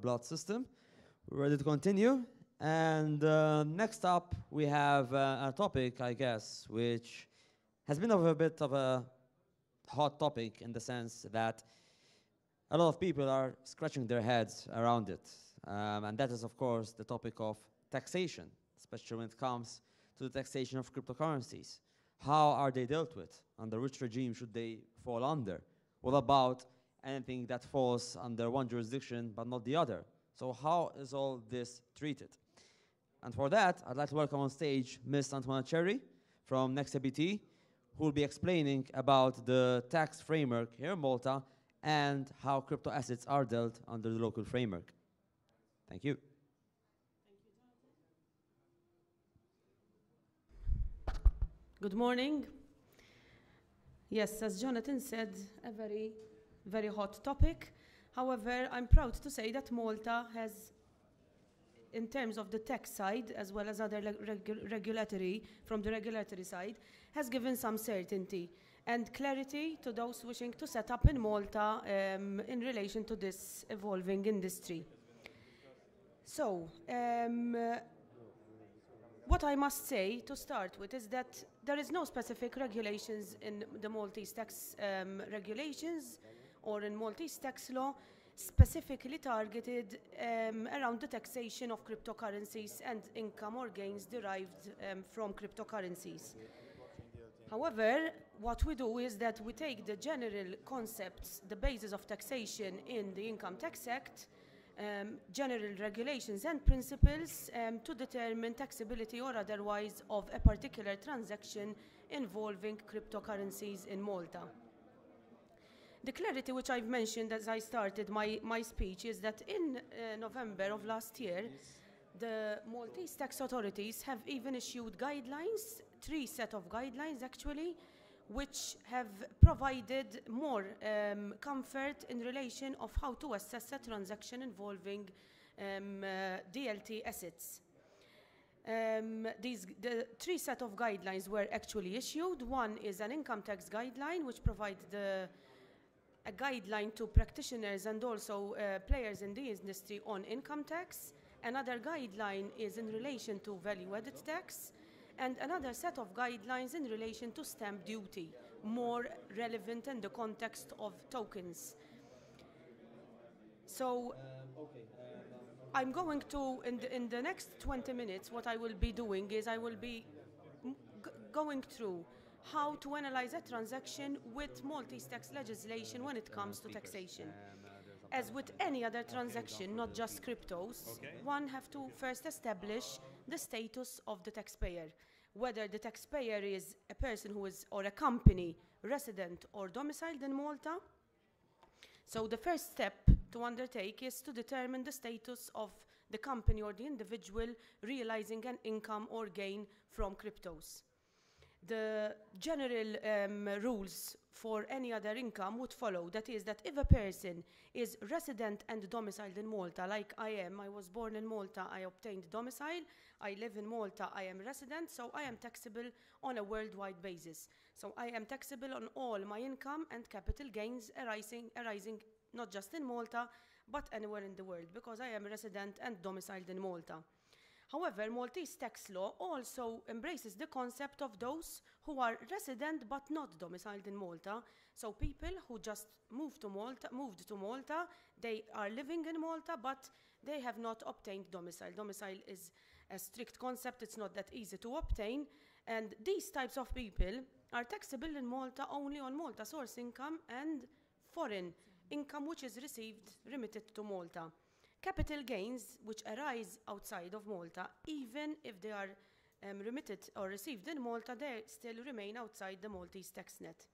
blood system. We're ready to continue. And uh, next up, we have uh, a topic, I guess, which has been of a bit of a hot topic in the sense that a lot of people are scratching their heads around it. Um, and that is, of course, the topic of taxation, especially when it comes to the taxation of cryptocurrencies. How are they dealt with? Under which regime should they fall under? What about anything that falls under one jurisdiction but not the other? So how is all this treated? And for that, I'd like to welcome on stage Ms. Antoinette Scerri from Nexia BT, who will be explaining about the tax framework here in Malta and how crypto assets are dealt under the local framework. Thank you. Good morning. Yes, as Jonathan said, a very, very hot topic. However, I'm proud to say that Malta has, in terms of the tax side, as well as other regu regulatory, from the regulatory side, has given some certainty and clarity to those wishing to set up in Malta um, in relation to this evolving industry. So, um, what I must say to start with is that there is no specific regulations in the Maltese tax um, regulations or in Maltese tax law specifically targeted um, around the taxation of cryptocurrencies and income or gains derived um, from cryptocurrencies. However, what we do is that we take the general concepts, the basis of taxation in the Income Tax Act, um, general regulations and principles um, to determine taxability or otherwise of a particular transaction involving cryptocurrencies in Malta. The clarity which I've mentioned as I started my, my speech is that in uh, November of last year, the Maltese tax authorities have even issued guidelines, three set of guidelines actually, which have provided more um, comfort in relation of how to assess a transaction involving um, uh, DLT assets. Um, these, the three set of guidelines were actually issued. One is an income tax guideline, which provides the, a guideline to practitioners and also uh, players in the industry on income tax. Another guideline is in relation to value-added tax and another set of guidelines in relation to stamp duty, more relevant in the context of tokens. So, I'm going to, in the, in the next 20 minutes, what I will be doing is I will be going through how to analyze a transaction with Maltese tax legislation when it comes to taxation. As with any other transaction, not just cryptos, one have to first establish the status of the taxpayer whether the taxpayer is a person who is, or a company, resident or domiciled in Malta. So the first step to undertake is to determine the status of the company or the individual realizing an income or gain from cryptos. The general um, rules for any other income would follow. That is, that if a person is resident and domiciled in Malta, like I am, I was born in Malta, I obtained domicile, I live in Malta, I am resident, so I am taxable on a worldwide basis. So I am taxable on all my income and capital gains arising, arising not just in Malta, but anywhere in the world, because I am resident and domiciled in Malta. However, Maltese tax law also embraces the concept of those who are resident but not domiciled in Malta. So people who just moved to Malta, moved to Malta, they are living in Malta, but they have not obtained domicile. Domicile is a strict concept, it's not that easy to obtain. And these types of people are taxable in Malta only on Malta source income and foreign income which is received, remitted to Malta. Capital gains which arise outside of Malta, even if they are um, remitted or received in Malta, they still remain outside the Maltese tax net.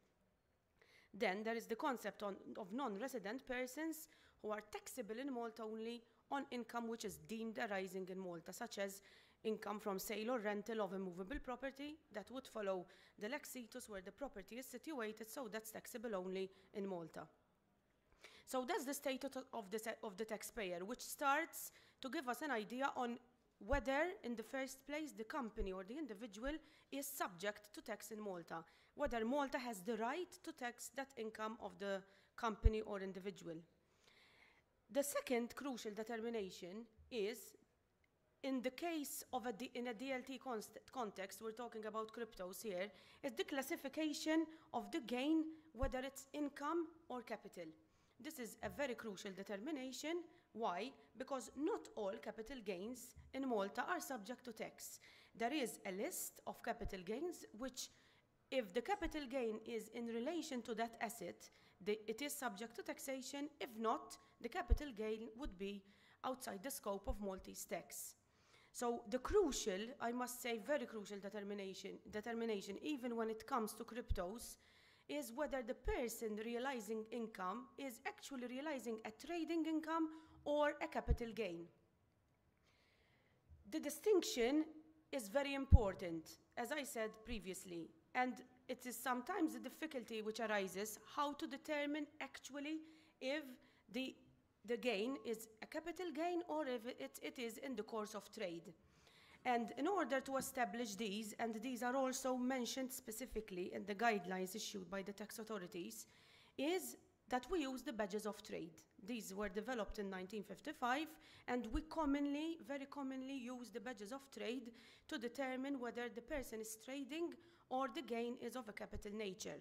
Then there is the concept on, of non-resident persons who are taxable in Malta only on income which is deemed arising in Malta, such as income from sale or rental of a movable property that would follow the lex situs where the property is situated, so that's taxable only in Malta. So that's the state of the, of the taxpayer, which starts to give us an idea on whether, in the first place, the company or the individual is subject to tax in Malta, whether Malta has the right to tax that income of the company or individual. The second crucial determination is in the case of in a DLT context, we're talking about cryptos here, is the classification of the gain, whether it's income or capital. This is a very crucial determination. Why? Because not all capital gains in Malta are subject to tax. There is a list of capital gains which, if the capital gain is in relation to that asset, the, it is subject to taxation. If not, the capital gain would be outside the scope of Maltese tax. So the crucial, I must say, very crucial determination, determination, even when it comes to cryptos, is whether the person realizing income is actually realizing a trading income or a capital gain. The distinction is very important, as I said previously, and it is sometimes the difficulty which arises how to determine actually if the, the gain is a capital gain or if it, it is in the course of trade. And in order to establish these, and these are also mentioned specifically in the guidelines issued by the tax authorities, is that we use the badges of trade. These were developed in 1955, and we commonly, very commonly, use the badges of trade to determine whether the person is trading or the gain is of a capital nature.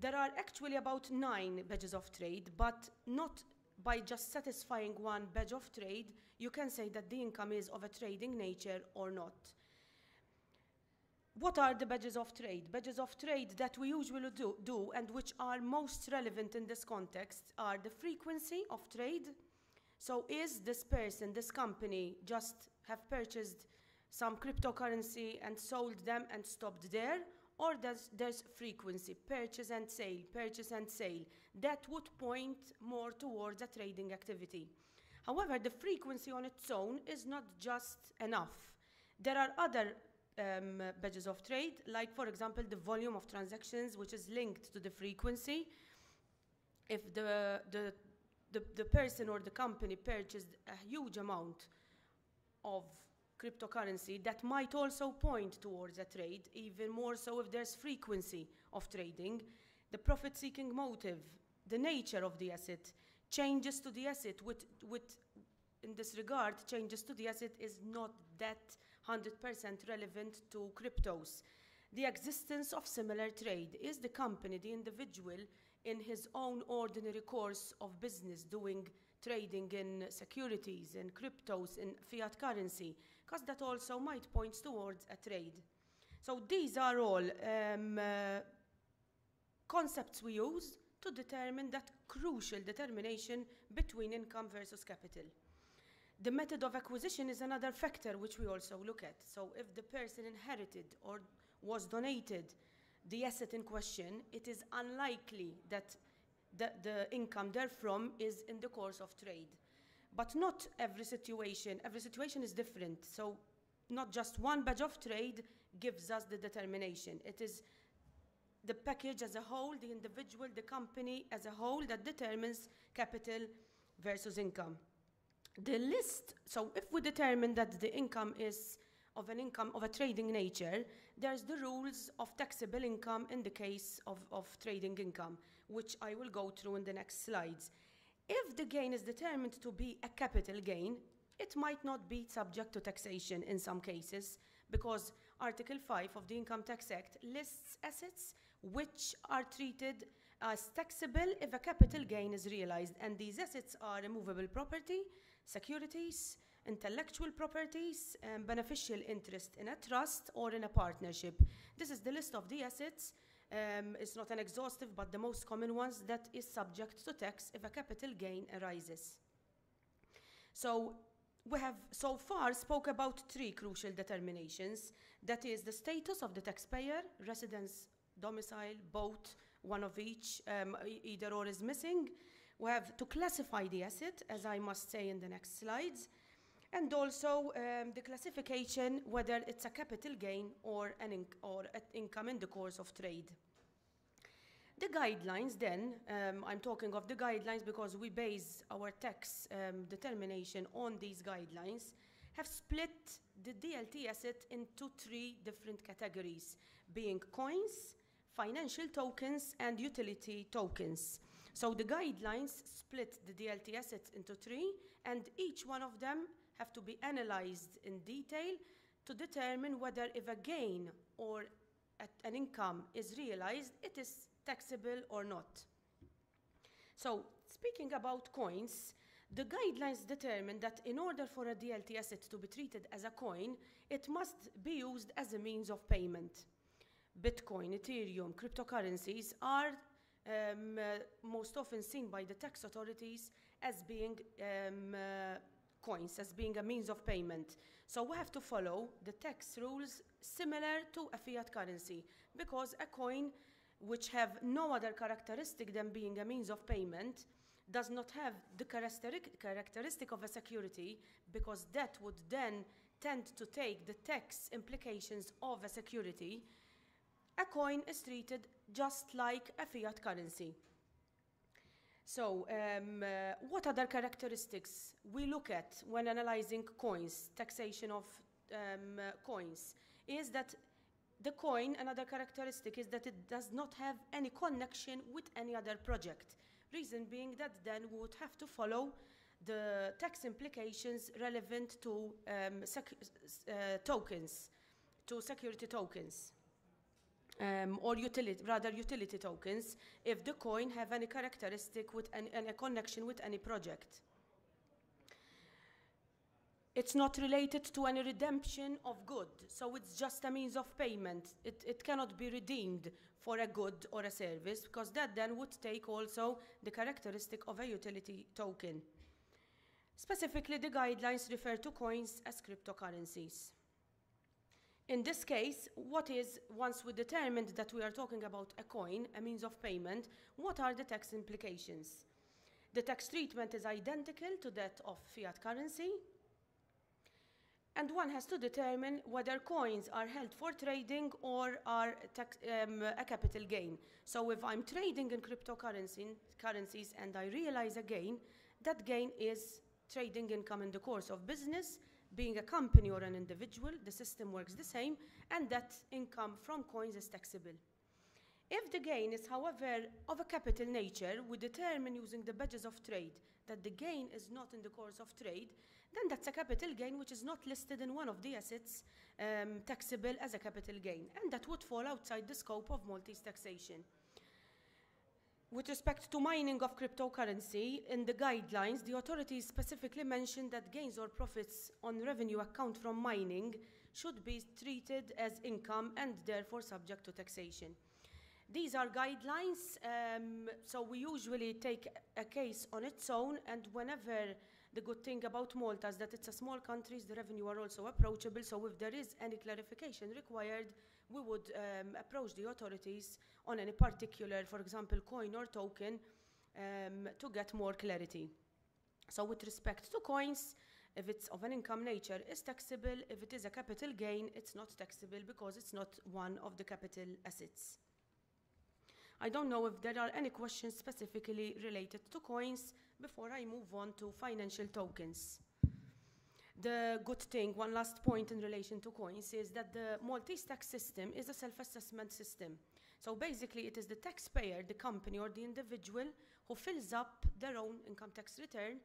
There are actually about nine badges of trade, but not by just satisfying one badge of trade, you can say that the income is of a trading nature or not. What are the badges of trade? Badges of trade that we usually do, do and which are most relevant in this context are the frequency of trade. So, is this person, this company, just have purchased some cryptocurrency and sold them and stopped there? Or does there's frequency, purchase and sale, purchase and sale, that would point more towards a trading activity. However, the frequency on its own is not just enough. There are other um, badges of trade, like, for example, the volume of transactions, which is linked to the frequency. If the, the, the, the person or the company purchased a huge amount of cryptocurrency, that might also point towards a trade, even more so if there's frequency of trading. The profit seeking motive, the nature of the asset, changes to the asset with, with in this regard, changes to the asset is not that 100% relevant to cryptos. The existence of similar trade is the company, the individual, in his own ordinary course of business doing trading in securities, in cryptos, in fiat currency, because that also might point towards a trade. So these are all um, uh, concepts we use to determine that crucial determination between income versus capital. The method of acquisition is another factor which we also look at. So if the person inherited or was donated the asset in question, it is unlikely that the, the income therefrom is in the course of trade. But not every situation, every situation is different. So not just one badge of trade gives us the determination. It is the package as a whole, the individual, the company as a whole that determines capital versus income. The list, so if we determine that the income is of an income of a trading nature, there's the rules of taxable income in the case of, of trading income, which I will go through in the next slides. If the gain is determined to be a capital gain, it might not be subject to taxation in some cases because Article 5 of the Income Tax Act lists assets which are treated as taxable if a capital gain is realized, and these assets are immovable property, securities, intellectual properties, and beneficial interest in a trust or in a partnership. This is the list of the assets. Um, it's not an exhaustive, but the most common ones that is subject to tax if a capital gain arises. So we have so far spoke about three crucial determinations. That is the status of the taxpayer, residence, domicile, both, one of each, um, either or is missing. We have to classify the asset, as I must say in the next slides, and also um, the classification whether it's a capital gain or an or an income in the course of trade. The guidelines, then, um, I'm talking of the guidelines because we base our tax um, determination on these guidelines, have split the DLT asset into three different categories, being coins, financial tokens, and utility tokens. So the guidelines split the DLT assets into three, and each one of them have to be analyzed in detail to determine whether if a gain or an income is realized, it is taxable or not. So, speaking about coins, the guidelines determine that in order for a DLT asset to be treated as a coin, it must be used as a means of payment. Bitcoin, Ethereum, cryptocurrencies are um, uh, most often seen by the tax authorities as being um, uh, coins, as being a means of payment. So we have to follow the tax rules similar to a fiat currency because a coin which have no other characteristic than being a means of payment does not have the characteristic, characteristic of a security because that would then tend to take the tax implications of a security a coin is treated just like a fiat currency. So, um, uh, what other characteristics we look at when analyzing coins, taxation of um, uh, coins, is that the coin, another characteristic is that it does not have any connection with any other project. Reason being that then we would have to follow the tax implications relevant to um, uh, tokens, to security tokens um, or utility, rather utility tokens, if the coin have any characteristic with any, connection with any project. It's not related to any redemption of good, so it's just a means of payment. It, it cannot be redeemed for a good or a service, because that then would take also the characteristic of a utility token. Specifically, the guidelines refer to coins as cryptocurrencies. In this case, what is, once we determined that we are talking about a coin, a means of payment, what are the tax implications? The tax treatment is identical to that of fiat currency, and one has to determine whether coins are held for trading or are tax, um, a capital gain. So if I'm trading in cryptocurrency currencies and I realize a gain, that gain is trading income in the course of business being a company or an individual, the system works the same, and that income from coins is taxable. If the gain is, however, of a capital nature, we determine using the badges of trade that the gain is not in the course of trade, then that's a capital gain which is not listed in one of the assets um, taxable as a capital gain, and that would fall outside the scope of Maltese taxation. With respect to mining of cryptocurrency, in the guidelines, the authorities specifically mentioned that gains or profits on revenue account from mining should be treated as income and therefore subject to taxation. These are guidelines, um, so we usually take a case on its own, and whenever the good thing about Malta is that it's a small country, the revenue are also approachable, so if there is any clarification required, we would um, approach the authorities on any particular, for example, coin or token um, to get more clarity. So with respect to coins, if it's of an income nature, it's taxable. If it is a capital gain, it's not taxable because it's not one of the capital assets. I don't know if there are any questions specifically related to coins before I move on to financial tokens. The good thing, one last point in relation to coins, is that the Maltese tax system is a self-assessment system. So basically it is the taxpayer, the company or the individual who fills up their own income tax return,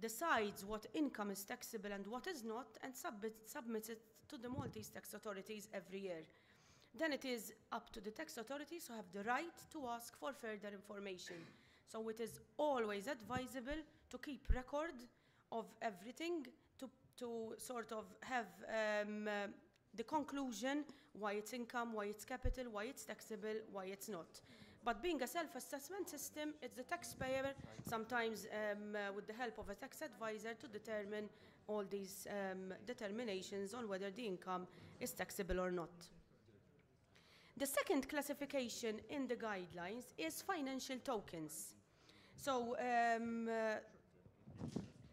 decides what income is taxable and what is not, and submit, submits it to the Maltese tax authorities every year. Then it is up to the tax authorities who have the right to ask for further information. So it is always advisable to keep record of everything to, sort of have um, uh, the conclusion why it's income, why it's capital, why it's taxable, why it's not. But being a self-assessment system, it's the taxpayer, sometimes um, uh, with the help of a tax advisor, to determine all these um, determinations on whether the income is taxable or not. The second classification in the guidelines is financial tokens. So um, uh,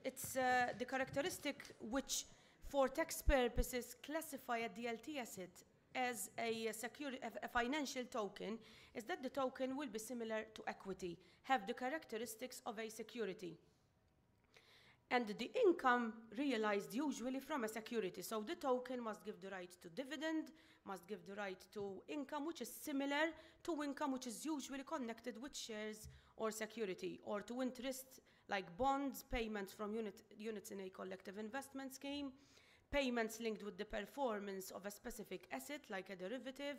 it's uh, the characteristic which, for tax purposes, classify a DLT asset as a, secure, a financial token is that the token will be similar to equity, have the characteristics of a security. And the income realized usually from a security. So the token must give the right to dividend, must give the right to income which is similar to income which is usually connected with shares or security, or to interest like bonds, payments from unit, units in a collective investment scheme, payments linked with the performance of a specific asset like a derivative.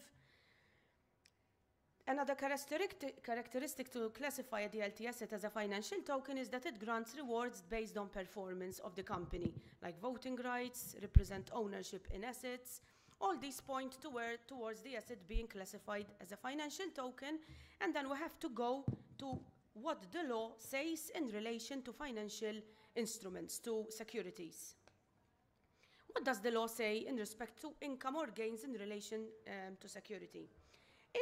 Another characteristic, characteristic to classify a DLT asset as a financial token is that it grants rewards based on performance of the company, like voting rights, represent ownership in assets. All these point toward, towards the asset being classified as a financial token, and then we have to go to what the law says in relation to financial instruments, to securities. What does the law say in respect to income or gains in relation um, to security?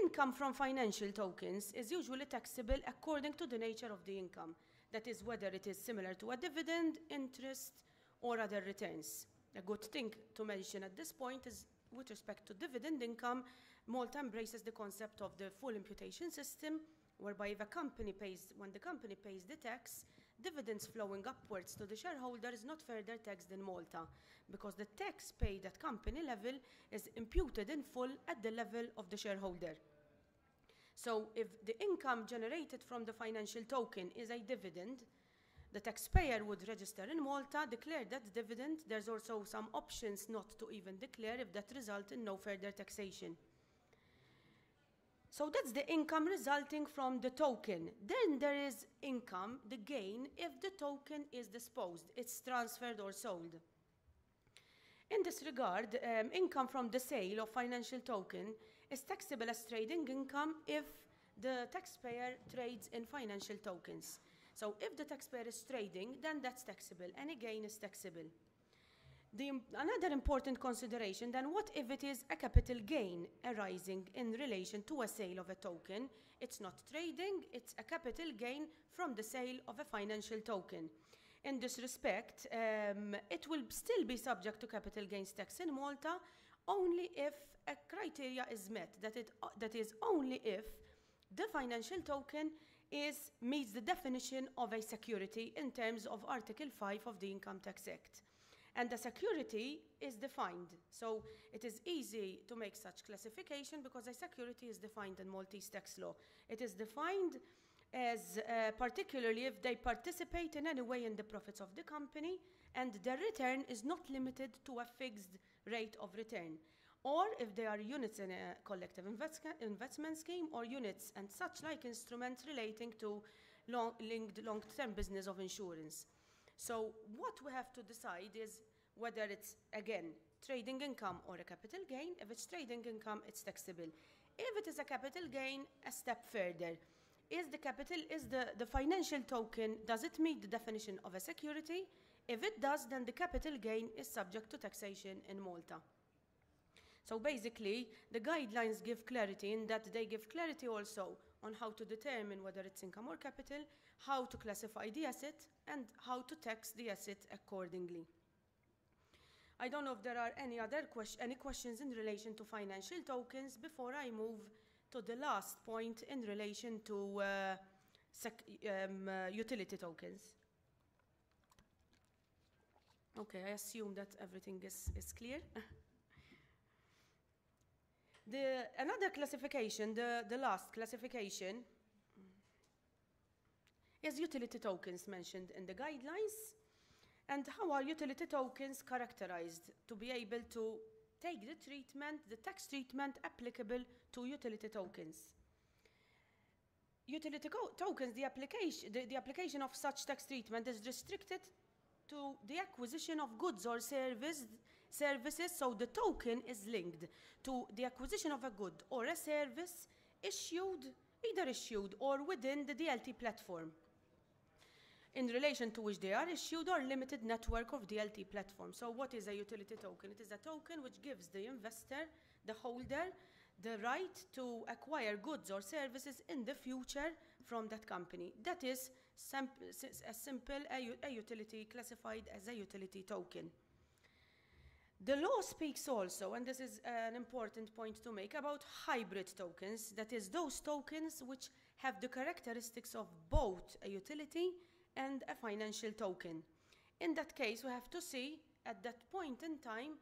Income from financial tokens is usually taxable according to the nature of the income, that is, whether it is similar to a dividend, interest, or other returns. A good thing to mention at this point is with respect to dividend income, Malta embraces the concept of the full imputation system, whereby if a company pays, when the company pays the tax, dividends flowing upwards to the shareholder is not further taxed in Malta, because the tax paid at company level is imputed in full at the level of the shareholder. So if the income generated from the financial token is a dividend, the taxpayer would register in Malta, declare that dividend. There's also some options not to even declare if that result in no further taxation. So that's the income resulting from the token. Then there is income, the gain, if the token is disposed, it's transferred or sold. In this regard, um, income from the sale of financial token is taxable as trading income if the taxpayer trades in financial tokens. So if the taxpayer is trading, then that's taxable. Any gain is taxable. The, another important consideration then what if it is a capital gain arising in relation to a sale of a token? It's not trading, it's a capital gain from the sale of a financial token. In this respect, um, it will still be subject to capital gains tax in Malta only if a criteria is met, that, it, uh, that is only if the financial token is, meets the definition of a security in terms of Article 5 of the Income Tax Act. And the security is defined. So it is easy to make such classification because a security is defined in Maltese tax law. It is defined as uh, particularly if they participate in any way in the profits of the company and their return is not limited to a fixed rate of return or if they are units in a collective investment scheme or units and such like instruments relating to long, linked long-term business of insurance. So what we have to decide is whether it's, again, trading income or a capital gain. If it's trading income, it's taxable. If it is a capital gain, a step further. Is the capital, is the, the financial token, does it meet the definition of a security? If it does, then the capital gain is subject to taxation in Malta. So basically, the guidelines give clarity in that they give clarity also on how to determine whether it's income or capital, how to classify the asset, and how to tax the asset accordingly. I don't know if there are any other que any questions in relation to financial tokens before I move to the last point in relation to uh, um, uh, utility tokens. Okay, I assume that everything is, is clear. The, another classification, the, the last classification, is utility tokens mentioned in the guidelines. And how are utility tokens characterized to be able to take the treatment, the tax treatment applicable to utility tokens? Utility tokens, the application, the, the application of such tax treatment is restricted to the acquisition of goods or service, services, so the token is linked to the acquisition of a good or a service issued, either issued or within the DLT platform in relation to which they are issued or limited network of DLT platform. So what is a utility token? It is a token which gives the investor, the holder, the right to acquire goods or services in the future from that company. That is as simple a, a utility classified as a utility token. The law speaks also, and this is an important point to make, about hybrid tokens, that is, those tokens which have the characteristics of both a utility and a financial token. In that case, we have to see at that point in time,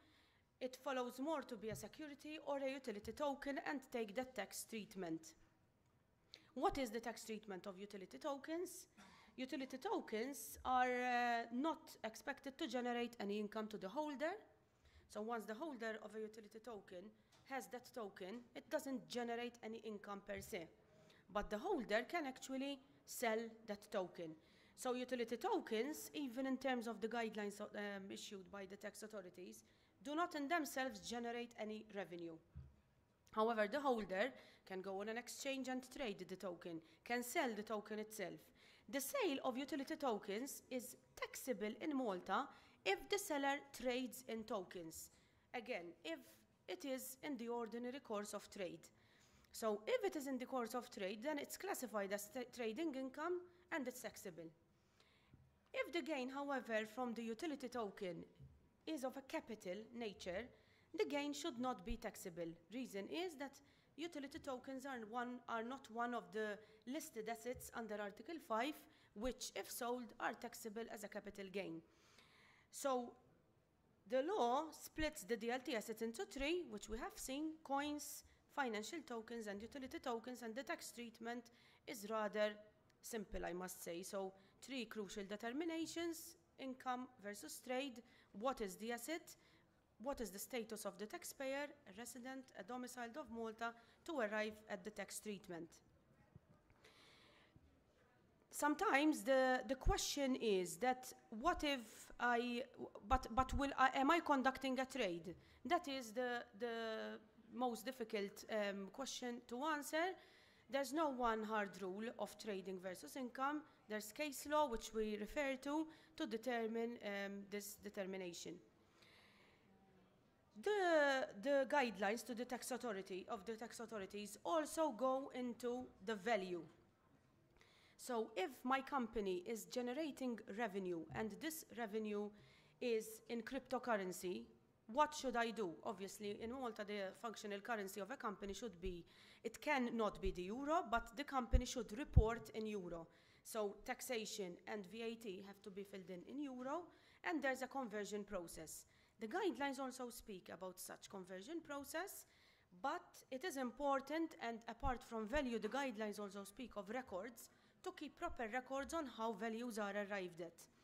it follows more to be a security or a utility token and take that tax treatment. What is the tax treatment of utility tokens? Utility tokens are uh, not expected to generate any income to the holder. So once the holder of a utility token has that token, it doesn't generate any income per se. But the holder can actually sell that token. So utility tokens, even in terms of the guidelines um, issued by the tax authorities, do not in themselves generate any revenue. However, the holder can go on an exchange and trade the token, can sell the token itself. The sale of utility tokens is taxable in Malta if the seller trades in tokens. Again, if it is in the ordinary course of trade. So if it is in the course of trade, then it's classified as trading income and it's taxable. If the gain, however, from the utility token is of a capital nature, the gain should not be taxable. Reason is that utility tokens are, one, are not one of the listed assets under Article 5, which, if sold, are taxable as a capital gain. So the law splits the DLT assets into three, which we have seen, coins, financial tokens and utility tokens, and the tax treatment is rather simple, I must say. So three crucial determinations, income versus trade, what is the asset, what is the status of the taxpayer, a resident, a domiciled of Malta, to arrive at the tax treatment. Sometimes the, the question is that what if I, but, but will I, am I conducting a trade? That is the, the most difficult um, question to answer. There's no one hard rule of trading versus income. There's case law, which we refer to, to determine um, this determination. The, the guidelines to the tax authority of the tax authorities also go into the value. So if my company is generating revenue and this revenue is in cryptocurrency, what should I do? Obviously, in Malta, the functional currency of a company should be, it cannot be the euro, but the company should report in euro. So taxation and VAT have to be filled in in euro, and there's a conversion process. The guidelines also speak about such conversion process, but it is important, and apart from value, the guidelines also speak of records to keep proper records on how values are arrived at.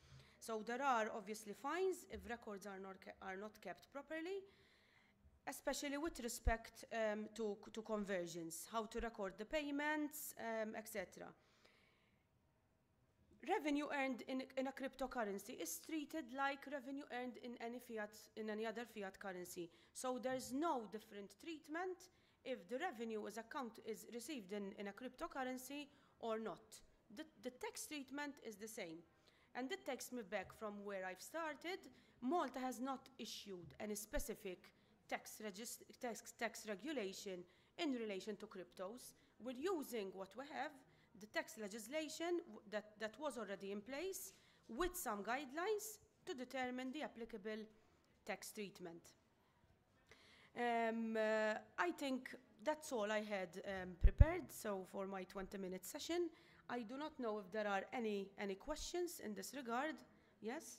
So there are obviously fines if records are not, are not kept properly, especially with respect um, to, to conversions, how to record the payments, um, etc revenue earned in, in a cryptocurrency is treated like revenue earned in any fiat in any other fiat currency. So there's no different treatment if the revenue is account is received in, in a cryptocurrency or not. The, the tax treatment is the same. And that takes me back from where I've started. Malta has not issued any specific tax, tax, tax regulation in relation to cryptos. We're using what we have the tax legislation that, that was already in place with some guidelines to determine the applicable tax treatment. Um, uh, I think that's all I had um, prepared, so for my 20 minute session. I do not know if there are any, any questions in this regard. Yes?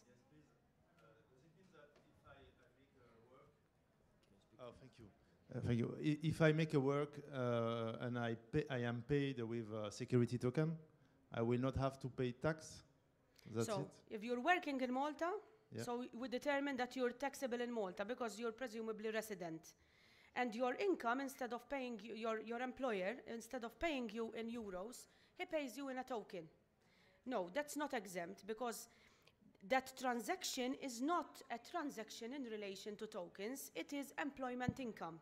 Oh, thank you. Uh, thank you. I, if I make a work uh, and I, pay, I am paid with a security token, I will not have to pay tax. That's so it. if you're working in Malta, Yeah. so we determine that you're taxable in Malta because you're presumably resident. And your income, instead of paying your, your employer, instead of paying you in euros, he pays you in a token. No, that's not exempt because that transaction is not a transaction in relation to tokens, it is employment income.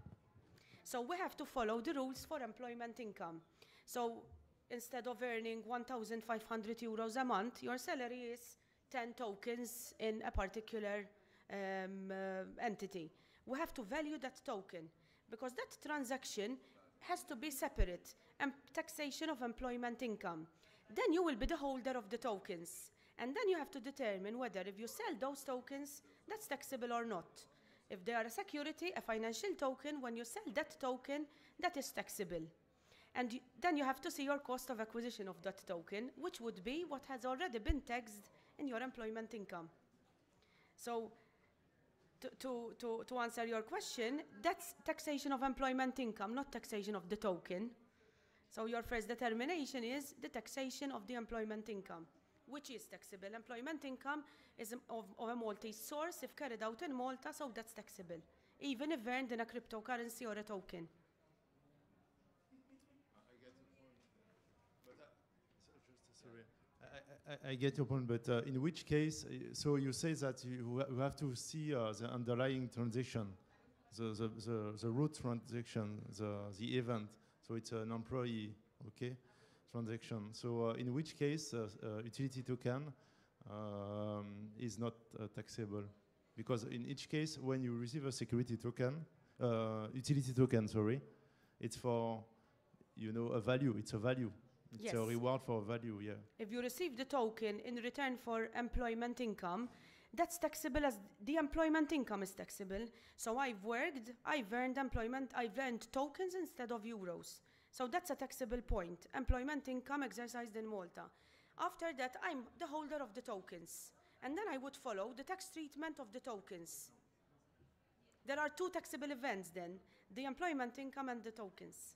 So we have to follow the rules for employment income. So instead of earning 1,500 euros a month, your salary is 10 tokens in a particular um, uh, entity. We have to value that token because that transaction has to be separate taxation of employment income. Then you will be the holder of the tokens. And then you have to determine whether if you sell those tokens, that's taxable or not. If they are a security, a financial token, when you sell that token, that is taxable. And then you have to see your cost of acquisition of that token, which would be what has already been taxed in your employment income. So, to, to, to, to answer your question, that's taxation of employment income, not taxation of the token. So your first determination is the taxation of the employment income, which is taxable. Employment income is of, of a Maltese source if carried out in Malta, so that's taxable, even if earned in a cryptocurrency or a token. I, I, I get your point, but uh, in which case, uh, so you say that you, have to see uh, the underlying transaction, the, the, the, the root transaction, the, the event. So it's an employee, okay, transaction. So uh, in which case, uh, uh, utility token um, is not uh, taxable, because in each case, when you receive a security token, uh, utility token, sorry, it's for, you know, a value. It's a value. It's a reward for a value, yeah. If you receive the token in return for employment income, that's taxable as the employment income is taxable. So I've worked, I've earned employment, I've earned tokens instead of euros. So that's a taxable point. Employment income exercised in Malta. After that, I'm the holder of the tokens. And then I would follow the tax treatment of the tokens. There are two taxable events then the employment income and the tokens.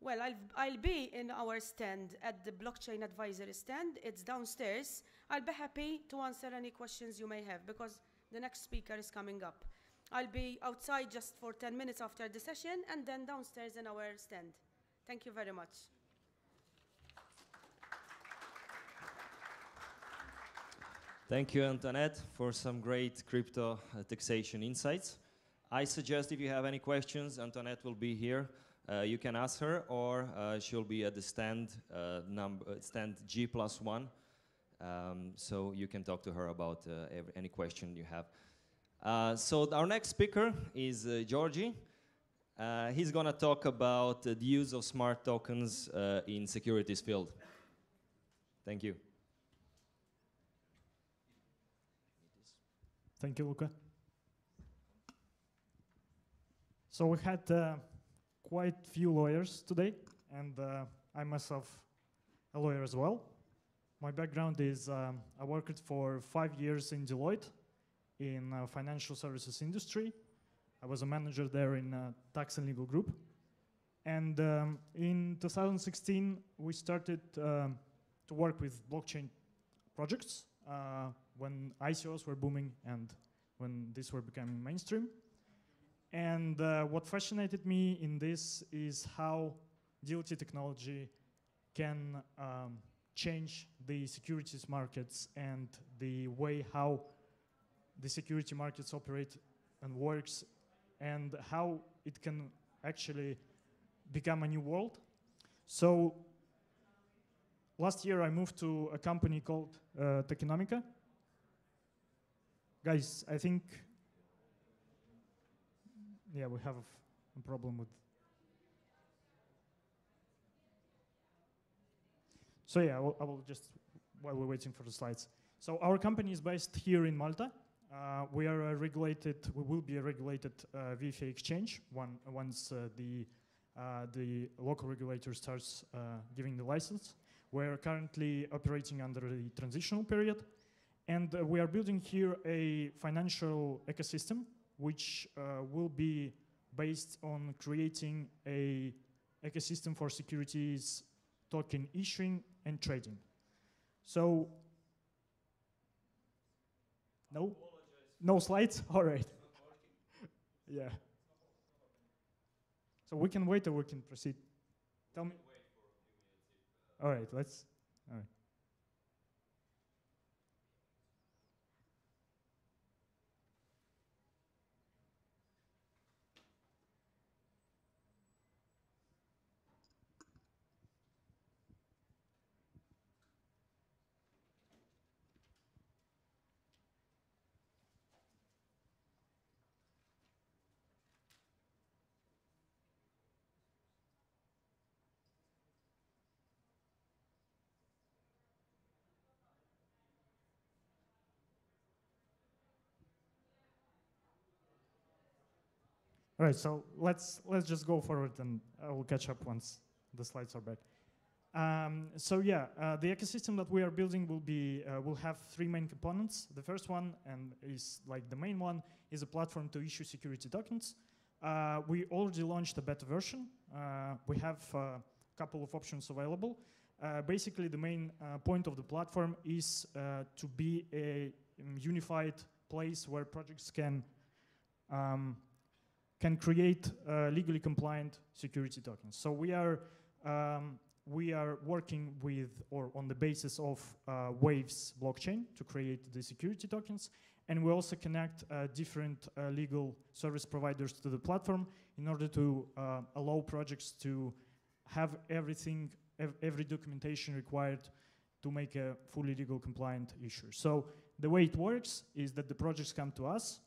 Well, I'll, I'll be in our stand at the Blockchain Advisory stand. It's downstairs. I'll be happy to answer any questions you may have because the next speaker is coming up. I'll be outside just for 10 minutes after the session and then downstairs in our stand. Thank you very much. Thank you, Antoinette, for some great crypto uh, taxation insights. I suggest if you have any questions, Antoinette will be here. Uh, you can ask her, or uh, she'll be at the stand uh, number uh, stand G plus one. Um, so you can talk to her about uh, ev- any question you have. Uh, so our next speaker is Georgie. Uh, he's gonna talk about the use of smart tokens in securities field. Thank you. Thank you, Luca. So we had quite few lawyers today, and uh, I myself a lawyer as well. My background is um, I worked for five years in Deloitte in uh, financial services industry. I was a manager there in uh, tax and legal group. And um, in 2016, we started um, to work with blockchain projects uh, when ICOs were booming and when these were becoming mainstream. And uh, what fascinated me in this is how DLT technology can um, change the securities markets and the way how the security markets operate and works and how it can actually become a new world. So last year I moved to a company called uh, Tokenomica. Guys, I think yeah, we have a problem with. So yeah, I will, I will just while we're waiting for the slides. So our company is based here in Malta. Uh, we are regulated. We will be a regulated uh, VFA exchange one, once uh, the uh, the local regulator starts uh, giving the license. We're currently operating under the transitional period, and uh, we are building here a financial ecosystem which uh, will be based on creating a ecosystem for securities token issuing and trading. So, no, no slides. All right. yeah. So we can wait or we can proceed. Tell me. All right. Let's. All right. All right, so let's let's just go forward, and I will catch up once the slides are back. Um, so yeah, uh, the ecosystem that we are building will be uh, will have three main components. The first one, and is like the main one, is a platform to issue security tokens. Uh, we already launched a beta version. Uh, we have uh, couple of options available. Uh, basically, the main uh, point of the platform is uh, to be a um, unified place where projects can um, can create uh, legally compliant security tokens. So we are um, we are working with or on the basis of uh, Waves blockchain to create the security tokens, and we also connect uh, different uh, legal service providers to the platform in order to uh, allow projects to have everything, ev every documentation required to make a fully legal compliant issue. So the way it works is that the projects come to us,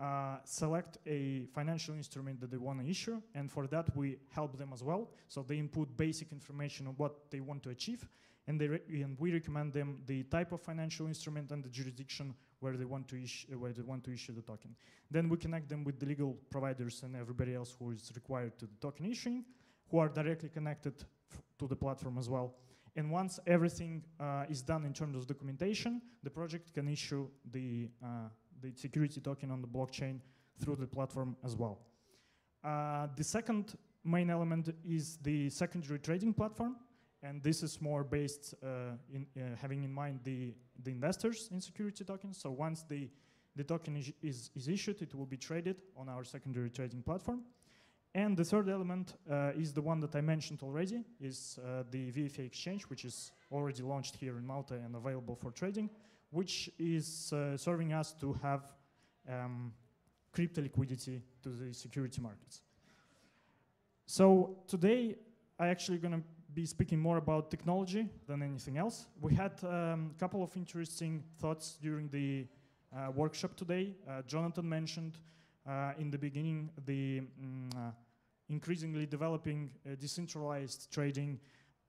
uh, select a financial instrument that they want to issue, and for that we help them as well. So they input basic information on what they want to achieve, and, they and we recommend them the type of financial instrument and the jurisdiction where they want to issue where they want to issue the token. Then we connect them with the legal providers and everybody else who is required to the token issuing, who are directly connected to the platform as well. And once everything uh, is done in terms of documentation, the project can issue the uh, the security token on the blockchain through the platform as well. Uh, the second main element is the secondary trading platform, and this is more based uh, in uh, having in mind the, the investors in security tokens. So once the, the token is, is, is, issued, it will be traded on our secondary trading platform. And the third element uh, is the one that I mentioned already, is uh, the VFA exchange, which is already launched here in Malta and available for trading which is uh, serving us to have um, crypto liquidity to the security markets. So today, I actually going to be speaking more about technology than anything else. We had a um, couple of interesting thoughts during the uh, workshop today. Uh, Jonathan mentioned uh, in the beginning the uh, increasingly developing uh, decentralized trading.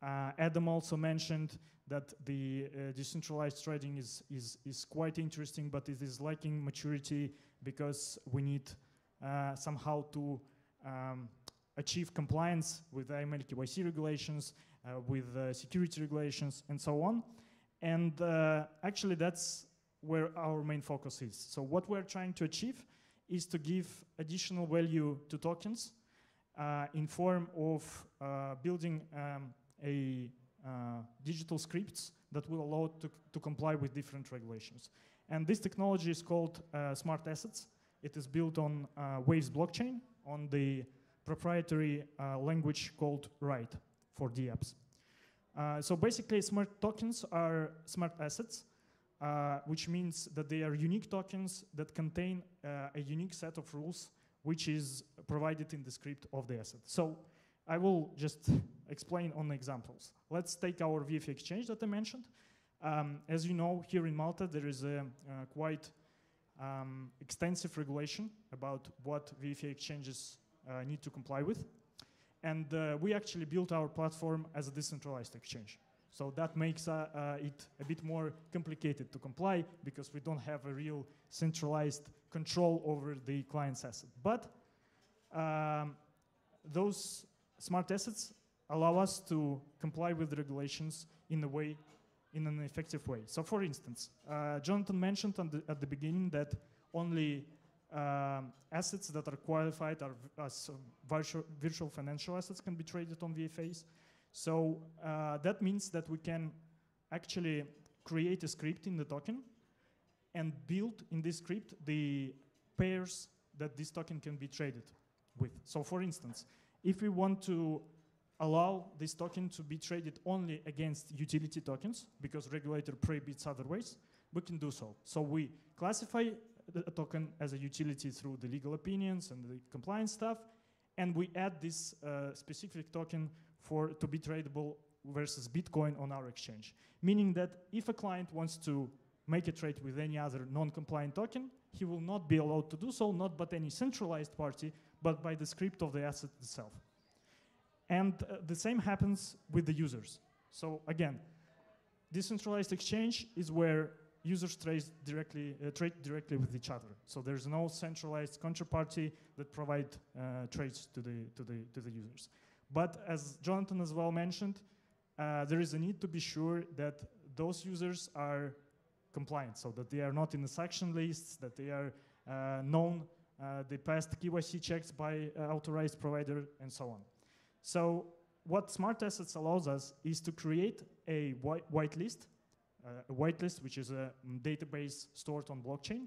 Uh, Adam also mentioned that the uh, decentralized trading is, is, is quite interesting, but it is lacking maturity because we need uh, somehow to um, achieve compliance with AML KYC regulations, uh, with uh, security regulations, and so on. And uh, actually, that's where our main focus is. So what we're trying to achieve is to give additional value to tokens in form of building um, a uh, digital scripts that will allow to, to comply with different regulations. And this technology is called uh, Smart Assets. It is built on uh, Waves blockchain on the proprietary language called Ride for DApps. Uh, so basically, smart tokens are smart assets, uh, which means that they are unique tokens that contain uh, a unique set of rules, which is provided in the script of the asset. So I will just explain on examples. Let's take our VFA exchange that I mentioned. Um, as you know, here in Malta, there is a, uh, quite um, extensive regulation about what VFA exchanges uh, need to comply with. And uh, we actually built our platform as a decentralized exchange. So that makes uh, uh, it a bit more complicated to comply because we don't have a real centralized control over the client's asset. But um, those smart assets allow us to comply with the regulations in a way, in an effective way. So for instance, uh, Jonathan mentioned the, at the beginning that only um, assets that are qualified are, as virtual, virtual, financial assets can be traded on VFAs. So uh, that means that we can actually create a script in the token and build in this script the pairs that this token can be traded with. So for instance, if we want to allow this token to be traded only against utility tokens, because regulator prohibits other ways, we can do so. So we classify a token as a utility through the legal opinions and the compliance stuff, and we add this uh, specific token for to be tradable versus Bitcoin on our exchange. Meaning that if a client wants to make a trade with any other non-compliant token, he will not be allowed to do so, not by any centralized party, but by the script of the asset itself. And uh, the same happens with the users. So again, decentralized exchange is where users trade directly, uh, trade directly with each other. So there's no centralized counterparty that provide uh, trades to the, to, the, to the users. But as Jonathan as well mentioned, uh, there is a need to be sure that those users are compliant, so that they are not in the sanction lists, that they are uh, known, uh, they passed KYC checks by authorized provider, and so on. So what smart assets allows us is to create a white, whitelist, uh, a whitelist which is a database stored on blockchain,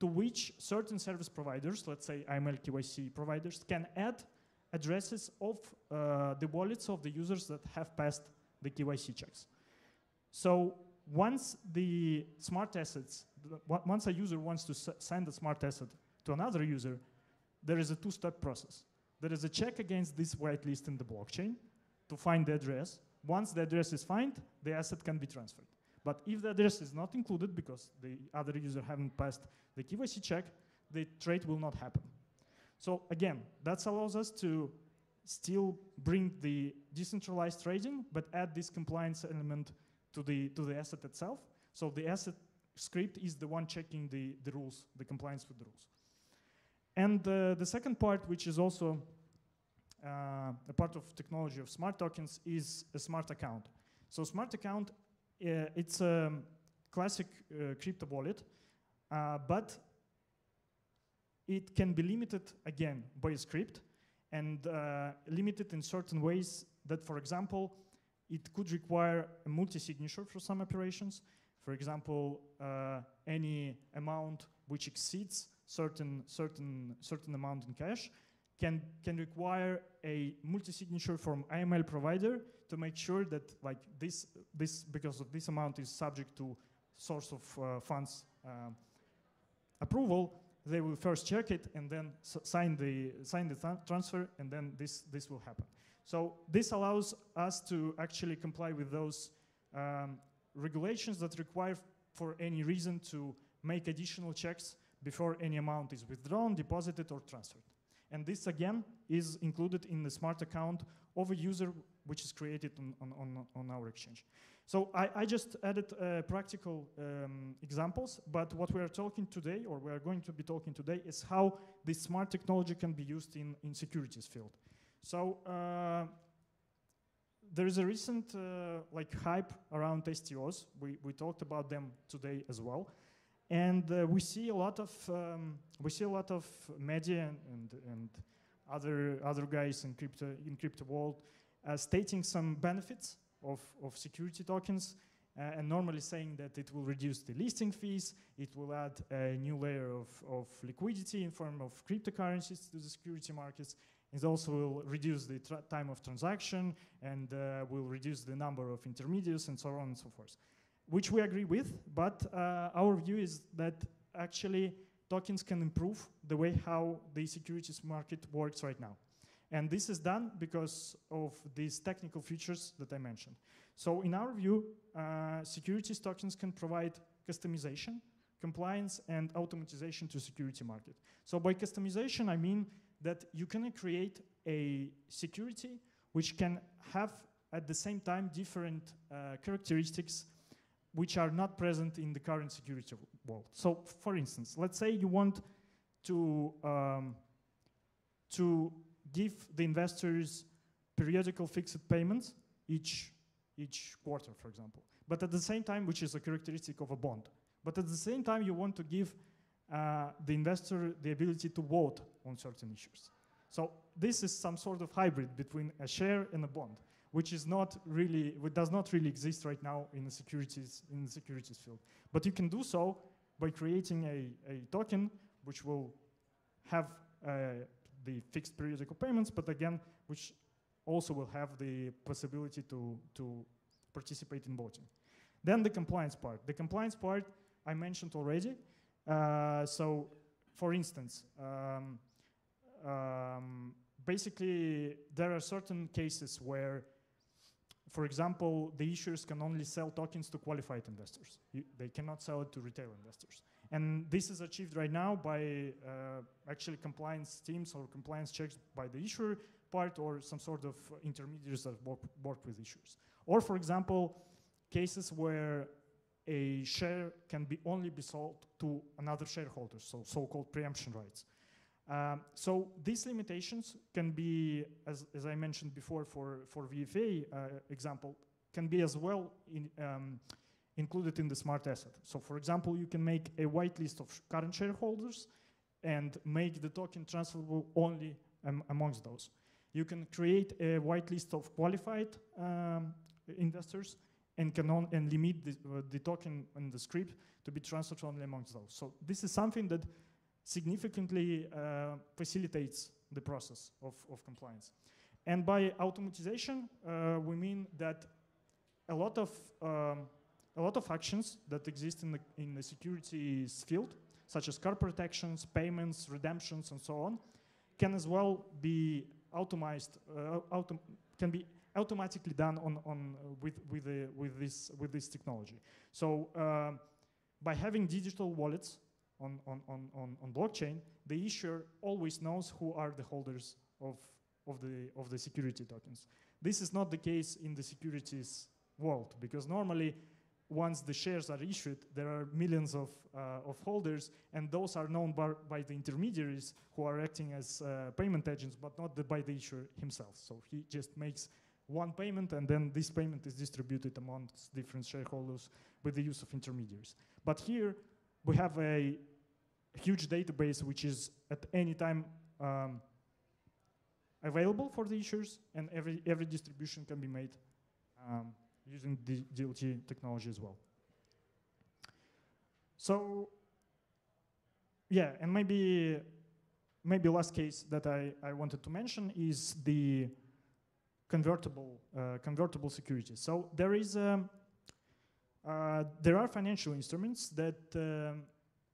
to which certain service providers, let's say AML KYC providers, can add addresses of uh, the wallets of the users that have passed the KYC checks. So once the smart assets, once a user wants to send a smart asset to another user, there is a two-step process. There is a check against this whitelist in the blockchain to find the address. Once the address is found, the asset can be transferred. But if the address is not included because the other user haven't passed the KYC check, the trade will not happen. So again, that allows us to still bring the decentralized trading, but add this compliance element to the, to the asset itself. So the asset script is the one checking the, the rules, the compliance with the rules. And uh, the second part, which is also uh, a part of technology of smart tokens, is a smart account. So smart account, uh, it's a classic crypto wallet, but it can be limited again by a script and uh, limited in certain ways that, for example, it could require a multi-signature for some operations. For example, uh, any amount which exceeds certain, certain, certain amount in cash can, can require a multi-signature from AML provider to make sure that like this, this because this amount is subject to source of uh, funds uh, approval, they will first check it and then sign the, sign the transfer and then this, this will happen. So this allows us to actually comply with those um, regulations that require for any reason to make additional checks before any amount is withdrawn, deposited, or transferred. And this, again, is included in the smart account of a user which is created on, on, on, our exchange. So I, I just added uh, practical um, examples, but what we are talking today, or we are going to be talking today, is how this smart technology can be used in, in securities field. So uh, there is a recent uh, like hype around STOs. We, we talked about them today as well. And uh, we see a lot of um, we see a lot of media and, and, other other guys in crypto in crypto world uh, stating some benefits of, of security tokens uh, and normally saying that it will reduce the listing fees, it will add a new layer of, of liquidity in form of cryptocurrencies to the security markets, it also will reduce the time of transaction and uh, will reduce the number of intermediaries and so on and so forth, which we agree with. But uh, our view is that actually tokens can improve the way how the securities market works right now. And this is done because of these technical features that I mentioned. So in our view, uh, securities tokens can provide customization, compliance, and automatization to security market. So by customization, I mean that you can create a security which can have at the same time different uh, characteristics which are not present in the current security world. So for instance, let's say you want to, um, to give the investors periodical fixed payments each, each quarter, for example. But at the same time, which is a characteristic of a bond. But at the same time, you want to give uh, the investor the ability to vote on certain issues. So this is some sort of hybrid between a share and a bond, which is not really, which does not really exist right now in the securities in the securities field. But you can do so by creating a, a token which will have uh, the fixed periodical payments, but again, which also will have the possibility to, to participate in voting. Then the compliance part. The compliance part I mentioned already. Uh, so, for instance, um, um, basically there are certain cases where, for example, the issuers can only sell tokens to qualified investors. You, they cannot sell it to retail investors. And this is achieved right now by uh, actually compliance teams or compliance checks by the issuer part or some sort of intermediaries that work, work with issuers. Or for example, cases where a share can be only be sold to another shareholder, so so-called preemption rights. Um, so these limitations can be, as, as I mentioned before for, for VFA uh, example, can be as well in, um, included in the smart asset. So for example, you can make a whitelist of current shareholders and make the token transferable only um, amongst those. You can create a whitelist of qualified um, investors and can on, and limit the, uh, the token and the script to be transferred only amongst those. So this is something that significantly uh, facilitates the process of, of compliance. And by automatization, uh, we mean that a lot of um, a lot of actions that exist in the in the securities field, such as corporate protections, payments, redemptions, and so on, can as well be automized, uh, autom can be automatically done on, on uh, with with the, with this with this technology. So uh, by having digital wallets on, on, on, on, on blockchain, the issuer always knows who are the holders of of the of the security tokens. This is not the case in the securities world because normally once the shares are issued, there are millions of, uh, of holders, and those are known by, by, the intermediaries who are acting as uh, payment agents, but not the, by the issuer himself. So he just makes one payment, and then this payment is distributed amongst different shareholders with the use of intermediaries. But here, we have a huge database which is at any time um, available for the issuers, and every, every distribution can be made um, using the DLT technology as well. So, yeah, and maybe maybe last case that I, I wanted to mention is the convertible uh, convertible securities. So there is um, uh, there are financial instruments that um,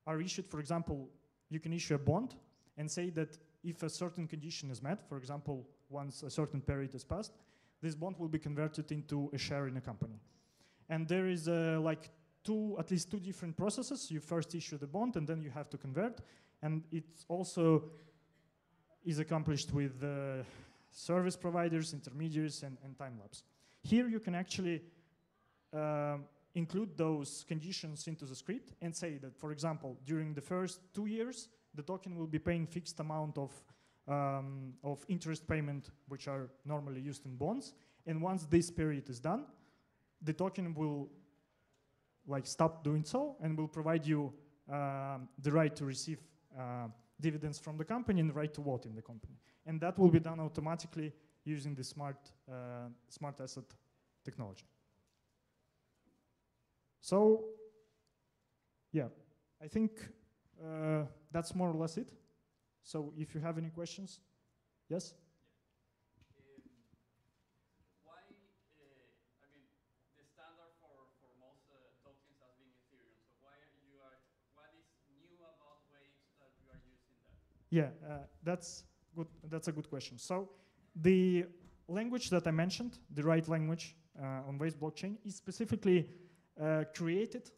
are issued. For example, you can issue a bond and say that if a certain condition is met, for example, once a certain period has passed, this bond will be converted into a share in a company. And there is uh, like two, at least two different processes. You first issue the bond and then you have to convert. And it also is accomplished with uh, service providers, intermediaries, and, and time lapse. Here you can actually uh, include those conditions into the script and say that, for example, during the first two years, the token will be paying fixed amount of um, of interest payment, which are normally used in bonds. And once this period is done, the token will like stop doing so and will provide you um, the right to receive uh, dividends from the company and right to vote in the company. And that will be done automatically using the smart, uh, smart asset technology. So, yeah, I think uh, that's more or less it. So if you have any questions, yes? Yeah, uh, that's good. That's a good question. So the language that I mentioned, the Ride language uh, on Waves blockchain, is specifically created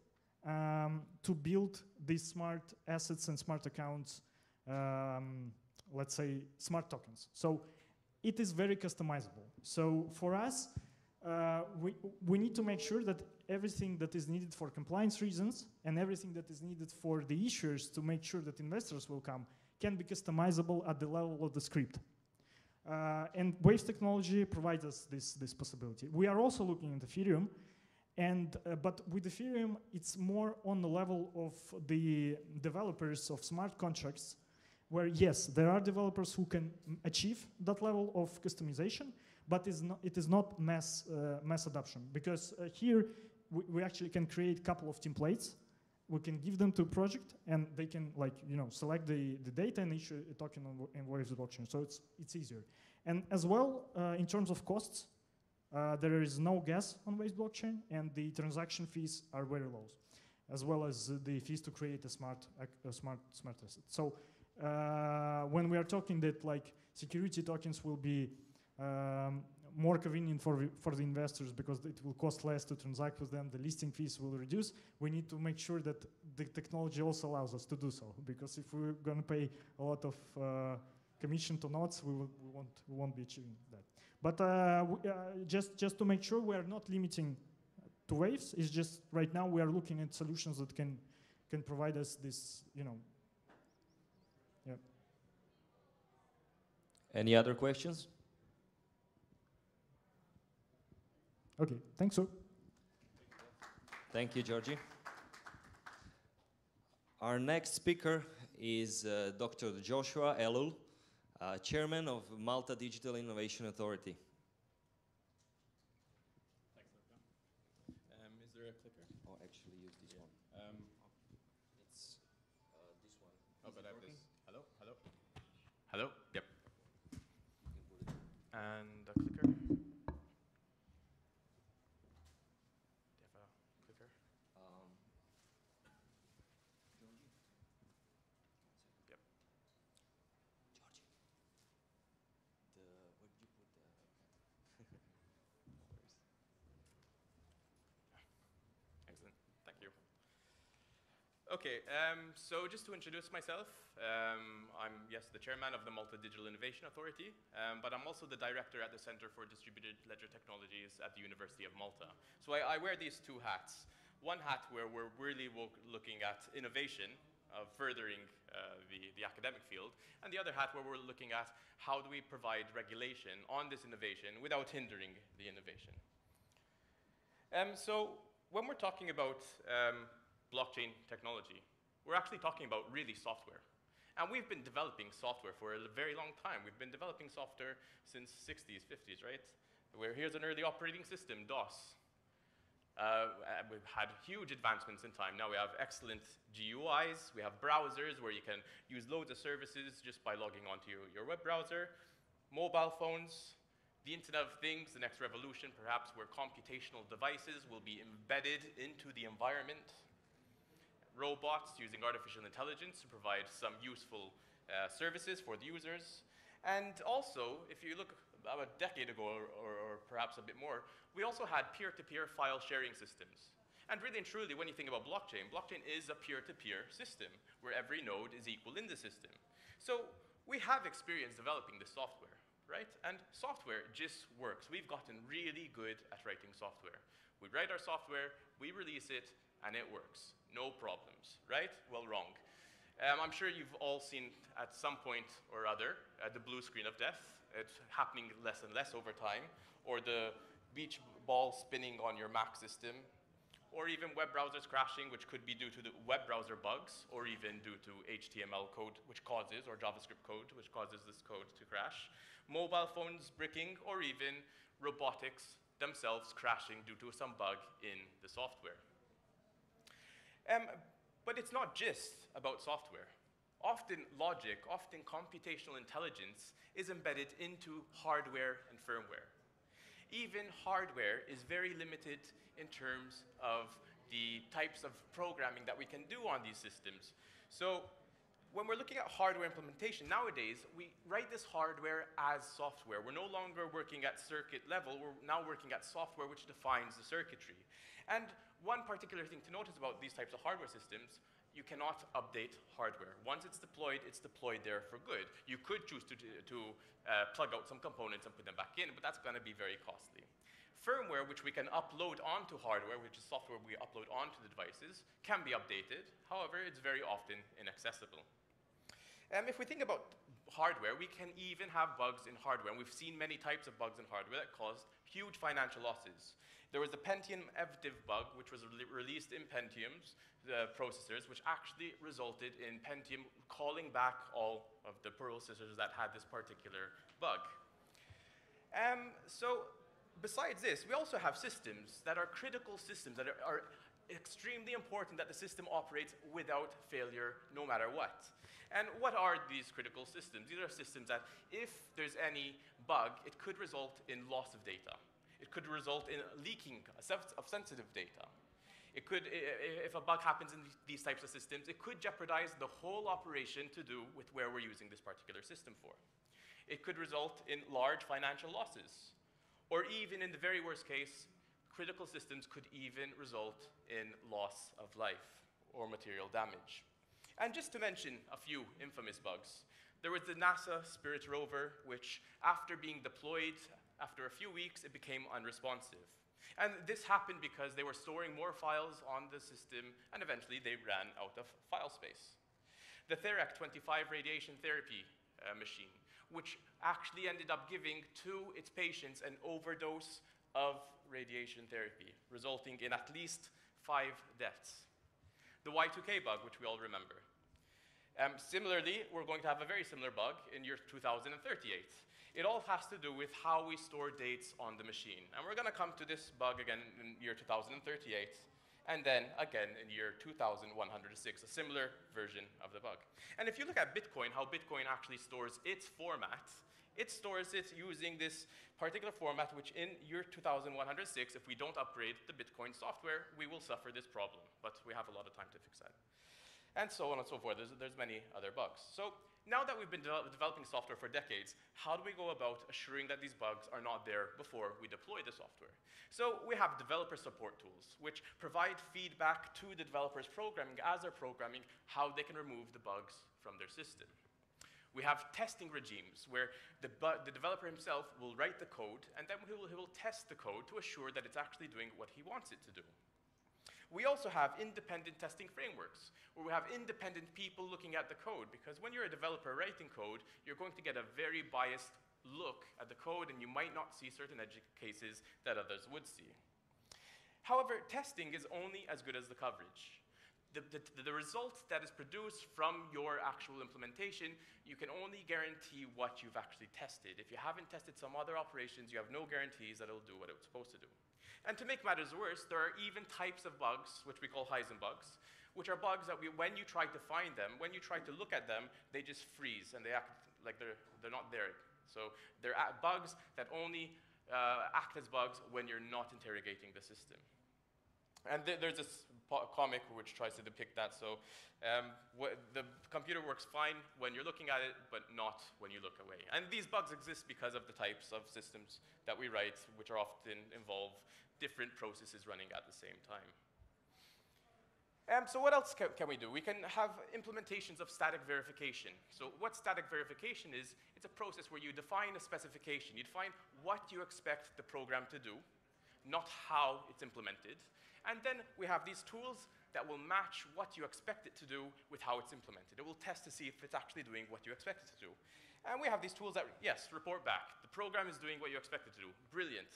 um, to build these smart assets and smart accounts um, let's say, smart tokens. So it is very customizable. So for us, uh, we, we need to make sure that everything that is needed for compliance reasons and everything that is needed for the issuers to make sure that investors will come can be customizable at the level of the script. Uh, and Waves technology provides us this, this possibility. We are also looking at Ethereum, and, uh, but with Ethereum, it's more on the level of the developers of smart contracts where yes, there are developers who can achieve that level of customization, but is not, it is not mass, uh, mass adoption because uh, here we, we, actually can create a couple of templates. We can give them to a project and they can like, you know, select the, the data and issue a token on, in Waves blockchain. So it's, it's easier. And as well, uh, in terms of costs, uh, there is no gas on Waves blockchain and the transaction fees are very low, as well as the fees to create a smart, a smart, smart asset. So uh, when we are talking that like security tokens will be um, more convenient for, for the investors because it will cost less to transact with them, the listing fees will reduce, we need to make sure that the technology also allows us to do so. Because if we're going to pay a lot of uh, commission to nodes, we, will, we, won't, we won't be achieving that. But uh, uh, just, just to make sure we are not limiting to waves, it's just right now we are looking at solutions that can, can provide us this, you know, Any other questions? Okay, thanks, sir. Thank you, Georgiy. Our next speaker is uh, Dr. Joshua Ellul. Uh, chairman of Malta Digital Innovation Authority. Um, is there a clicker? Oh, actually, use this one. Um, It's uh, this one. oh, Is but it I have working? this. Hello, hello, hello. Yep. You can put it. And a clicker. Do you have a clicker? Um, Yep. Georgiy. The where did you put the? no worries. Excellent. Thank you. Okay, um, so just to introduce myself, um, I'm, yes, the chairman of the Malta Digital Innovation Authority, um, but I'm also the director at the Center for Distributed Ledger Technologies at the University of Malta. So I, I wear these two hats. One hat where we're really looking at innovation, of furthering uh, the, the academic field, and the other hat where we're looking at how do we provide regulation on this innovation without hindering the innovation. Um, so when we're talking about um, blockchain technology, we're actually talking about really software. And we've been developing software for a very long time. We've been developing software since 60s, 50s, right? Where here's an early operating system, DOS. Uh, we've had huge advancements in time. Now we have excellent GUIs, we have browsers where you can use loads of services just by logging onto your, your web browser, mobile phones, the Internet of Things, the next revolution, perhaps where computational devices will be embedded into the environment, robots using artificial intelligence to provide some useful uh, services for the users. And also, if you look about a decade ago, or, or, or perhaps a bit more, we also had peer-to-peer file sharing systems. And really and truly, when you think about blockchain, blockchain is a peer-to-peer system where every node is equal in the system. So we have experience developing this software, right? And software just works. We've gotten really good at writing software. We write our software, we release it, and it works. No problems, right? Well, wrong. Um, I'm sure you've all seen at some point or other uh, the blue screen of death. It's happening less and less over time, or the beach ball spinning on your Mac system, or even web browsers crashing, which could be due to the web browser bugs, or even due to HTML code, which causes, or JavaScript code, which causes this code to crash. Mobile phones bricking, or even robotics themselves crashing due to some bug in the software. Um, but it's not just about software. Often logic, often computational intelligence is embedded into hardware and firmware. Even hardware is very limited in terms of the types of programming that we can do on these systems. So when we're looking at hardware implementation nowadays, we write this hardware as software. We're no longer working at circuit level, we're now working at software which defines the circuitry. And one particular thing to notice about these types of hardware systems, you cannot update hardware. Once it's deployed, it's deployed there for good. You could choose to, to uh, plug out some components and put them back in, but that's going to be very costly. Firmware, which we can upload onto hardware, which is software we upload onto the devices, can be updated. However, it's very often inaccessible. Um, if we think about hardware, we can even have bugs in hardware. And we've seen many types of bugs in hardware that caused huge financial losses. There was the Pentium FDIV bug, which was re released in Pentium's uh, processors, which actually resulted in Pentium calling back all of the processors that had this particular bug. Um, so besides this, we also have systems that are critical systems that are, are extremely important that the system operates without failure no matter what. And what are these critical systems? These are systems that if there's any bug, it could result in loss of data. It could result in leaking of sensitive data. It could, if a bug happens in these types of systems, it could jeopardize the whole operation to do with where we're using this particular system for. It could result in large financial losses. Or even in the very worst case, critical systems could even result in loss of life or material damage. And just to mention a few infamous bugs, there was the NASA Spirit rover, which after being deployed, after a few weeks, it became unresponsive. And this happened because they were storing more files on the system, and eventually they ran out of file space. The Therac 25 radiation therapy uh, machine, which actually ended up giving to its patients an overdose of radiation therapy, resulting in at least five deaths. The Y2K bug, which we all remember. Um, similarly, we're going to have a very similar bug in year 2038. It all has to do with how we store dates on the machine. And we're going to come to this bug again in year 2038, and then again in year 2106, a similar version of the bug. And if you look at Bitcoin, how Bitcoin actually stores its format, it stores it using this particular format, which in year 2106, if we don't upgrade the Bitcoin software, we will suffer this problem. But we have a lot of time to fix that and so on and so forth. There's, there's many other bugs. So now that we've been de developing software for decades, how do we go about assuring that these bugs are not there before we deploy the software? So we have developer support tools, which provide feedback to the developers programming as they're programming how they can remove the bugs from their system. We have testing regimes where the, the, developer himself will write the code and then he will, he will test the code to assure that it's actually doing what he wants it to do. We also have independent testing frameworks, where we have independent people looking at the code, because when you're a developer writing code, you're going to get a very biased look at the code, and you might not see certain edge cases that others would see. However, testing is only as good as the coverage. The, the, the, result that is produced from your actual implementation, you can only guarantee what you've actually tested. If you haven't tested some other operations, you have no guarantees that it'll do what it's supposed to do. And to make matters worse, there are even types of bugs, which we call Heisenbugs, which are bugs that we, when you try to find them, when you try to look at them, they just freeze and they act like they're, they're not there. So they're bugs that only uh, act as bugs when you're not interrogating the system. And th there's this comic which tries to depict that. So um, the computer works fine when you're looking at it, but not when you look away. And these bugs exist because of the types of systems that we write, which are often involve different processes running at the same time. Um, so what else can, we do? We can have implementations of static verification. So what static verification is, it's a process where you define a specification. You define what you expect the program to do, not how it's implemented. And then we have these tools that will match what you expect it to do with how it's implemented. It will test to see if it's actually doing what you expect it to do. And we have these tools that, yes, report back. The program is doing what you expect it to do. Brilliant.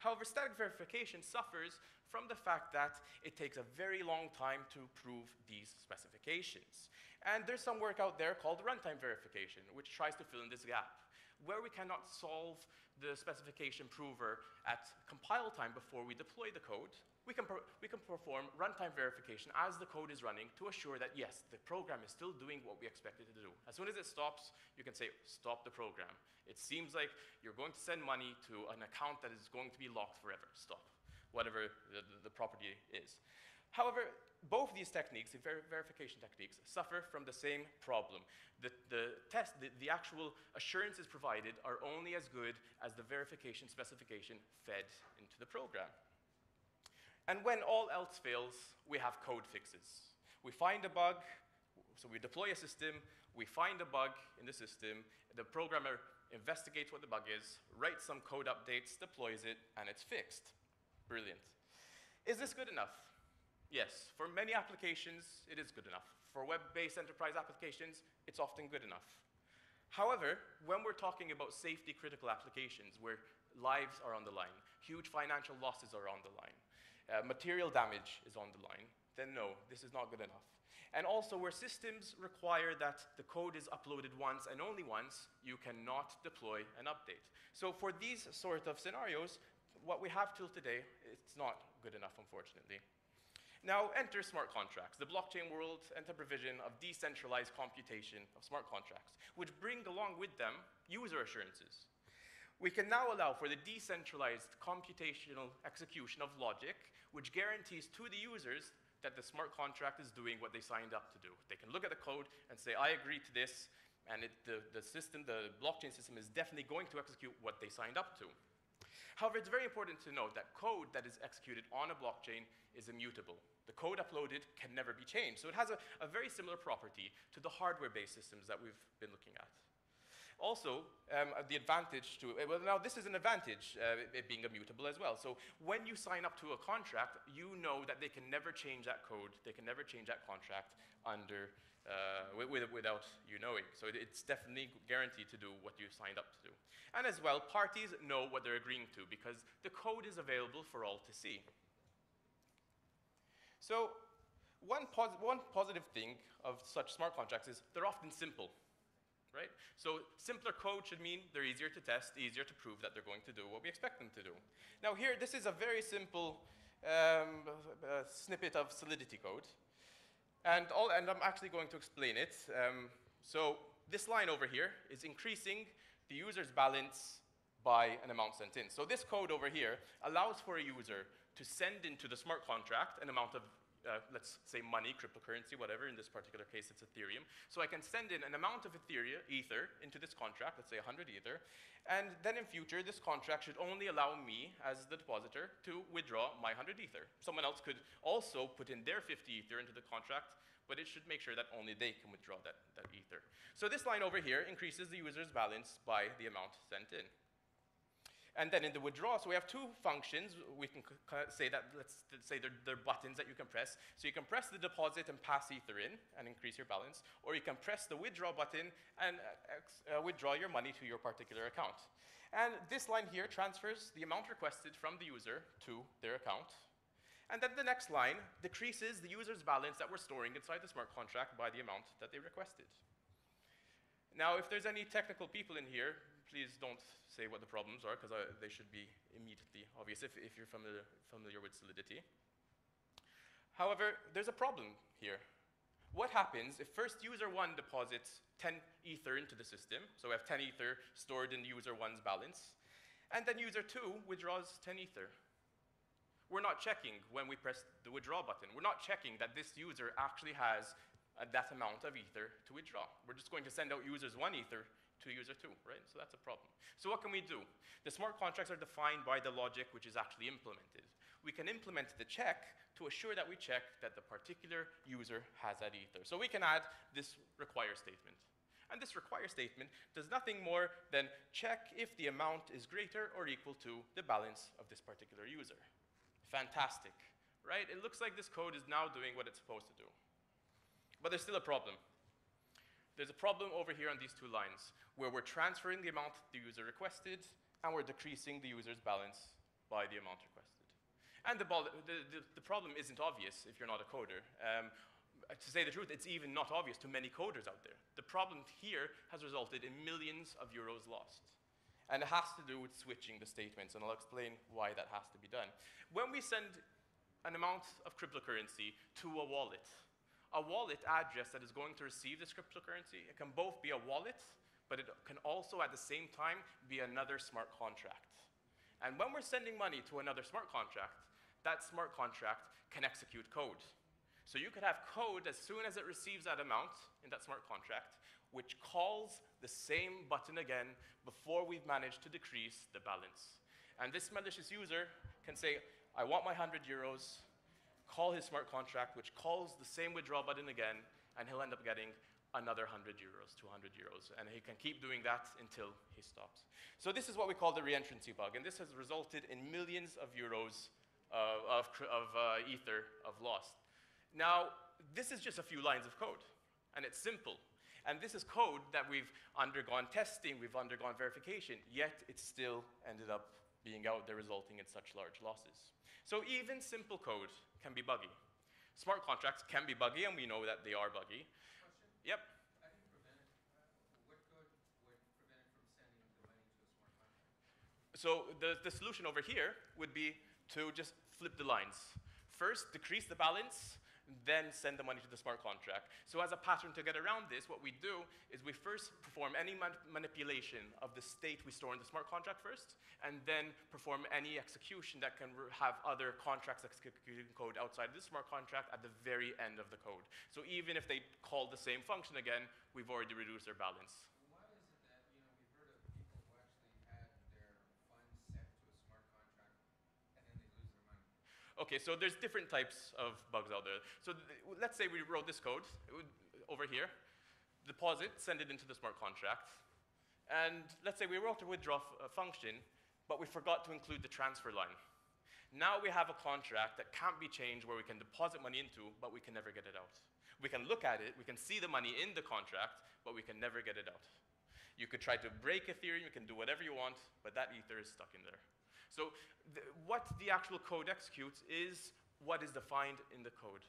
However, static verification suffers from the fact that it takes a very long time to prove these specifications. And there's some work out there called runtime verification, which tries to fill in this gap. Where we cannot solve the specification prover at compile time before we deploy the code, we can, we can perform runtime verification as the code is running to assure that, yes, the program is still doing what we expect it to do. As soon as it stops, you can say, stop the program. It seems like you're going to send money to an account that is going to be locked forever. Stop, whatever the, the property is. However, both these techniques, the ver verification techniques, suffer from the same problem. The, the test, the, the, actual assurances provided are only as good as the verification specification fed into the program. And when all else fails, we have code fixes. We find a bug, so we deploy a system, we find a bug in the system, the programmer investigates what the bug is, writes some code updates, deploys it, and it's fixed. Brilliant. Is this good enough? Yes, for many applications, it is good enough. For web-based enterprise applications, it's often good enough. However, when we're talking about safety-critical applications where lives are on the line, huge financial losses are on the line, uh, material damage is on the line, then no, this is not good enough. And also, where systems require that the code is uploaded once and only once, you cannot deploy an update. So for these sort of scenarios, what we have till today, it's not good enough, unfortunately. Now, enter smart contracts, the blockchain world and the provision of decentralized computation of smart contracts, which bring along with them user assurances. We can now allow for the decentralized computational execution of logic which guarantees to the users that the smart contract is doing what they signed up to do. They can look at the code and say, I agree to this, and it, the, the system, the blockchain system is definitely going to execute what they signed up to. However, it's very important to note that code that is executed on a blockchain is immutable. The code uploaded can never be changed. So it has a, a very similar property to the hardware-based systems that we've been looking at. Also, um, the advantage to, well, now this is an advantage, uh, it being immutable as well. So when you sign up to a contract, you know that they can never change that code, they can never change that contract under, uh, with, without you knowing. So it's definitely guaranteed to do what you signed up to do. And as well, parties know what they're agreeing to because the code is available for all to see. So one, one positive thing of such smart contracts is they're often simple, right? So simpler code should mean they're easier to test, easier to prove that they're going to do what we expect them to do. Now here, this is a very simple um, uh, snippet of Solidity code. And, all, and I'm actually going to explain it. Um, so this line over here is increasing the user's balance by an amount sent in. So this code over here allows for a user to send into the smart contract an amount of uh, let's say money, cryptocurrency, whatever. In this particular case, it's Ethereum. So I can send in an amount of Ethereum, Ether into this contract, let's say 100 Ether, and then in future, this contract should only allow me, as the depositor, to withdraw my 100 Ether. Someone else could also put in their 50 Ether into the contract, but it should make sure that only they can withdraw that, that Ether. So this line over here increases the user's balance by the amount sent in. And then in the withdraw, so we have two functions. We can say that, let's say they're, they're, buttons that you can press. So you can press the deposit and pass Ether in and increase your balance, or you can press the withdraw button and uh, uh, withdraw your money to your particular account. And this line here transfers the amount requested from the user to their account. And then the next line decreases the user's balance that we're storing inside the smart contract by the amount that they requested. Now, if there's any technical people in here, please don't say what the problems are, because they should be immediately obvious if, if you're familiar, familiar with Solidity. However, there's a problem here. What happens if first user 1 deposits 10 Ether into the system, so we have 10 Ether stored in user 1's balance, and then user 2 withdraws 10 Ether? We're not checking when we press the withdraw button. We're not checking that this user actually has uh, that amount of Ether to withdraw. We're just going to send out users 1 Ether to user two, right? So that's a problem. So what can we do? The smart contracts are defined by the logic which is actually implemented. We can implement the check to assure that we check that the particular user has that ether. So we can add this require statement. And this require statement does nothing more than check if the amount is greater or equal to the balance of this particular user. Fantastic, right? It looks like this code is now doing what it's supposed to do. But there's still a problem. There's a problem over here on these two lines, where we're transferring the amount the user requested, and we're decreasing the user's balance by the amount requested. And the, the, the, the problem isn't obvious if you're not a coder. Um, to say the truth, it's even not obvious to many coders out there. The problem here has resulted in millions of euros lost. And it has to do with switching the statements, and I'll explain why that has to be done. When we send an amount of cryptocurrency to a wallet, a wallet address that is going to receive this cryptocurrency. It can both be a wallet, but it can also at the same time be another smart contract. And when we're sending money to another smart contract, that smart contract can execute code. So you could have code as soon as it receives that amount in that smart contract, which calls the same button again before we've managed to decrease the balance. And this malicious user can say, I want my 100 euros, call his smart contract, which calls the same withdrawal button again, and he'll end up getting another 100 euros, 200 euros, and he can keep doing that until he stops. So this is what we call the reentrancy bug, and this has resulted in millions of euros uh, of, of uh, ether of lost. Now, this is just a few lines of code, and it's simple. And this is code that we've undergone testing, we've undergone verification, yet it still ended up being out there resulting in such large losses. So even simple code can be buggy. Smart contracts can be buggy, and we know that they are buggy. Question? Yep. So the, the solution over here would be to just flip the lines. First, decrease the balance, then send the money to the smart contract. So as a pattern to get around this, what we do is we first perform any man manipulation of the state we store in the smart contract first, and then perform any execution that can have other contracts executing code outside of the smart contract at the very end of the code. So even if they call the same function again, we've already reduced their balance. Okay, so there's different types of bugs out there. So let's say we wrote this code over here, deposit, send it into the smart contract. And let's say we wrote a withdraw uh, function, but we forgot to include the transfer line. Now we have a contract that can't be changed where we can deposit money into, but we can never get it out. We can look at it, we can see the money in the contract, but we can never get it out. You could try to break Ethereum, you can do whatever you want, but that Ether is stuck in there. So what the actual code executes is what is defined in the code.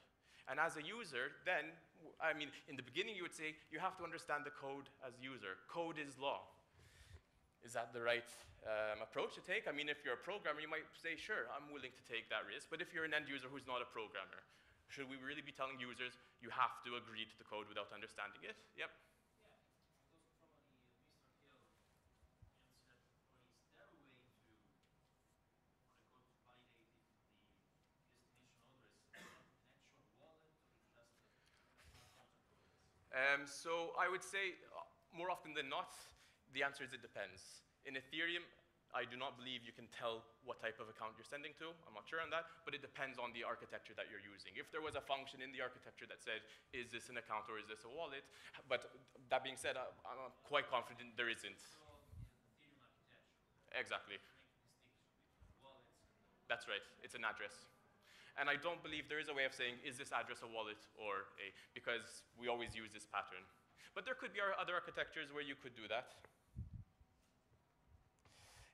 And as a user, then, I mean, in the beginning you would say, you have to understand the code as user. Code is law. Is that the right um, approach to take? I mean, if you're a programmer, you might say, sure, I'm willing to take that risk. But if you're an end user who's not a programmer, should we really be telling users you have to agree to the code without understanding it? Yep. Um, so I would say, uh, more often than not, the answer is it depends. In Ethereum, I do not believe you can tell what type of account you're sending to. I'm not sure on that, but it depends on the architecture that you're using. If there was a function in the architecture that said, is this an account or is this a wallet? But that being said, I, I'm quite confident there isn't. Exactly. That's right, it's an address. And I don't believe there is a way of saying, is this address a wallet or a, because we always use this pattern. But there could be other architectures where you could do that.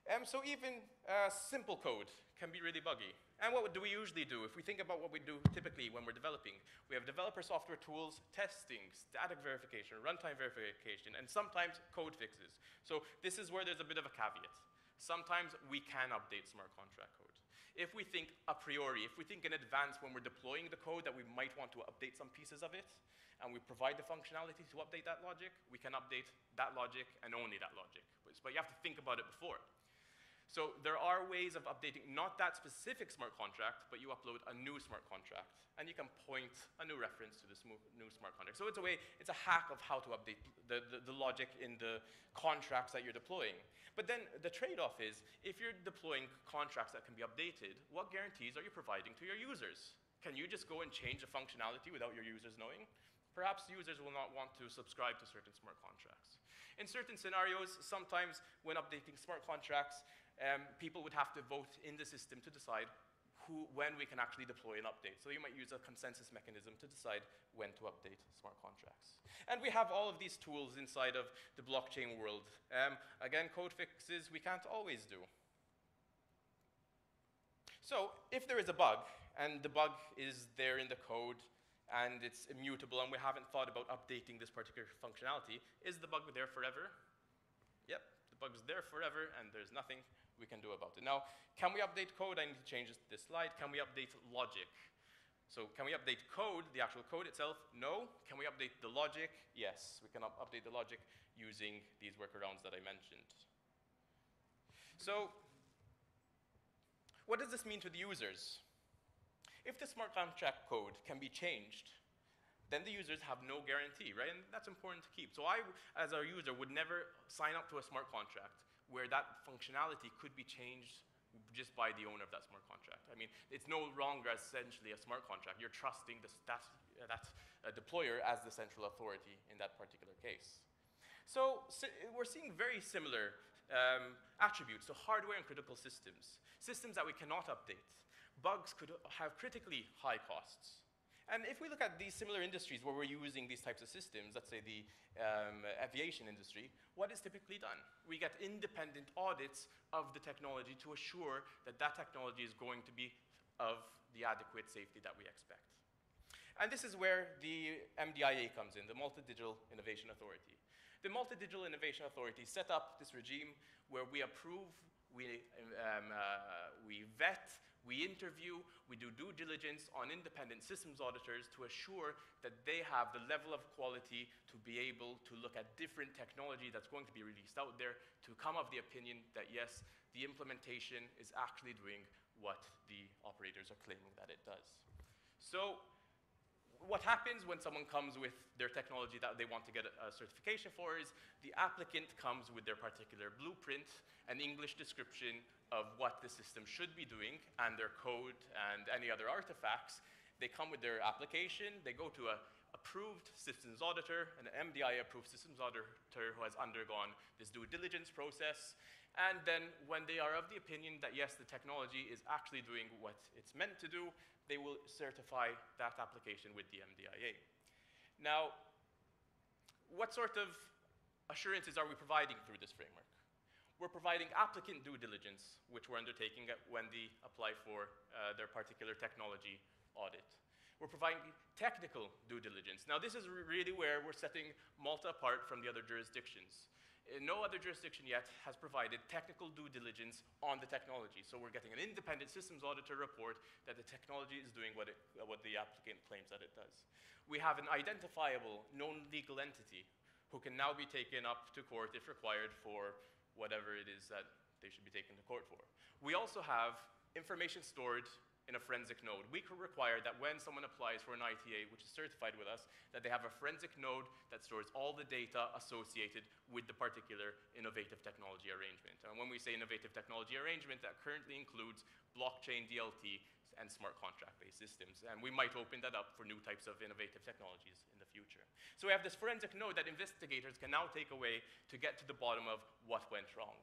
Um, so even uh, simple code can be really buggy. And what do we usually do? If we think about what we do typically when we're developing, we have developer software tools, testing, static verification, runtime verification, and sometimes code fixes. So this is where there's a bit of a caveat. Sometimes we can update smart contract code. If we think a priori, if we think in advance when we're deploying the code that we might want to update some pieces of it, and we provide the functionality to update that logic, we can update that logic and only that logic. But you have to think about it before. So there are ways of updating not that specific smart contract, but you upload a new smart contract, and you can point a new reference to this new smart contract. So it's a way, it's a hack of how to update the, the, the logic in the contracts that you're deploying. But then the trade-off is, if you're deploying contracts that can be updated, what guarantees are you providing to your users? Can you just go and change the functionality without your users knowing? Perhaps users will not want to subscribe to certain smart contracts. In certain scenarios, sometimes when updating smart contracts, um, people would have to vote in the system to decide who, when we can actually deploy an update. So you might use a consensus mechanism to decide when to update smart contracts. And we have all of these tools inside of the blockchain world. Um, again, code fixes we can't always do. So if there is a bug, and the bug is there in the code, and it's immutable, and we haven't thought about updating this particular functionality, is the bug there forever? Yep, the bug's there forever, and there's nothing we can do about it. Now, can we update code? I need to change this slide. Can we update logic? So can we update code, the actual code itself? No. Can we update the logic? Yes, we can up update the logic using these workarounds that I mentioned. So what does this mean to the users? If the smart contract code can be changed, then the users have no guarantee, right? And that's important to keep. So I, as a user, would never sign up to a smart contract where that functionality could be changed just by the owner of that smart contract. I mean, it's no longer essentially a smart contract. You're trusting this, that, that uh, deployer as the central authority in that particular case. So, so we're seeing very similar um, attributes to hardware and critical systems, systems that we cannot update. Bugs could have critically high costs. And if we look at these similar industries where we're using these types of systems, let's say the um, aviation industry, what is typically done? We get independent audits of the technology to assure that that technology is going to be of the adequate safety that we expect. And this is where the MDIA comes in, the Malta Digital Innovation Authority. The Malta Digital Innovation Authority set up this regime where we approve, we, um, uh, we vet, we interview, we do due diligence on independent systems auditors to assure that they have the level of quality to be able to look at different technology that's going to be released out there to come of the opinion that yes, the implementation is actually doing what the operators are claiming that it does. So what happens when someone comes with their technology that they want to get a, a, certification for is the applicant comes with their particular blueprint, an English description of what the system should be doing, and their code and any other artifacts. They come with their application, they go to a approved systems auditor, an MDI approved systems auditor who has undergone this due diligence process. And then when they are of the opinion that yes, the technology is actually doing what it's meant to do, they will certify that application with the MDIA. Now, what sort of assurances are we providing through this framework? We're providing applicant due diligence, which we're undertaking when they apply for uh, their particular technology audit. We're providing technical due diligence. Now, this is really where we're setting Malta apart from the other jurisdictions. Uh, no other jurisdiction yet has provided technical due diligence on the technology. So we're getting an independent systems auditor report that the technology is doing what, it, uh, what the applicant claims that it does. We have an identifiable known legal entity who can now be taken up to court if required for whatever it is that they should be taken to court for. We also have information stored in a forensic node. We could require that when someone applies for an ITA, which is certified with us, that they have a forensic node that stores all the data associated with the particular innovative technology arrangement. And when we say innovative technology arrangement, that currently includes blockchain DLT and smart contract-based systems. And we might open that up for new types of innovative technologies in the future. So we have this forensic node that investigators can now take away to get to the bottom of what went wrong.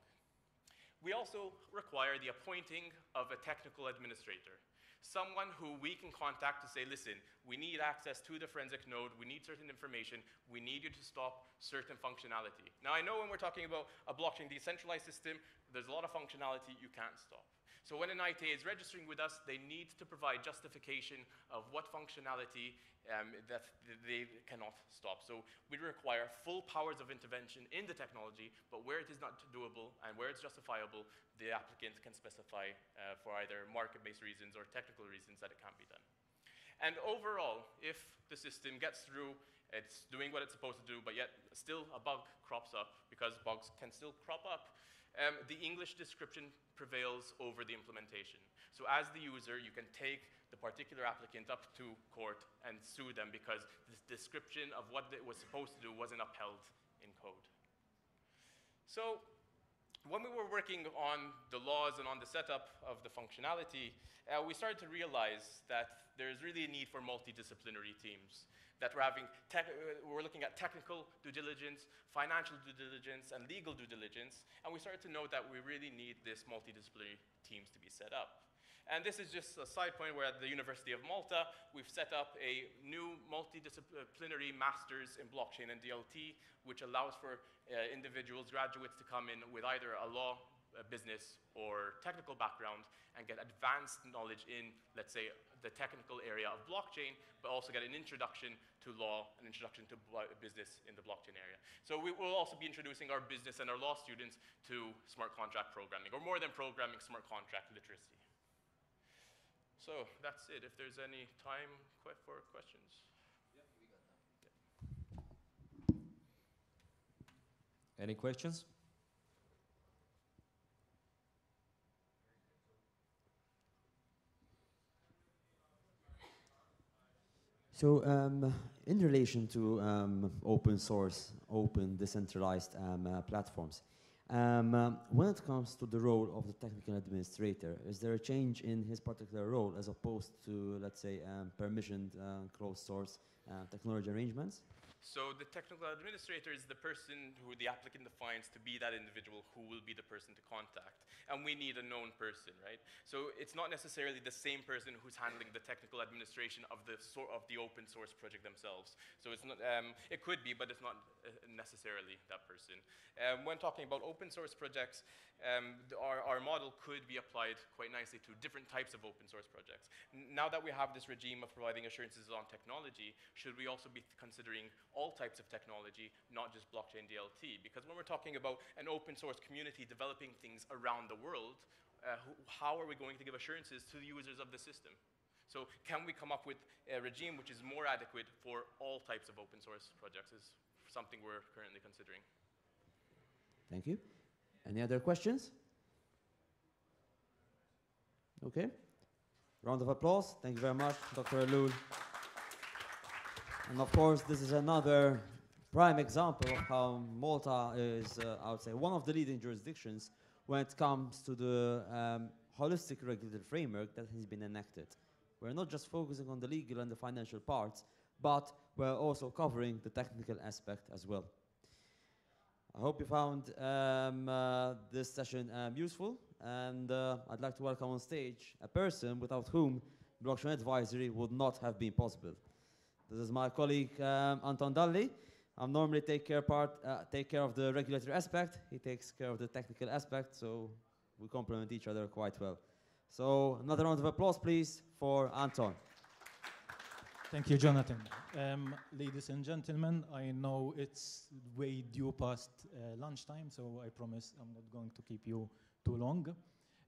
We also require the appointing of a technical administrator someone who we can contact to say, listen, we need access to the forensic node, we need certain information, we need you to stop certain functionality. Now, I know when we're talking about a blockchain decentralized system, there's a lot of functionality you can't stop. So when an ITA is registering with us, they need to provide justification of what functionality um, that they cannot stop. So we require full powers of intervention in the technology, but where it is not doable and where it's justifiable, the applicant can specify uh, for either market-based reasons or technical reasons that it can't be done. And overall, if the system gets through, it's doing what it's supposed to do, but yet still a bug crops up, because bugs can still crop up, um, the English description prevails over the implementation. So as the user, you can take the particular applicant up to court and sue them because this description of what it was supposed to do wasn't upheld in code. So when we were working on the laws and on the setup of the functionality, uh, we started to realize that there's really a need for multidisciplinary teams that we're having, uh, we're looking at technical due diligence, financial due diligence, and legal due diligence, and we started to know that we really need this multidisciplinary teams to be set up. And this is just a side point where at the University of Malta, we've set up a new multidisciplinary master's in blockchain and DLT, which allows for uh, individuals, graduates to come in with either a law business or technical background and get advanced knowledge in, let's say, the technical area of blockchain, but also get an introduction to law, an introduction to business in the blockchain area. So we will also be introducing our business and our law students to smart contract programming, or more than programming, smart contract literacy. So that's it. If there's any time for questions. Any questions? So, um, in relation to um, open source, open, decentralized um, uh, platforms, um, um, when it comes to the role of the technical administrator, is there a change in his particular role as opposed to, let's say, um, permissioned uh, closed source uh, technology arrangements? So the technical administrator is the person who the applicant defines to be that individual who will be the person to contact. And we need a known person, right? So it's not necessarily the same person who's handling the technical administration of the, so of the open source project themselves. So it's not, um, it could be, but it's not uh, necessarily that person. Um, when talking about open source projects, um, our, our model could be applied quite nicely to different types of open source projects. N now that we have this regime of providing assurances on technology, should we also be considering all types of technology, not just blockchain DLT. Because when we're talking about an open source community developing things around the world, uh, how are we going to give assurances to the users of the system? So can we come up with a regime which is more adequate for all types of open source projects is something we're currently considering. Thank you. Any other questions? Okay. Round of applause. Thank you very much, Dr. Ellul. And of course, this is another prime example of how Malta is, uh, I would say, one of the leading jurisdictions when it comes to the um, holistic regulatory framework that has been enacted. We're not just focusing on the legal and the financial parts, but we're also covering the technical aspect as well. I hope you found um, uh, this session um, useful, and uh, I'd like to welcome on stage a person without whom blockchain advisory would not have been possible. This is my colleague um, Anton Dalli. I normally take care part, uh, take care of the regulatory aspect. He takes care of the technical aspect, so we complement each other quite well. So another round of applause, please, for Anton. Thank you, Jonathan. Um, ladies and gentlemen, I know it's way due past uh, lunchtime, so I promise I'm not going to keep you too long.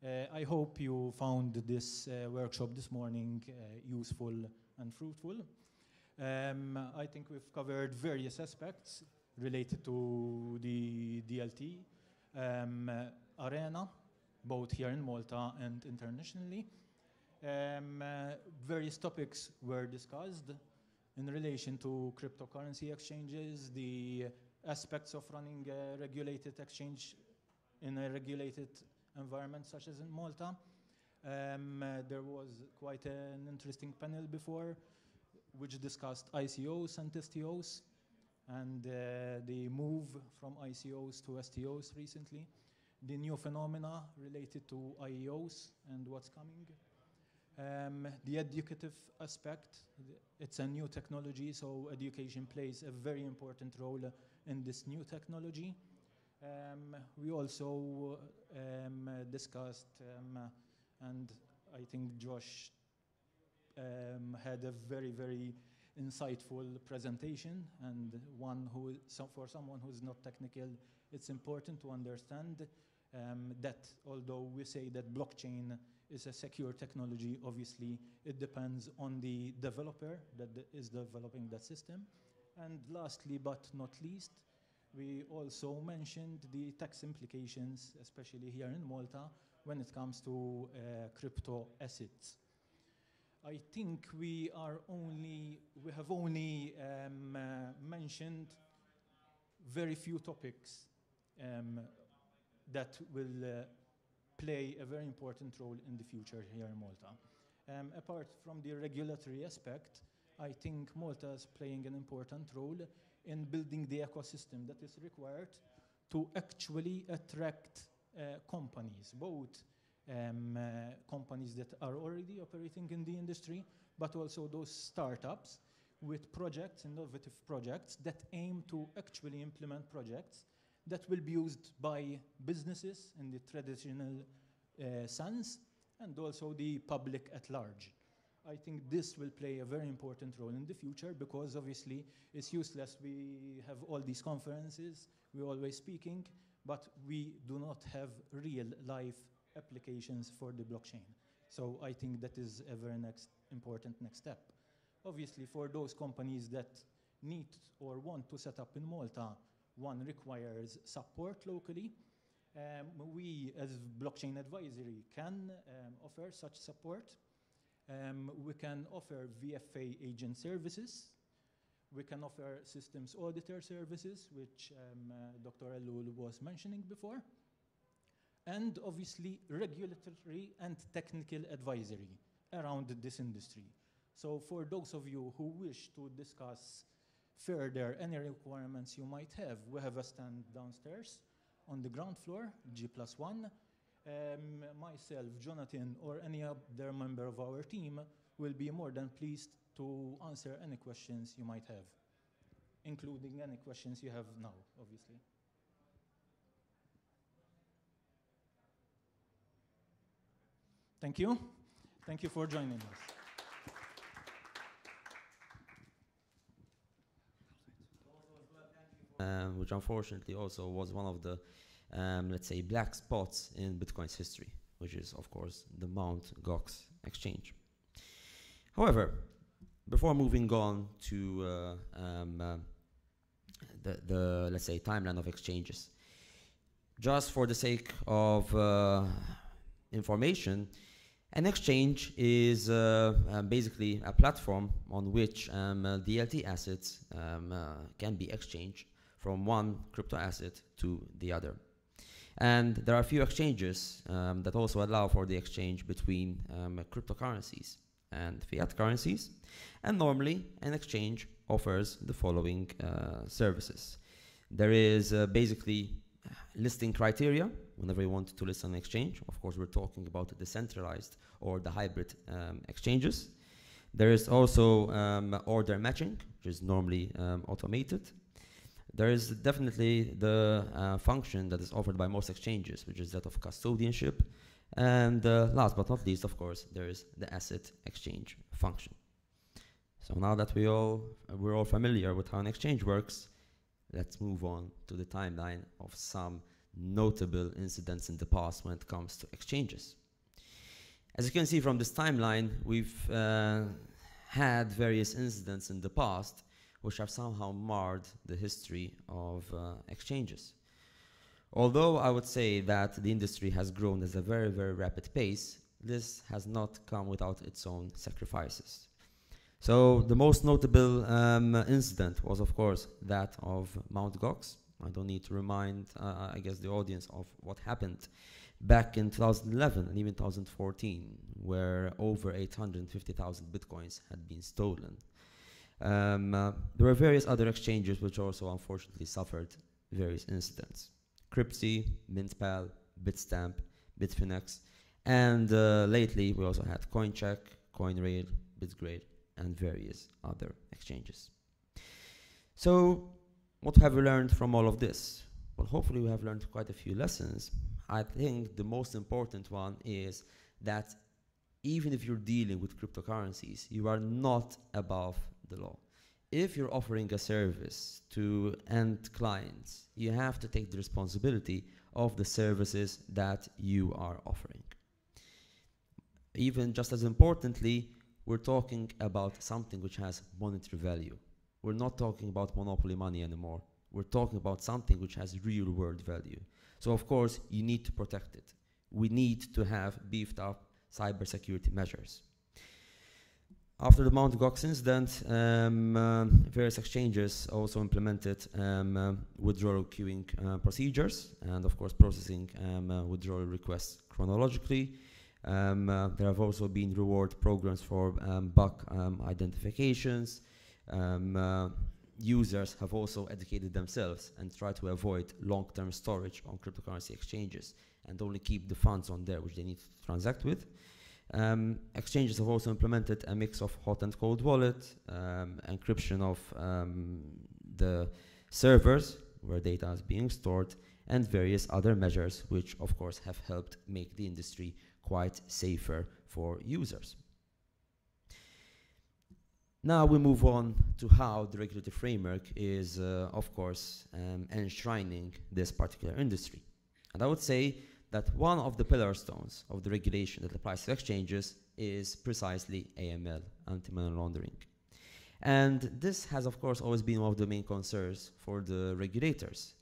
Uh, I hope you found this uh, workshop this morning uh, useful and fruitful. Um, I think we've covered various aspects related to the DLT um, arena, both here in Malta and internationally. Um, uh, various topics were discussed in relation to cryptocurrency exchanges, the aspects of running a regulated exchange in a regulated environment such as in Malta. Um, uh, there was quite an interesting panel before which discussed ICOs and STOs and uh, the move from ICOs to STOs recently, the new phenomena related to IEOs and what's coming. Um, the educative aspect, it's a new technology, so education plays a very important role in this new technology. Um, we also um, discussed, um, and I think Josh um, had a very, very insightful presentation, and one who, so for someone who's not technical, it's important to understand um, that although we say that blockchain is a secure technology, obviously it depends on the developer that is developing that system. And lastly, but not least, we also mentioned the tax implications, especially here in Malta, when it comes to uh, crypto assets. I think we are only, we have only um, uh, mentioned very few topics um, that will uh, play a very important role in the future here in Malta. Um, apart from the regulatory aspect, I think Malta is playing an important role in building the ecosystem that is required to actually attract uh, companies, both um, uh, companies that are already operating in the industry, but also those startups with projects, innovative projects that aim to actually implement projects that will be used by businesses in the traditional uh, sense and also the public at large. I think this will play a very important role in the future because obviously it's useless. We have all these conferences, we're always speaking, but we do not have real life applications for the blockchain. So I think that is a very next important next step. Obviously, for those companies that need or want to set up in Malta, one requires support locally. Um, we, as blockchain advisory, can um, offer such support. Um, we can offer VFA agent services. We can offer systems auditor services, which um, uh, Dr. Ellul was mentioning before. And obviously, regulatory and technical advisory around this industry. So for those of you who wish to discuss further any requirements you might have, we have a stand downstairs on the ground floor, G plus one. Um, myself, Jonathan, or any other member of our team will be more than pleased to answer any questions you might have, including any questions you have now, obviously. Thank you. Thank you for joining us. Um, which unfortunately also was one of the, um, let's say, black spots in Bitcoin's history, which is, of course, the Mount Gox exchange. However, before moving on to uh, um, uh, the, the, let's say, timeline of exchanges, just for the sake of uh, information, an exchange is uh, um, basically a platform on which um, uh, DLT assets um, uh, can be exchanged from one crypto asset to the other. And there are a few exchanges um, that also allow for the exchange between um, cryptocurrencies and fiat currencies. And normally, an exchange offers the following uh, services. There is uh, basically listing criteria whenever you want to list an exchange. Of course, we're talking about the decentralized or the hybrid um, exchanges. There is also um, order matching, which is normally um, automated there is definitely the uh, function that is offered by most exchanges, which is that of custodianship. And uh, last but not least, of course, there is the asset exchange function. So now that we all we're all familiar with how an exchange works, let's move on to the timeline of some notable incidents in the past when it comes to exchanges. As you can see from this timeline, we've uh, had various incidents in the past which have somehow marred the history of uh, exchanges. Although I would say that the industry has grown at a very, very rapid pace, this has not come without its own sacrifices. So the most notable um, incident was, of course, that of Mount Gox. I don't need to remind, uh, I guess, the audience of what happened back in 2011 and even 2014, where over 850,000 bitcoins had been stolen. Um, uh, there were various other exchanges which also unfortunately suffered various incidents. Cryptsy, Mintpal, Bitstamp, Bitfinex, and uh, lately we also had CoinCheck, CoinRail, BitGrail, and various other exchanges. So, what have we learned from all of this? Well, hopefully we have learned quite a few lessons. I think the most important one is that even if you're dealing with cryptocurrencies, you are not above the law. If you're offering a service to end clients, you have to take the responsibility of the services that you are offering. Even just as importantly, we're talking about something which has monetary value. We're not talking about monopoly money anymore. We're talking about something which has real world value. So of course, you need to protect it. We need to have beefed up cybersecurity measures. After the Mt. Gox incident, um, uh, various exchanges also implemented um, uh, withdrawal queuing uh, procedures and, of course, processing um, uh, withdrawal requests chronologically. Um, uh, there have also been reward programs for um, bug um, identifications. Uh, users have also educated themselves and tried to avoid long-term storage on cryptocurrency exchanges and only keep the funds on there which they need to transact with. Um, exchanges have also implemented a mix of hot and cold wallet, um, encryption of um, the servers where data is being stored, and various other measures, which of course have helped make the industry quite safer for users. Now we move on to how the regulatory framework is, uh, of course, um, enshrining this particular industry. And I would say that one of the pillar stones of the regulation that applies to exchanges is precisely AML, anti-money laundering. And this has, of course, always been one of the main concerns for the regulators.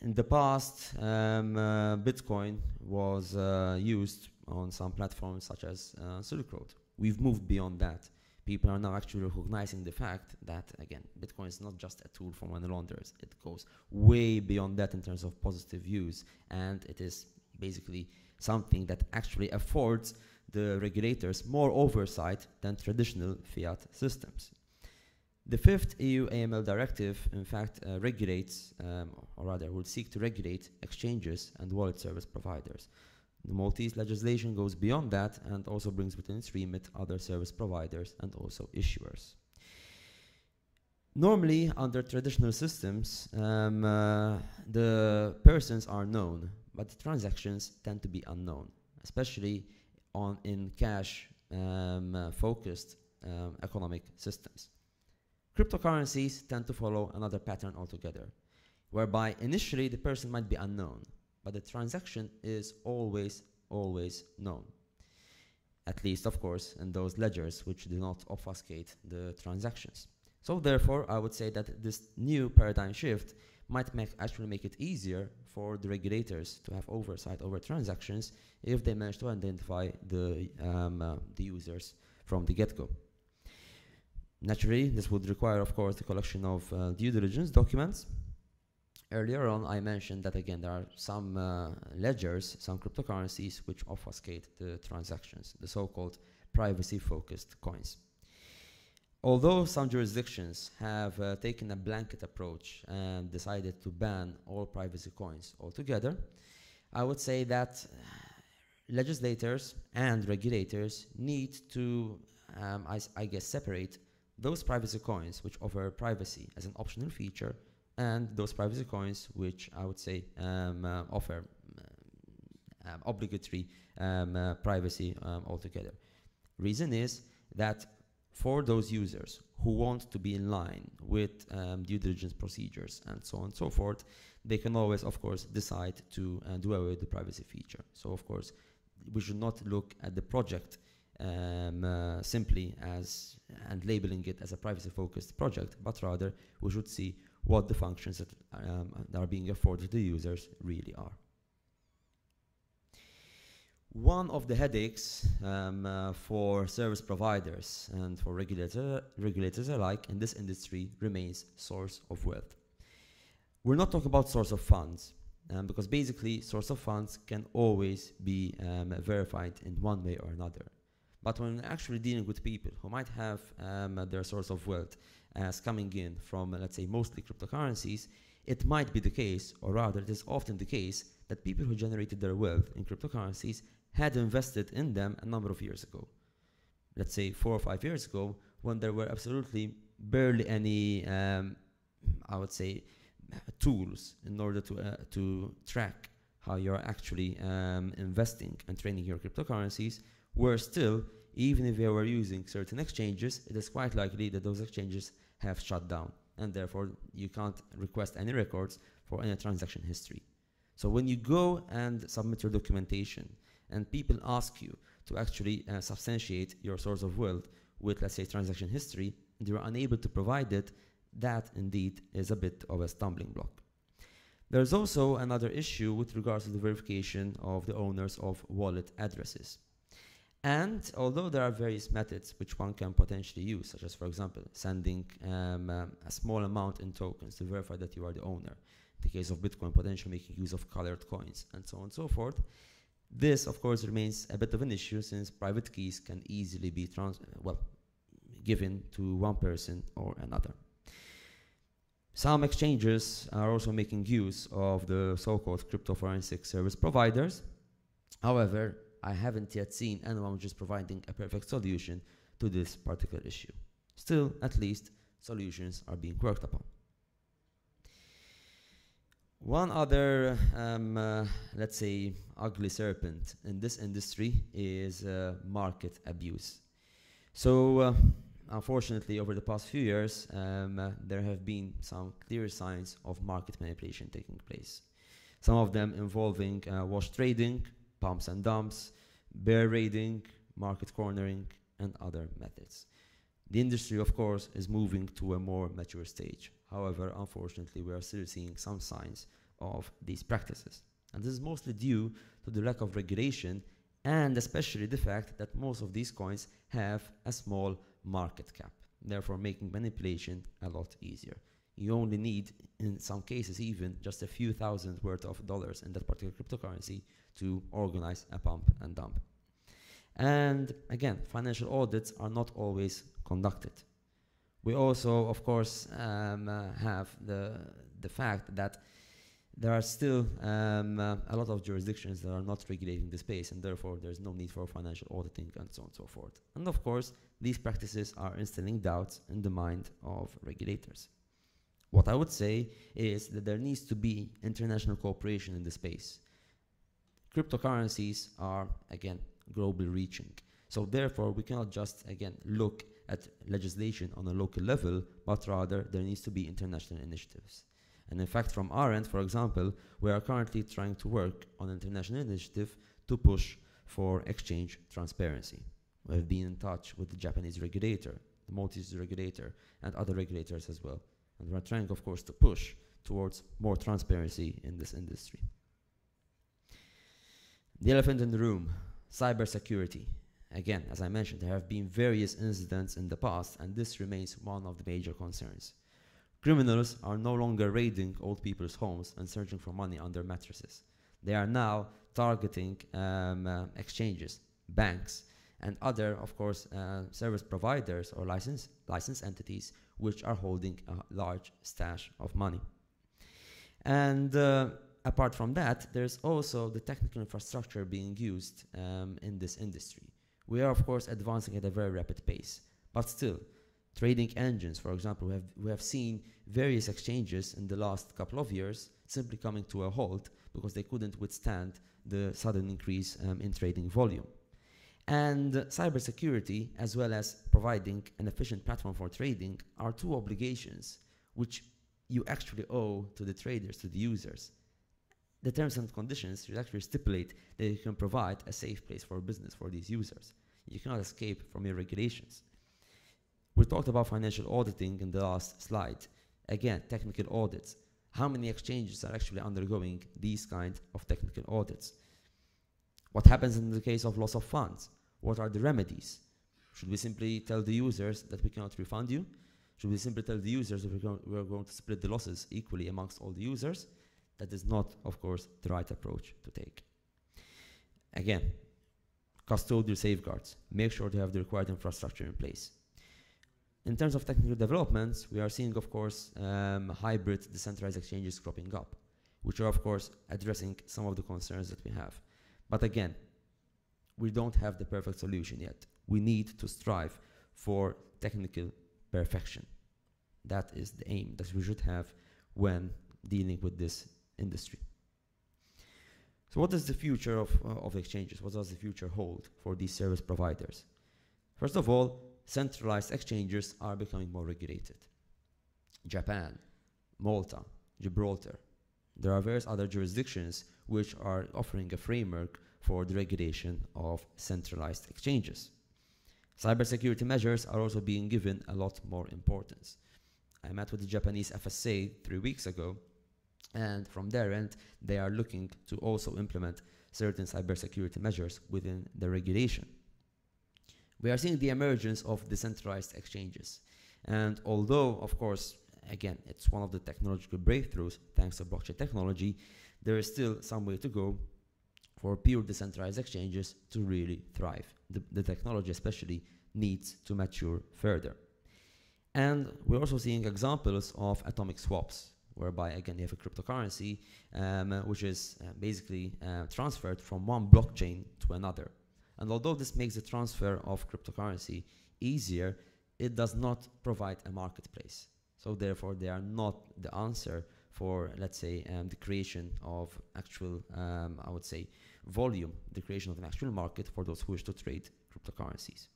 In the past, um, uh, Bitcoin was uh, used on some platforms such as uh, Silk Road. We've moved beyond that. People are now actually recognizing the fact that, again, Bitcoin is not just a tool for money launderers. It goes way beyond that in terms of positive use, and it is basically something that actually affords the regulators more oversight than traditional fiat systems. The fifth EU AML directive, in fact, uh, regulates, um, or rather, will seek to regulate exchanges and wallet service providers. The Maltese legislation goes beyond that and also brings within its remit other service providers and also issuers. Normally, under traditional systems, um, uh, the persons are known, but the transactions tend to be unknown, especially on in cash um, uh, focused um, economic systems. Cryptocurrencies tend to follow another pattern altogether, whereby initially the person might be unknown, but the transaction is always, always known. At least, of course, in those ledgers which do not obfuscate the transactions. So therefore, I would say that this new paradigm shift might make, actually make it easier for the regulators to have oversight over transactions if they manage to identify the, um, uh, the users from the get-go. Naturally, this would require, of course, the collection of uh, due diligence documents Earlier on, I mentioned that again, there are some uh, ledgers, some cryptocurrencies which obfuscate the transactions, the so-called privacy-focused coins. Although some jurisdictions have uh, taken a blanket approach and decided to ban all privacy coins altogether, I would say that legislators and regulators need to, um, I, I guess, separate those privacy coins which offer privacy as an optional feature and those privacy coins, which I would say um, uh, offer uh, um, obligatory um, uh, privacy um, altogether. Reason is that for those users who want to be in line with um, due diligence procedures and so on and so forth, they can always, of course, decide to uh, do away with the privacy feature. So, of course, we should not look at the project um, uh, simply as and labeling it as a privacy-focused project, but rather we should see what the functions that, um, that are being afforded to users really are. One of the headaches um, uh, for service providers and for regulator, regulators alike in this industry remains source of wealth. We're not talking about source of funds, um, because basically source of funds can always be um, verified in one way or another. But when actually dealing with people who might have um, their source of wealth as coming in from, let's say, mostly cryptocurrencies, it might be the case, or rather, it is often the case, that people who generated their wealth in cryptocurrencies had invested in them a number of years ago. Let's say four or five years ago, when there were absolutely barely any, um, I would say, tools in order to, uh, to track how you're actually um, investing and trading your cryptocurrencies, were still, even if they were using certain exchanges, it is quite likely that those exchanges have shut down. And therefore, you can't request any records for any transaction history. So when you go and submit your documentation, and people ask you to actually uh, substantiate your source of wealth with, let's say, transaction history, and you're unable to provide it, that indeed is a bit of a stumbling block. There's also another issue with regards to the verification of the owners of wallet addresses. And although there are various methods which one can potentially use, such as, for example, sending um, um, a small amount in tokens to verify that you are the owner, in the case of Bitcoin, potentially making use of colored coins, and so on and so forth, this, of course, remains a bit of an issue since private keys can easily be trans well, given to one person or another. Some exchanges are also making use of the so-called crypto forensic service providers. However, I haven't yet seen anyone is providing a perfect solution to this particular issue. Still, at least, solutions are being worked upon. One other, um, uh, let's say, ugly serpent in this industry is uh, market abuse. So, uh, unfortunately, over the past few years, um, uh, there have been some clear signs of market manipulation taking place. Some of them involving uh, wash trading, pumps and dumps, bear raiding, market cornering, and other methods. The industry, of course, is moving to a more mature stage. However, unfortunately, we are still seeing some signs of these practices. And this is mostly due to the lack of regulation and especially the fact that most of these coins have a small market cap, therefore making manipulation a lot easier. You only need, in some cases even, just a few thousand worth of dollars in that particular cryptocurrency to organize a pump and dump. And again, financial audits are not always conducted. We also, of course, um, uh, have the, the fact that there are still um, uh, a lot of jurisdictions that are not regulating the space, and therefore there's no need for financial auditing and so on and so forth. And of course, these practices are instilling doubts in the mind of regulators. What I would say is that there needs to be international cooperation in the space. Cryptocurrencies are, again, globally reaching. So therefore, we cannot just, again, look at legislation on a local level, but rather there needs to be international initiatives. And in fact, from our end, for example, we are currently trying to work on an international initiative to push for exchange transparency. We have been in touch with the Japanese regulator, the Maltese regulator, and other regulators as well. And we're trying, of course, to push towards more transparency in this industry. The elephant in the room, cybersecurity. Again, as I mentioned, there have been various incidents in the past, and this remains one of the major concerns. Criminals are no longer raiding old people's homes and searching for money under mattresses. They are now targeting um, uh, exchanges, banks, and other, of course, uh, service providers or license, license entities which are holding a large stash of money. And uh, apart from that, there's also the technical infrastructure being used um, in this industry. We are, of course, advancing at a very rapid pace, but still, trading engines, for example, we have, we have seen various exchanges in the last couple of years simply coming to a halt because they couldn't withstand the sudden increase um, in trading volume. And cybersecurity, as well as providing an efficient platform for trading, are two obligations which you actually owe to the traders, to the users. The terms and conditions should actually stipulate that you can provide a safe place for business for these users. You cannot escape from your regulations. We talked about financial auditing in the last slide. Again, technical audits. How many exchanges are actually undergoing these kind of technical audits? What happens in the case of loss of funds? What are the remedies? Should we simply tell the users that we cannot refund you? Should we simply tell the users that we're, we're going to split the losses equally amongst all the users? That is not, of course, the right approach to take. Again, custodial safeguards. Make sure to have the required infrastructure in place. In terms of technical developments, we are seeing, of course, um, hybrid decentralized exchanges cropping up, which are, of course, addressing some of the concerns that we have. But again, we don't have the perfect solution yet. We need to strive for technical perfection. That is the aim that we should have when dealing with this industry. So what is the future of, uh, of exchanges? What does the future hold for these service providers? First of all, centralized exchanges are becoming more regulated. Japan, Malta, Gibraltar. There are various other jurisdictions which are offering a framework for the regulation of centralized exchanges. Cybersecurity measures are also being given a lot more importance. I met with the Japanese FSA three weeks ago, and from their end, they are looking to also implement certain cybersecurity measures within the regulation. We are seeing the emergence of decentralized exchanges. And although, of course, again, it's one of the technological breakthroughs thanks to blockchain technology, there is still some way to go for pure decentralized exchanges to really thrive. The, the technology especially needs to mature further. And we're also seeing examples of atomic swaps, whereby again you have a cryptocurrency um, which is uh, basically uh, transferred from one blockchain to another. And although this makes the transfer of cryptocurrency easier, it does not provide a marketplace. So therefore, they are not the answer for, let's say, um, the creation of actual, um, I would say, volume, the creation of an actual market for those who wish to trade cryptocurrencies.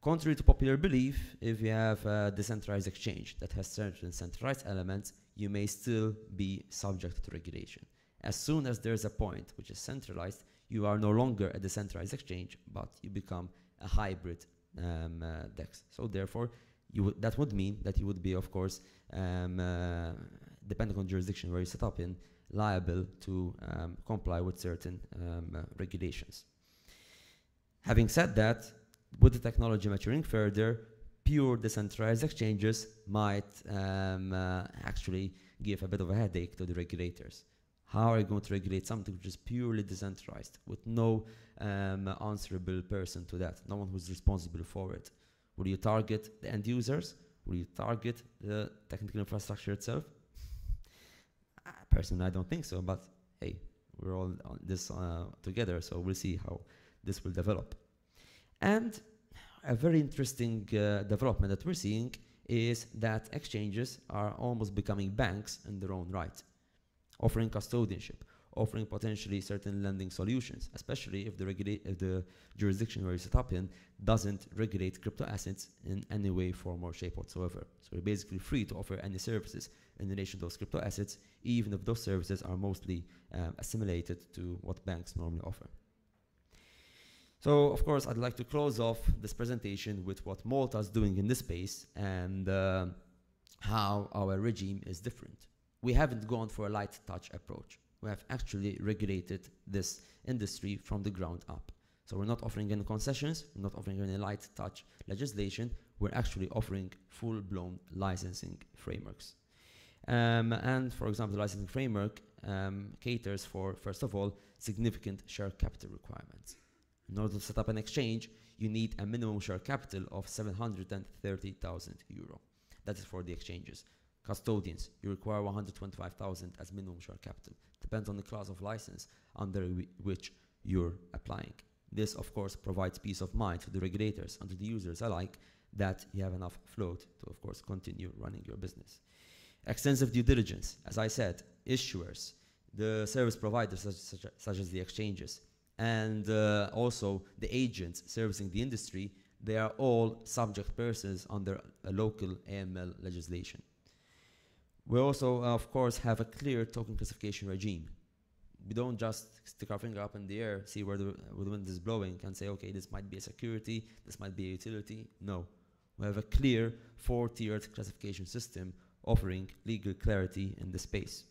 Contrary to popular belief, if you have a decentralized exchange that has certain centralized elements, you may still be subject to regulation. As soon as there's a point which is centralized, you are no longer a decentralized exchange, but you become a hybrid um, uh, DEX. So therefore, that would mean that you would be, of course, um, uh, depending on jurisdiction where you set up in, liable to um, comply with certain um, uh, regulations. Having said that, with the technology maturing further, pure decentralized exchanges might um, uh, actually give a bit of a headache to the regulators. How are you going to regulate something which is purely decentralized with no um, answerable person to that, no one who's responsible for it? Will you target the end users? Will you target the technical infrastructure itself? Personally, I don't think so, but hey, we're all on this uh, together, so we'll see how this will develop. And a very interesting uh, development that we're seeing is that exchanges are almost becoming banks in their own right, offering custodianship, offering potentially certain lending solutions, especially if the, if the jurisdiction where you set up in doesn't regulate crypto assets in any way, form, or shape whatsoever. So you're basically free to offer any services in relation to those crypto assets, even if those services are mostly um, assimilated to what banks normally offer. So, of course, I'd like to close off this presentation with what Malta is doing in this space and uh, how our regime is different. We haven't gone for a light touch approach. We have actually regulated this industry from the ground up. So we're not offering any concessions, we're not offering any light touch legislation, we're actually offering full-blown licensing frameworks. Um, and for example, the licensing framework um, caters for, first of all, significant share capital requirements. In order to set up an exchange, you need a minimum share capital of 730,000 euro. That is for the exchanges. Custodians, you require 125,000 as minimum share capital. Depends on the class of license under which you're applying. This, of course, provides peace of mind to the regulators and to the users alike that you have enough float to, of course, continue running your business. Extensive due diligence, as I said, issuers, the service providers such, such, such as the exchanges, and uh, also the agents servicing the industry, they are all subject persons under a local AML legislation. We also, uh, of course, have a clear token classification regime. We don't just stick our finger up in the air, see where the, where the wind is blowing, and say, okay, this might be a security, this might be a utility. No. We have a clear four tiered classification system offering legal clarity in the space.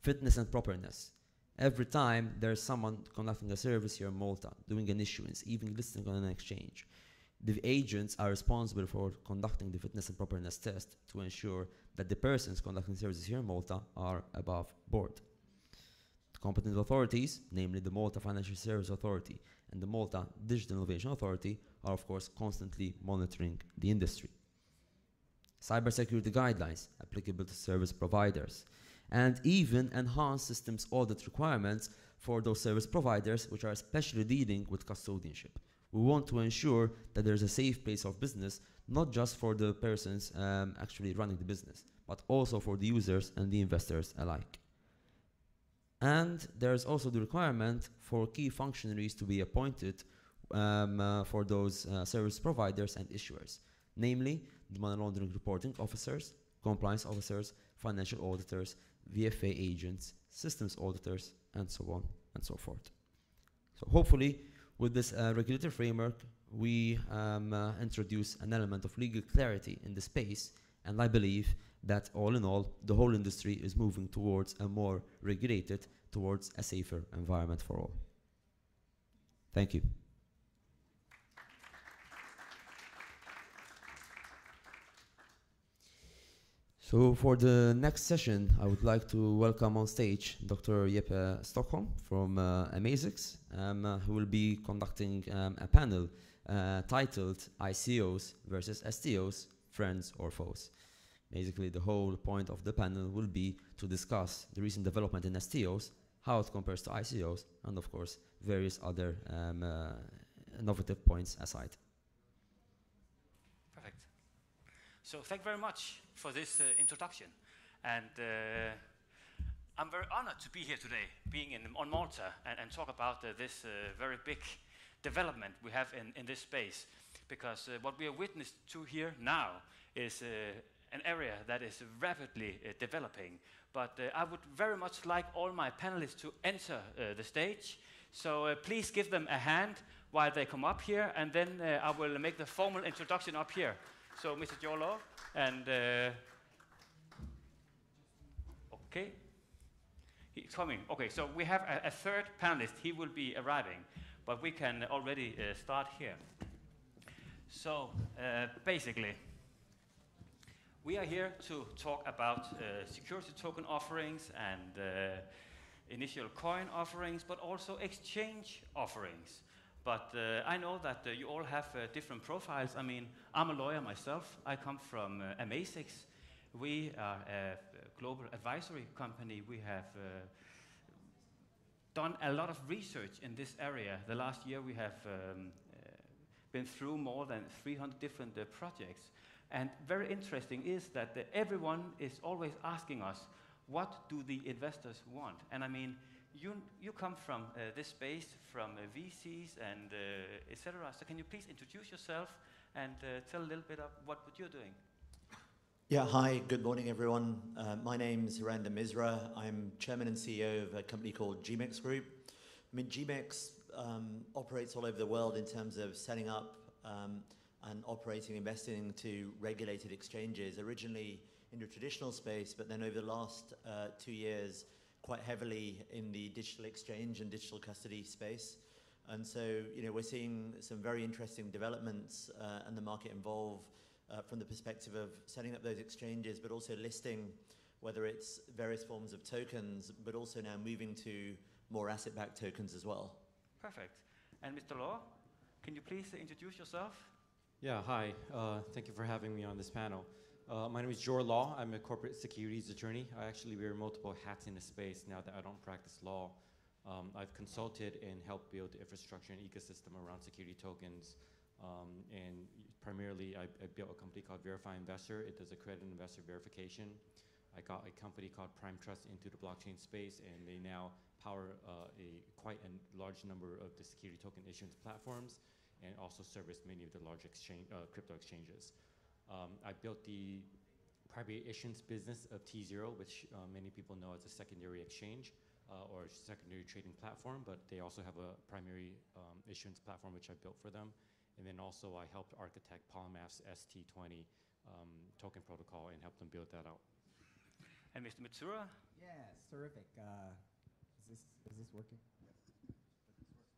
Fitness and properness. Every time there's someone conducting a service here in Malta, doing an issuance, even listing on an exchange, the agents are responsible for conducting the fitness and properness test to ensure that the persons conducting services here in Malta are above board. The competent authorities, namely the Malta Financial Service Authority and the Malta Digital Innovation Authority, are of course constantly monitoring the industry. Cybersecurity guidelines applicable to service providers, and even enhanced systems audit requirements for those service providers which are especially dealing with custodianship. We want to ensure that there's a safe place of business, not just for the persons um, actually running the business, but also for the users and the investors alike. And there's also the requirement for key functionaries to be appointed um, uh, for those uh, service providers and issuers, namely the money laundering reporting officers, compliance officers, financial auditors, VFA agents, systems auditors, and so on and so forth. So hopefully, with this uh, regulatory framework, we um, uh, introduce an element of legal clarity in the space, and I believe that all in all, the whole industry is moving towards a more regulated, towards a safer environment for all. Thank you. So for the next session, I would like to welcome on stage Dr. Jeppe Stockholm from uh, Amazix, um, uh, who will be conducting um, a panel uh, titled ICOs versus STOs, Friends or Foes. Basically, the whole point of the panel will be to discuss the recent development in STOs, how it compares to ICOs, and of course, various other um, uh, innovative points aside. Perfect. So thank you very much for this uh, introduction. And uh, I'm very honored to be here today, being in, on Malta, and, and talk about uh, this uh, very big development we have in, in this space. Because uh, what we are witness to here now is uh, an area that is rapidly developing. But I would very much like all my panelists to enter the stage. So please give them a hand while they come up here, and then I will make the formal introduction up here. So, Mr. Jolo, and uh, okay, he's coming. Okay, so we have a, a, third panelist. He will be arriving, but we can already uh, start here. So, uh, basically, we are here to talk about uh, security token offerings and uh, initial coin offerings, but also exchange offerings. But uh, I know that uh, you all have uh, different profiles. I mean, I'm a lawyer myself. I come from uh, Amazix. We are a global advisory company. We have uh, done a lot of research in this area. The last year we have um, uh, been through more than 300 different projects. And very interesting is that everyone is always asking us, what do the investors want? And I mean, you, you come from uh, this space, from uh, VCs and uh, etc. So can you please introduce yourself and uh, tell a little bit of what, what you're doing? Yeah, hi, good morning, everyone. Uh, my name is Hirander Misra. I'm chairman and CEO of a company called GMEX Group. I mean, GMEX um, operates all over the world in terms of setting up um, and operating, investing to regulated exchanges, originally in the traditional space, but then over the last uh, two years, quite heavily in the digital exchange and digital custody space. And so, you know, we're seeing some very interesting developments uh, and the market involve uh, from the perspective of setting up those exchanges, but also listing whether it's various forms of tokens, but also now moving to more asset-backed tokens as well. Perfect. And Mr. Law, can you please introduce yourself? Yeah, hi. Uh, thank you for having me on this panel. Uh, my name is Jor Law. I'm a corporate securities attorney. I actually wear multiple hats in the space now that I don't practice law. Um, I've consulted and helped build the infrastructure and ecosystem around security tokens. Um, and primarily, I, I, built a company called Verify Investor. It does accredited investor verification. I got a company called Prime Trust into the blockchain space, and they now power uh, a quite a large number of the security token issuance platforms, and also service many of the large exchange uh, crypto exchanges. Um, I built the primary issuance business of T0, which uh, many people know as a secondary exchange uh, or secondary trading platform, but they also have a primary um, issuance platform which I built for them. And then also I helped architect Polymath's ST20 um, token protocol and helped them build that out. And Mr. Matsumura? Yes, terrific. Uh, is this is this working?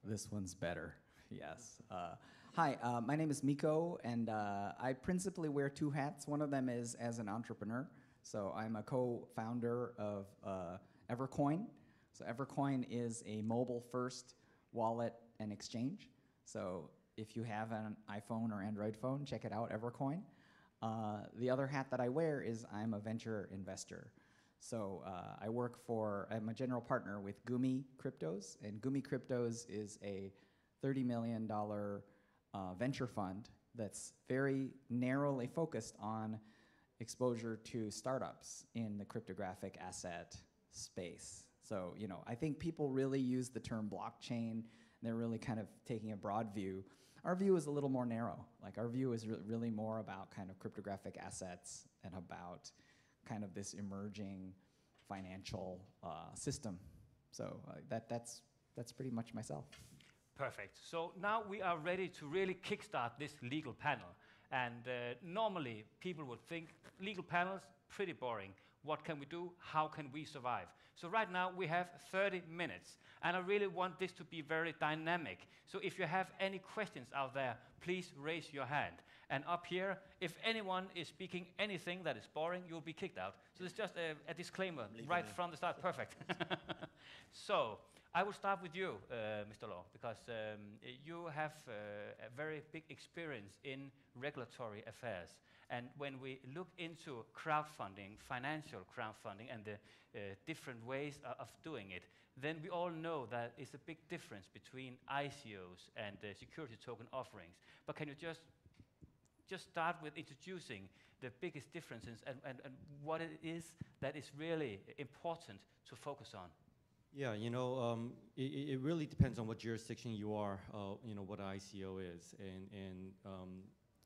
This one's better. Yes. Uh, hi, uh, my name is Miko, and uh, I principally wear two hats. One of them is as an entrepreneur. So I'm a co-founder of uh, Evercoin. So Evercoin is a mobile-first wallet and exchange. So if you have an iPhone or Android phone, check it out, Evercoin. Uh, the other hat that I wear is I'm a venture investor. So uh, I work for, I'm a general partner with Gumi Cryptos, and Gumi Cryptos is a $30 million uh, venture fund that's very narrowly focused on exposure to startups in the cryptographic asset space. So, you know, I think people really use the term blockchain. They're really kind of taking a broad view. Our view is a little more narrow. Like, our view is re really more about kind of cryptographic assets and about kind of this emerging financial uh, system. So uh, that, that's, that's pretty much myself. Perfect. So now we are ready to really kickstart this legal panel. And uh, normally people would think legal panels, pretty boring. What can we do? How can we survive? So right now we have 30 minutes. And I really want this to be very dynamic. So if you have any questions out there, please raise your hand. And up here, if anyone is speaking anything that is boring, you'll be kicked out. So it's just a, a disclaimer right from the start. Perfect. so I will start with you, uh, Mr. Law, because um, you have uh, a very big experience in regulatory affairs. And when we look into crowdfunding, financial crowdfunding, and the uh, different ways of doing it, then we all know that it's a big difference between ICOs and security token offerings. But can you just just start with introducing the biggest differences and, and, and what it is that is really important to focus on. Yeah, you know, um, it, it, really depends on what jurisdiction you are, uh, you know, what ICO is and, and, um,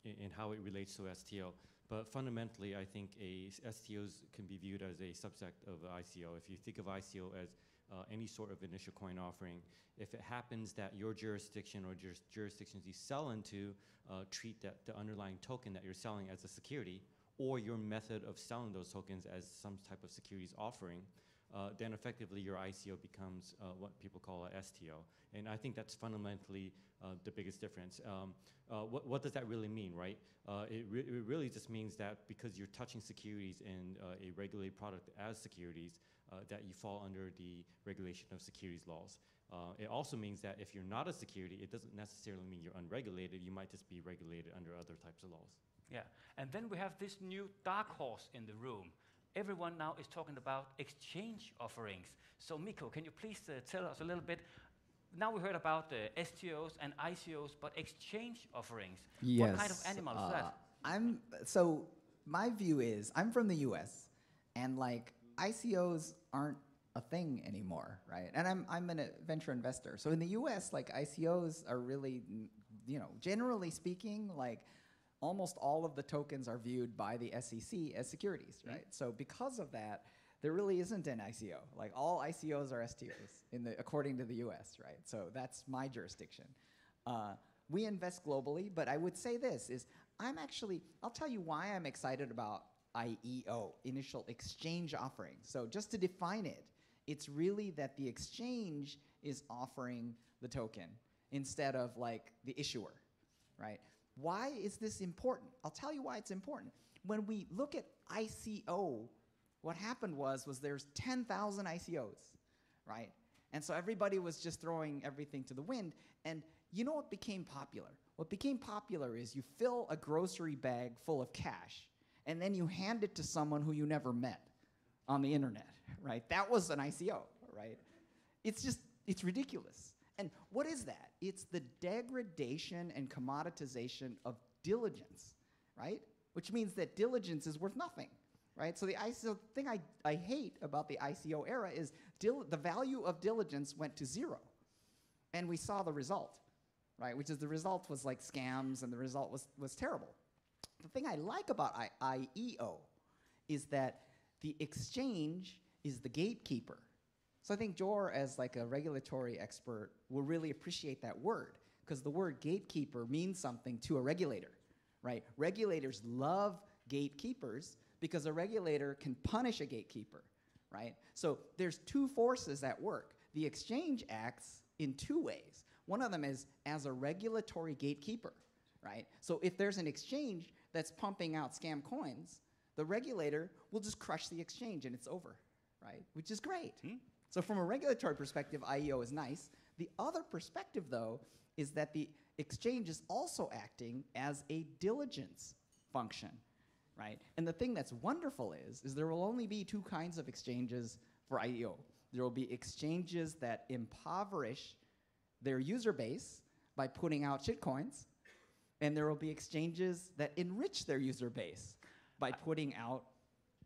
and how it relates to STO. But fundamentally, I think a STOs can be viewed as a subset of ICO. If you think of ICO as uh, any sort of initial coin offering. If it happens that your jurisdiction or juris jurisdictions you sell into uh, treat that the underlying token that you're selling as a security, or your method of selling those tokens as some type of securities offering, uh, then effectively your ICO becomes uh, what people call a STO. And I think that's fundamentally uh, the biggest difference. Um, uh, what, what, does that really mean, right? Uh, it, re it, really just means that because you're touching securities in uh, a regulated product as securities, that you fall under the regulation of securities laws. it also means that if you're not a security, it doesn't necessarily mean you're unregulated. You might just be regulated under other types of laws. Yeah, and then we have this new dark horse in the room everyone now is talking about exchange offerings. So, Miko, can you please uh, tell us a little bit? Now we heard about the uh, STOs and ICOs, but exchange offerings. Yes. What kind of animal uh, is that? I'm so my view is I'm from the U.S. and like ICOs aren't a thing anymore, right? And I'm I'm a venture investor, so in the U.S. like ICOs are really, you know, generally speaking, like almost all of the tokens are viewed by the SEC as securities, mm-hmm. right? So because of that, there really isn't an ICO. Like all ICOs are STOs in the according to the U.S., right? So that's my jurisdiction. Uh, we invest globally, but I would say this is I'm actually I'll tell you why I'm excited about IEO, initial exchange offering. So just to define it, it's really that the exchange is offering the token instead of like the issuer, right? Why is this important? I'll tell you why it's important. When we look at ICO, what happened was was there's 10,000 ICOs, right? And so everybody was just throwing everything to the wind. And you know what became popular? What became popular is you fill a grocery bag full of cash, and then you hand it to someone who you never met on the internet, right? That was an ICO, right? It's just, it's ridiculous. And what is that? It's the degradation and commoditization of diligence, right? Which means that diligence is worth nothing. right? So the ICO thing I, I hate about the ICO era is dil- the value of diligence went to zero, and we saw the result, right? Which is the result was like scams, and the result was was terrible. The thing I like about I- IEO is that the exchange is the gatekeeper. So I think Jor, as like a regulatory expert, will really appreciate that word because the word gatekeeper means something to a regulator, right? Regulators love gatekeepers because a regulator can punish a gatekeeper, right? So there's two forces at work. The exchange acts in two ways. One of them is as a regulatory gatekeeper, right? So if there's an exchange that's pumping out scam coins, the regulator will just crush the exchange and it's over, right? Which is great. Hmm. So from a regulatory perspective, IEO is nice. The other perspective, though, is that the exchange is also acting as a diligence function, right? And the thing that's wonderful is, is there will only be two kinds of exchanges for IEO. There will be exchanges that impoverish their user base by putting out shitcoins, and there will be exchanges that enrich their user base by putting out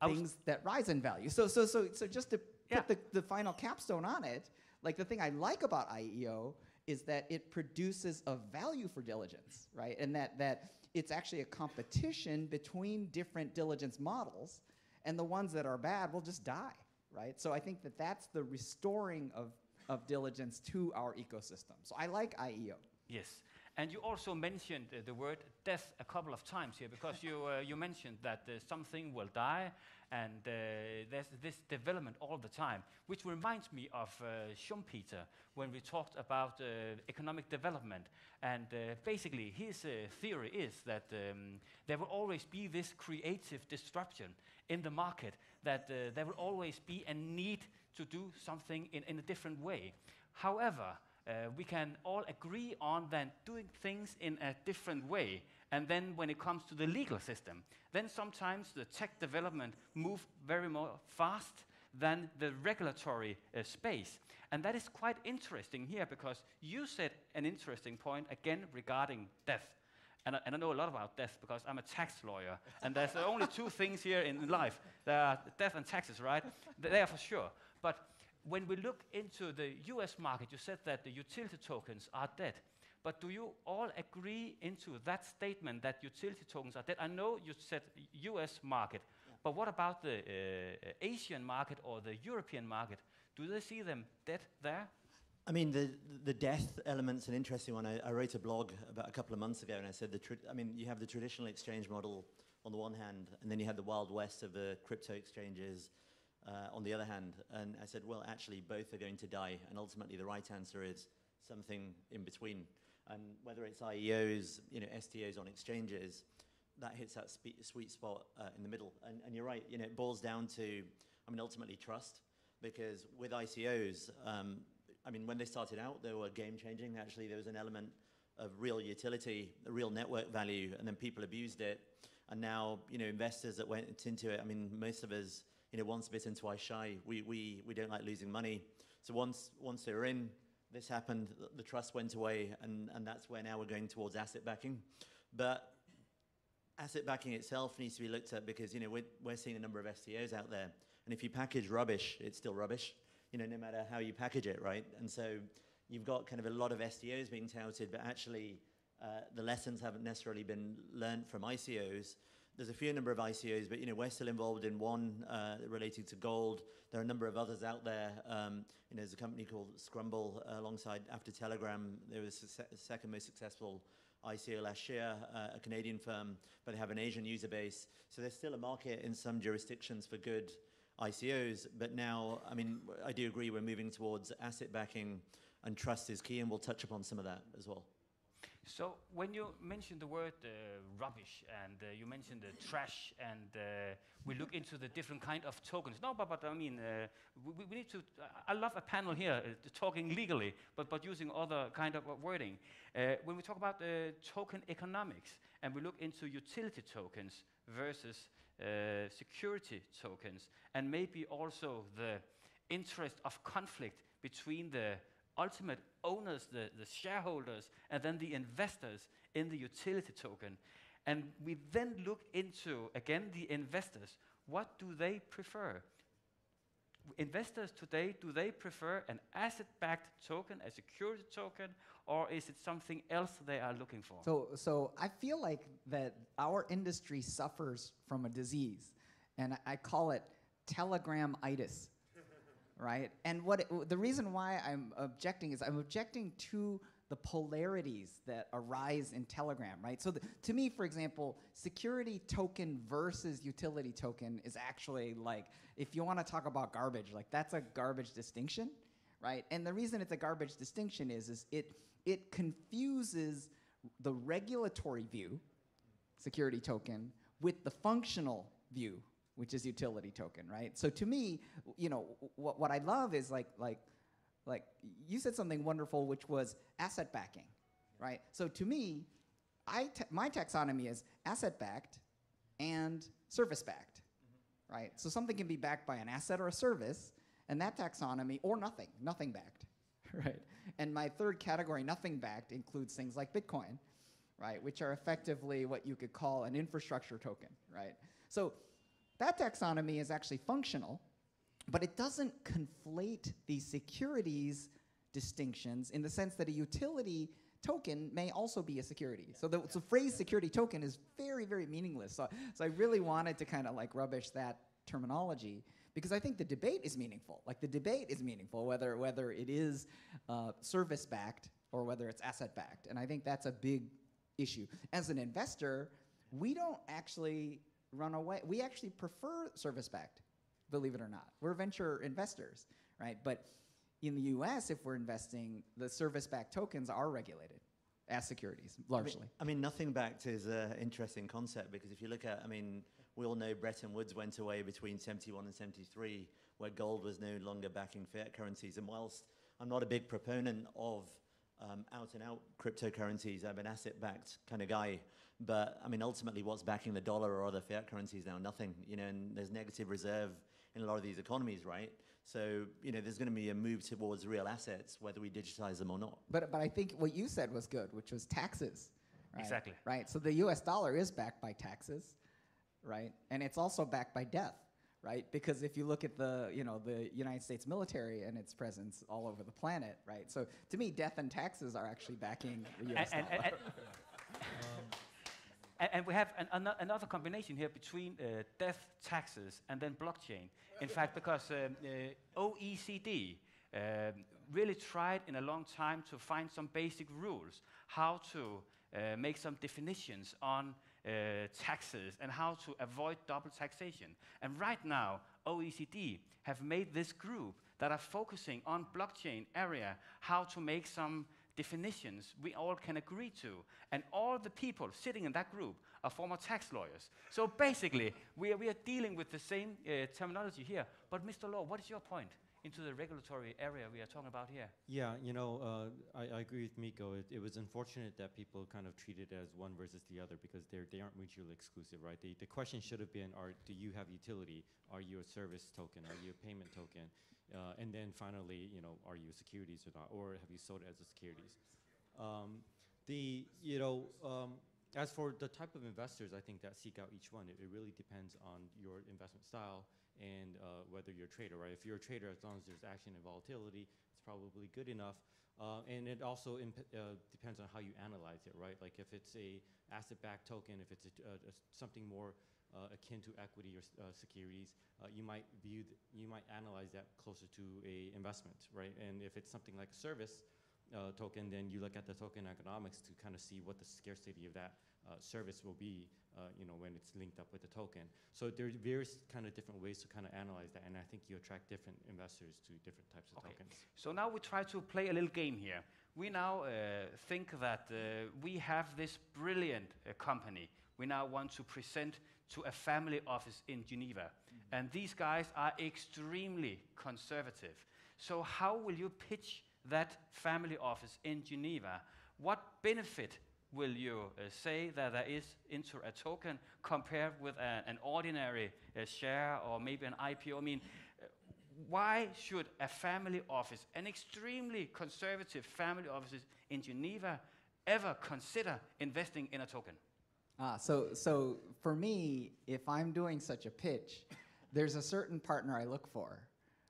I things that rise in value. So, so, so, so just to Yeah. put the, the final capstone on it, like the thing I like about IEO is that it produces a value for diligence, right? And that, that it's actually a competition between different diligence models, and the ones that are bad will just die, right? So I think that that's the restoring of, of diligence to our ecosystem. So I like IEO. Yes. And you also mentioned uh, the word death a couple of times here because you, uh, you mentioned that uh, something will die and uh, there's this development all the time, which reminds me of uh, Schumpeter when we talked about uh, economic development. And basically, his theory is that um, there will always be this creative disruption in the market, that there will always be a need to do something in, in a different way. However, uh, we can all agree on then doing things in a different way. And then when it comes to the legal system, then sometimes the tech development move very more fast than the regulatory uh, space. And that is quite interesting here because you said an interesting point again regarding death. And I, and I know a lot about death because I'm a tax lawyer. and there's only two things here in life. There are death and taxes, right? They are for sure. But when we look into the US market, you said that the utility tokens are dead. But do you all agree into that statement that utility tokens are dead? I know you said US market, but what about the uh, Asian market or the European market? Do they see them dead there? I mean, the the death element's an interesting one. I, I wrote a blog about a couple of months ago, and I said the. I mean, you have the traditional exchange model on the one hand, and then you have the wild west of the crypto exchanges uh, on the other hand. And I said, well, actually, both are going to die, and ultimately, the right answer is something in between. And whether it's IEOs, you know, STOs on exchanges, that hits that sweet spot uh, in the middle. And, and you're right, you know, it boils down to, I mean, ultimately trust, because with ICOs, um, I mean, when they started out, they were game changing. Actually, there was an element of real utility, real network value, and then people abused it. And now, you know, investors that went into it, I mean, most of us, you know, once bitten, twice shy. We, we, we don't like losing money. So once, once they're in, this happened, the trust went away, and, and that's where now we're going towards asset backing. But asset backing itself needs to be looked at because, you know, we're, we're seeing a number of STOs out there. And if you package rubbish, it's still rubbish, you know, no matter how you package it, right? And so you've got kind of a lot of STOs being touted, but actually uh, the lessons haven't necessarily been learned from ICOs. There's a few number of ICOs, but you know we're still involved in one uh, relating to gold. There are a number of others out there. Um, you know, there's a company called Scrumble uh, alongside After Telegram. They were the second most successful ICO last year, uh, a Canadian firm, but they have an Asian user base. So there's still a market in some jurisdictions for good ICOs. But now, I mean, I do agree we're moving towards asset backing, and trust is key, and we'll touch upon some of that as well. So when you mentioned the word uh, rubbish and uh, you mentioned the trash and uh, we look into the different kind of tokens. No, but, but I mean, uh, we, we need to, I love a panel here uh, talking legally, but, but using other kind of uh, wording. When we talk about token economics and we look into utility tokens versus security tokens and maybe also the interest of conflict between the ultimate owners, the, the shareholders, and then the investors in the utility token. And we then look into, again, the investors. what do they prefer? investors today, do they prefer an asset-backed token, a security token, or is it something else they are looking for? So, so I feel like that our industry suffers from a disease, and I, I call it telegramitis, right? And what it, the reason why I'm objecting is I'm objecting to the polarities that arise in Telegram, right? So the, to me, for example, security token versus utility token is actually like, if you want to talk about garbage, like that's a garbage distinction, right? And the reason it's a garbage distinction is, is it, it confuses the regulatory view, security token, with the functional view, which is utility token, right? So to me, you know, what, what I love is like, like, like you said something wonderful, which was asset backing, right? So to me, I my taxonomy is asset backed and service backed, mm-hmm. right? So something can be backed by an asset or a service, and that taxonomy, or nothing, nothing backed, right? And my third category, nothing backed, includes things like Bitcoin, right? Which are effectively what you could call an infrastructure token, right? So that taxonomy is actually functional but it doesn't conflate the securities distinctions in the sense that a utility token may also be a security. So the, the phrase security token is very, very meaningless. So, so I really wanted to kind of like rubbish that terminology because I think the debate is meaningful. Like the debate is meaningful, whether, whether it is uh, service backed or whether it's asset backed. And I think that's a big issue. As an investor, we don't actually run away. We actually prefer service backed believe it or not. We're venture investors, right? But in the US, if we're investing, the service backed tokens are regulated as securities, largely. I mean, I mean nothing backed is an interesting concept because if you look at, I mean, we all know Bretton Woods went away between 71 and 73, where gold was no longer backing fiat currencies. And whilst I'm not a big proponent of um, out and out cryptocurrencies, I'm an asset backed kind of guy. But I mean, ultimately, what's backing the dollar or other fiat currencies now? Nothing. You know, and there's negative reserve in a lot of these economies, right? So, you know, there's going to be a move towards real assets, whether we digitize them or not. But, but I think what you said was good, which was taxes. Right? Exactly. Right. So the US dollar is backed by taxes, right? And it's also backed by death, right? Because if you look at the, you know, the United States military and its presence all over the planet, right? So to me, death and taxes are actually backing the US and, dollar. And, and, and, and we have an, an, another combination here between uh, death, taxes, and then blockchain. In fact, because um, uh, OECD um, really tried in a long time to find some basic rules, how to uh, make some definitions on uh, taxes and how to avoid double taxation. And right now, OECD have made this group that are focusing on blockchain area, how to make some definitions we all can agree to. And all the people sitting in that group are former tax lawyers. So basically, we are, we are dealing with the same uh, terminology here. But Mr. Law, what is your point? into the regulatory area we are talking about here. Yeah, you know, uh, I, I, agree with Miko. It, it, was unfortunate that people kind of treat it as one versus the other because they're, they aren't mutually exclusive, right? the question should have been, are, do you have utility? Are you a service token? Are you a payment token? Uh, and then finally, you know, are you securities or not, or have you sold it as a securities? Um, the, you know, um, as for the type of investors, I think that seek out each one, it, it really depends on your investment style and uh, whether you're a trader, right? If you're a trader, as long as there's action and volatility, it's probably good enough. Uh, and it also uh, depends on how you analyze it, right? Like if it's a asset-backed token, if it's a, something more uh, akin to equity or uh, securities, uh, you might view you might analyze that closer to a investment, right? And if it's something like a service uh, token, then you look at the token economics to kind of see what the scarcity of that uh, service will be, uh, you know, when it's linked up with the token. So there's various kind of different ways to kind of analyze that, and I think you attract different investors to different types of okay. tokens. So now we try to play a little game here. We now think that we have this brilliant company we now want to present to a family office in Geneva. Mm-hmm. And these guys are extremely conservative. So, how will you pitch that family office in Geneva? What benefit will you uh, say that there is into a token compared with a, an ordinary uh, share or maybe an IPO? I mean, uh, why should a family office, an extremely conservative family office in Geneva, ever consider investing in a token? Ah, so so for me, if I'm doing such a pitch, there's a certain partner I look for,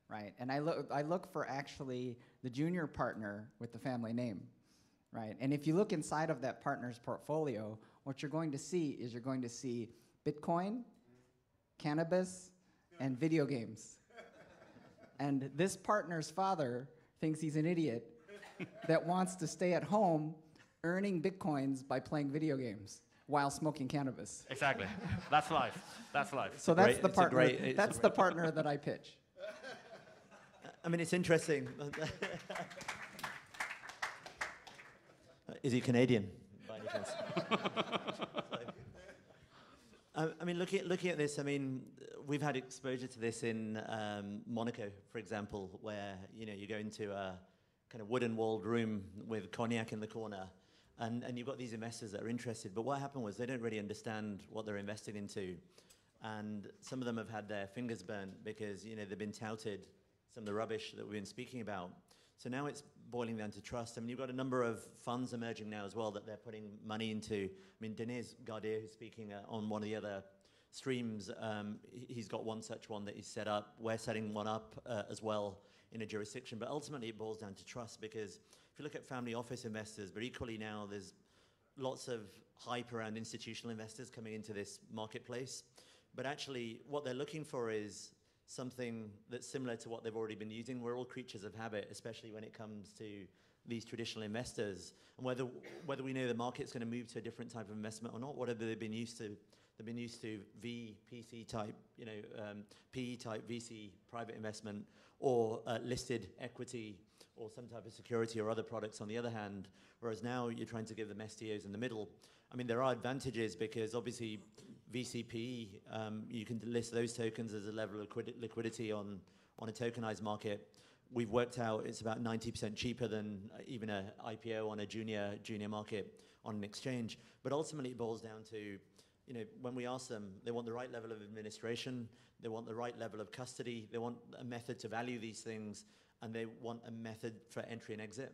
right? And I look I look for actually the junior partner with the family name, right? And if you look inside of that partner's portfolio, what you're going to see is you're going to see Bitcoin, cannabis, and video games. and this partner's father thinks he's an idiot that wants to stay at home earning bitcoins by playing video games while smoking cannabis. Exactly. That's life. That's life. So that's great- the partner. great- that's the partner that I pitch. I mean, it's interesting. Is he Canadian? By any chance? I, I mean, looking at, looking at this, I mean, we've had exposure to this in um, Monaco, for example, where you know you go into a kind of wooden walled room with cognac in the corner, and, and you've got these investors that are interested. But what happened was they don't really understand what they're investing into, and some of them have had their fingers burnt because you know they've been touted some of the rubbish that we've been speaking about. So now it's boiling down to trust. I mean, you've got a number of funds emerging now as well that they're putting money into. I mean, Denise Gardier, who's speaking uh, on one of the other streams, um, he- he's got one such one that he's set up. We're setting one up uh, as well in a jurisdiction. But ultimately, it boils down to trust because if you look at family office investors, but equally now there's lots of hype around institutional investors coming into this marketplace. But actually, what they're looking for is something that's similar to what they've already been using. We're all creatures of habit, especially when it comes to these traditional investors. And whether, whether we know the market's going to move to a different type of investment or not, whatever they've been used to, they've been used to V, PC type, you know, um, PE type VC private investment or uh, listed equity or some type of security or other products on the other hand. Whereas now you're trying to give them STOs in the middle. I mean, there are advantages because obviously VCP, um, you can list those tokens as a level of liquid- liquidity on, on a tokenized market. We've worked out it's about 90% cheaper than uh, even a IPO on a junior junior market on an exchange. But ultimately, it boils down to, you know, when we ask them, they want the right level of administration, they want the right level of custody, they want a method to value these things, and they want a method for entry and exit.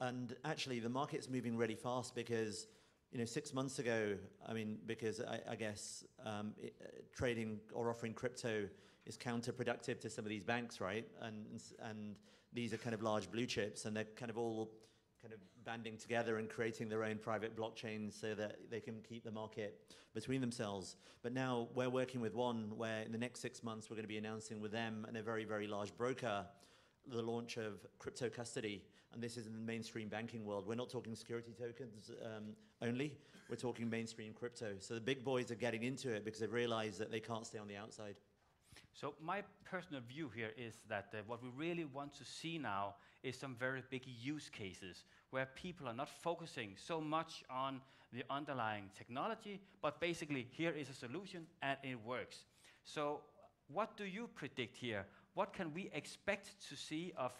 And actually, the market's moving really fast because you know, six months ago, I mean, because I, I guess um, it, uh, trading or offering crypto is counterproductive to some of these banks, right? And and these are kind of large blue chips, and they're kind of all kind of banding together and creating their own private blockchains so that they can keep the market between themselves. But now we're working with one where in the next six months we're going to be announcing with them and a very very large broker the launch of crypto custody, and this is in the mainstream banking world. We're not talking security tokens um, only, we're talking mainstream crypto. So the big boys are getting into it because they've realized that they can't stay on the outside. So my personal view here is that uh, what we really want to see now is some very big use cases where people are not focusing so much on the underlying technology, but basically here is a solution and it works. So what do you predict here? What can we expect to see of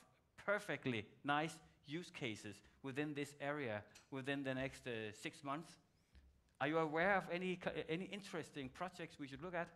perfectly nice use cases within this area within the next uh, six months? Are you aware of any, any interesting projects we should look at?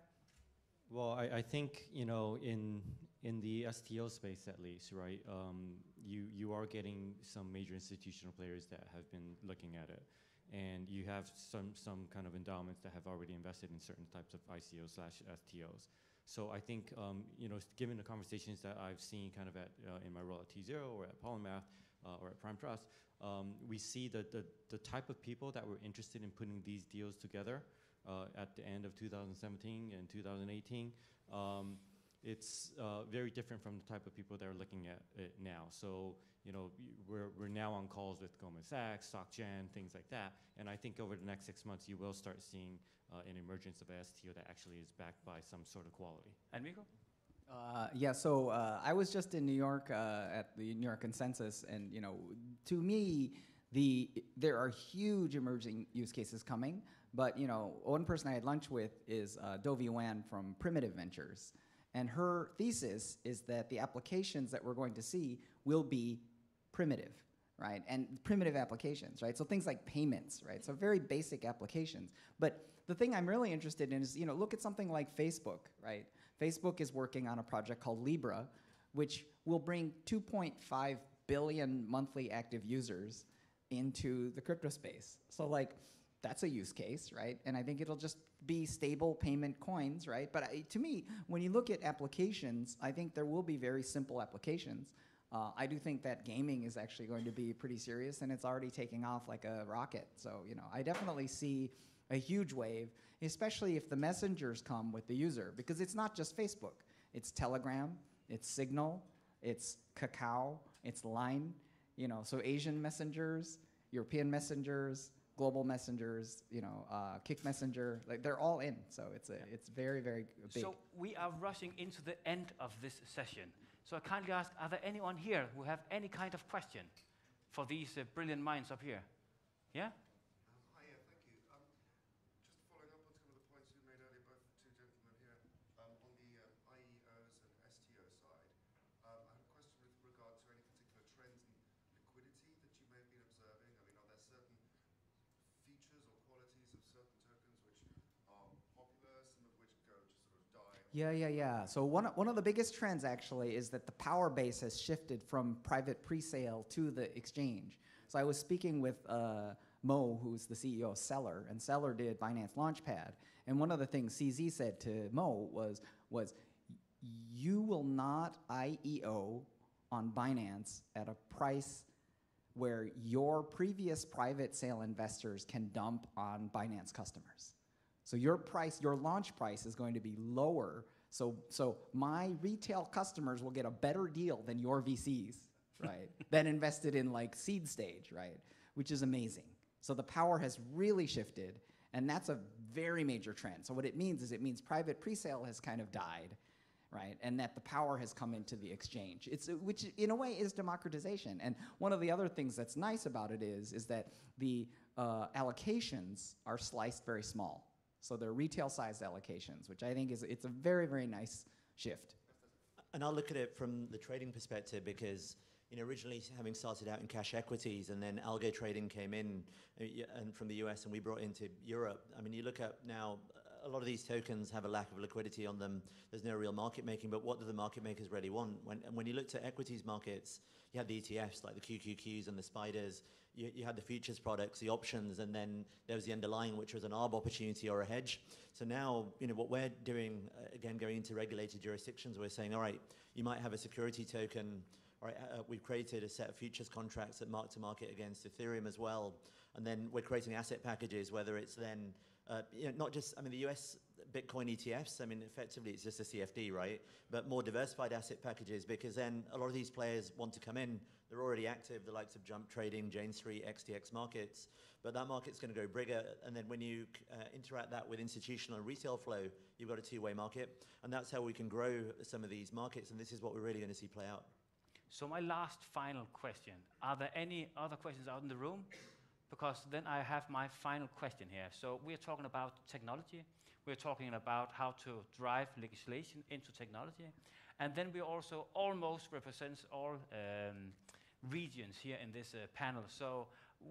Well, I, I think you know in in the STO space at least, right? Um, you you are getting some major institutional players that have been looking at it, and you have some some kind of endowments that have already invested in certain types of ICO slash STOs. So I think um, you know, given the conversations that I've seen kind of at uh, in my role at T Zero or at Polymath uh, or at Prime Trust, um, we see that the the type of people that were interested in putting these deals together uh, at the end of 2017 and 2018. Um, it's uh, very different from the type of people that are looking at it now. So, you know, we're, we're now on calls with Goldman Sachs, SocGen, things like that. And I think over the next six months, you will start seeing uh, an emergence of a STO that actually is backed by some sort of quality. And Miko? Uh, yeah, so uh, I was just in New York uh, at the New York Consensus, and you know, to me, the there are huge emerging use cases coming. But you know, one person I had lunch with is uh, Dovey Wan from Primitive Ventures, and her thesis is that the applications that we're going to see will be primitive, right? And primitive applications, right? So things like payments, right? So very basic applications. But the thing I'm really interested in is, you know, look at something like Facebook, right? Facebook is working on a project called Libra, which will bring 2.5 billion monthly active users into the crypto space. So like that's a use case, right? And I think it'll just be stable payment coins, right? But I, to me, when you look at applications, I think there will be very simple applications. Uh, I do think that gaming is actually going to be pretty serious, and it's already taking off like a rocket. So you know, I definitely see a huge wave, especially if the messengers come with the user, because it's not just Facebook. It's Telegram, it's Signal, it's Kakao, it's Line. You know, so Asian messengers, European messengers, global messengers, you know, uh, Kik Messenger, like they're all in. So it's a, it's very, very big. So we are rushing into the end of this session. So I kindly ask, are there anyone here who have any kind of question for these uh, brilliant minds up here? Yeah? Hiya, thank you. Um, just following up on some of the points you made earlier, both two gentlemen here, um, on the um, IEOs and STO side, um, I have a question with regard to any particular trends in liquidity that you may have been observing. I mean, are there certain features or qualities of certain tokens which are popular, some of which go to sort of die? Yeah, yeah, yeah. So one, one of the biggest trends actually is that the power base has shifted from private pre-sale to the exchange. So I was speaking with uh, Mo, who's the CEO of Celer, and Celer did Binance Launchpad. And one of the things CZ said to Mo was, was you will not IEO on Binance at a price where your previous private sale investors can dump on Binance customers. So your price, your launch price is going to be lower. So, so my retail customers will get a better deal than your VCs, right? that invested in like seed stage, right? Which is amazing. So the power has really shifted, and that's a very major trend. So what it means is it means private presale has kind of died, right? And that the power has come into the exchange. It's which in a way is democratization. And one of the other things that's nice about it is is that the uh, allocations are sliced very small. So they're retail sized allocations, which I think is it's a very very nice shift. And I'll look at it from the trading perspective because you know, originally having started out in cash equities and then algo trading came in uh, and from the US and we brought into Europe. I mean, you look at now, a lot of these tokens have a lack of liquidity on them. There's no real market making, but what do the market makers really want? When, and when you looked at equities markets, you had the ETFs like the QQQs and the spiders. You, you had the futures products, the options, and then there was the underlying, which was an arb opportunity or a hedge. So now, you know, what we're doing, uh, again, going into regulated jurisdictions, we're saying, all right, you might have a security token all right, uh, we've created a set of futures contracts that mark to market against Ethereum as well. And then we're creating asset packages, whether it's then, uh, you know, not just, I mean, the US Bitcoin ETFs, I mean, effectively it's just a CFD, right? But more diversified asset packages because then a lot of these players want to come in. They're already active, the likes of Jump Trading, Jane Street, XTX markets. But that market's going to go bigger. And then when you uh, interact that with institutional and retail flow, you've got a two way market. And that's how we can grow some of these markets. And this is what we're really going to see play out. So my last final question. Are there any other questions out in the room? Because then I have my final question here. So we're talking about technology. We're talking about how to drive legislation into technology. And then we also almost represent all um, regions here in this uh, panel. So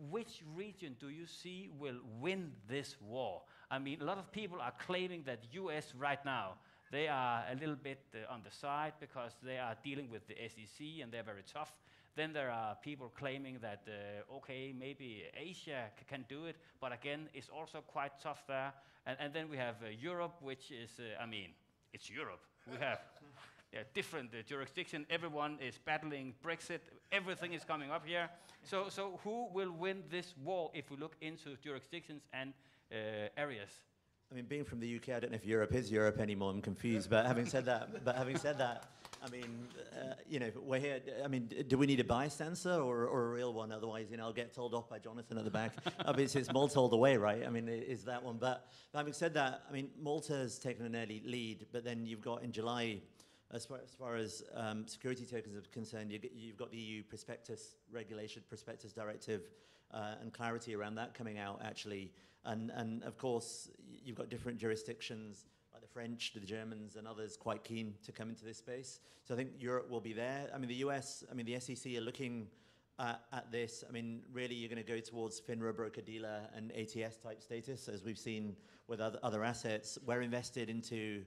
which region do you see will win this war? I mean, a lot of people are claiming that US right now they are a little bit uh, on the side because they are dealing with the SEC and they're very tough. Then there are people claiming that, uh, okay, maybe Asia can do it, but again, it's also quite tough there. And, and then we have uh, Europe, which is, uh, I mean, it's Europe. We have yeah, different uh, jurisdiction. Everyone is battling Brexit. Everything is coming up here. So, so who will win this war if we look into jurisdictions and uh, areas? I mean, being from the UK, I don't know if Europe is Europe anymore. I'm confused. But having said that, but having said that, I mean, uh, you know, we're here. I mean, do we need a bias sensor or, or a real one? Otherwise, you know, I'll get told off by Jonathan at the back. Obviously, it's Malta all the way, right? I mean, i- is that one? But, but having said that, I mean, Malta has taken an early lead. But then you've got in July, as far as, far as um, security tokens are concerned, you, you've got the EU prospectus regulation, prospectus directive, uh, and clarity around that coming out actually. And, and of course, you've got different jurisdictions like the French, the Germans, and others quite keen to come into this space. So I think Europe will be there. I mean, the US, I mean, the SEC are looking uh, at this. I mean, really, you're going to go towards FINRA, broker dealer, and ATS type status, as we've seen with other, other assets. We're invested into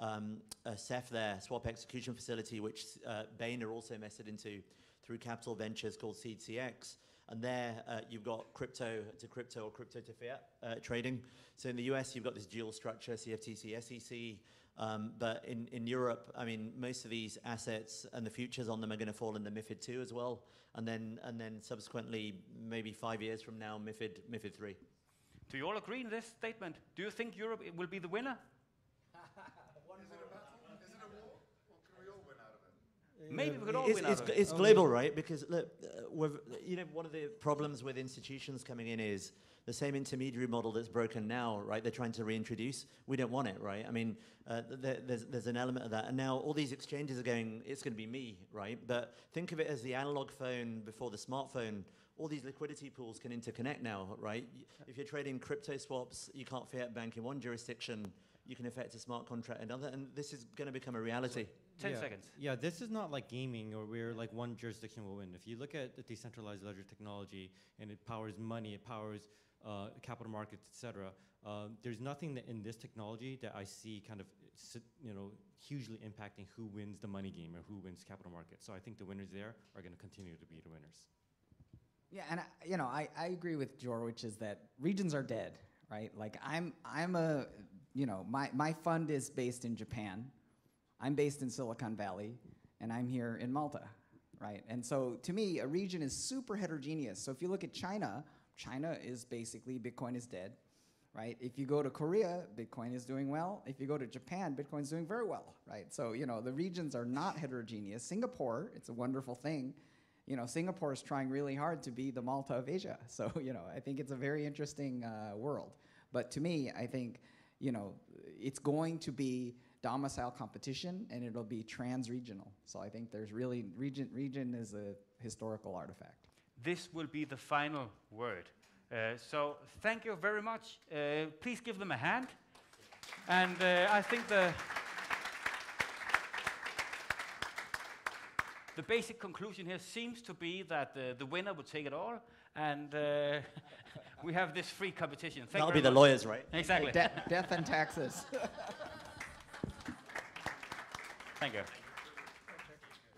um, a SEF there, swap execution facility, which uh, Bain are also invested into through capital ventures called Seed CX. And there uh, you've got crypto to crypto or crypto to fiat uh, trading. So in the US, you've got this dual structure, CFTC, SEC. Um, but in, in Europe, I mean, most of these assets and the futures on them are going to fall in the MIFID 2 as well. And then, and then subsequently, maybe five years from now, MIFID, MIFID 3. Do you all agree in this statement? Do you think Europe will be the winner? Maybe we could all it's, win it's, of it. it's global, right? Because look, uh, we've, you know, one of the problems with institutions coming in is the same intermediary model that's broken now, right? They're trying to reintroduce. We don't want it, right? I mean, uh, th- there's, there's an element of that. And now all these exchanges are going, it's going to be me, right? But think of it as the analog phone before the smartphone. All these liquidity pools can interconnect now, right? If you're trading crypto swaps, you can't fiat bank in one jurisdiction. You can affect a smart contract in another, and this is going to become a reality. Ten yeah. seconds. Yeah, this is not like gaming or where like one jurisdiction will win. If you look at the decentralized ledger technology and it powers money, it powers uh, capital markets, etc. Uh, there's nothing that in this technology that I see kind of you know hugely impacting who wins the money game or who wins capital markets. So I think the winners there are going to continue to be the winners. Yeah, and I, you know, I, I agree with Jor, which is that regions are dead, right? Like I'm I'm a you know, my, my fund is based in Japan. I'm based in Silicon Valley, and I'm here in Malta, right? And so to me, a region is super heterogeneous. So if you look at China, China is basically Bitcoin is dead, right? If you go to Korea, Bitcoin is doing well. If you go to Japan, Bitcoin is doing very well, right? So, you know, the regions are not heterogeneous. Singapore, it's a wonderful thing. You know, Singapore is trying really hard to be the Malta of Asia. So, you know, I think it's a very interesting uh, world. But to me, I think, you know, it's going to be domicile competition and it'll be trans-regional. So I think there's really, region, region is a historical artifact. This will be the final word. Uh, so thank you very much. Uh, please give them a hand. And uh, I think the the basic conclusion here seems to be that uh, the winner will take it all, and uh, we have this free competition. Thank That'll be very the lawyers, right? Exactly. De- death and taxes. Thank you.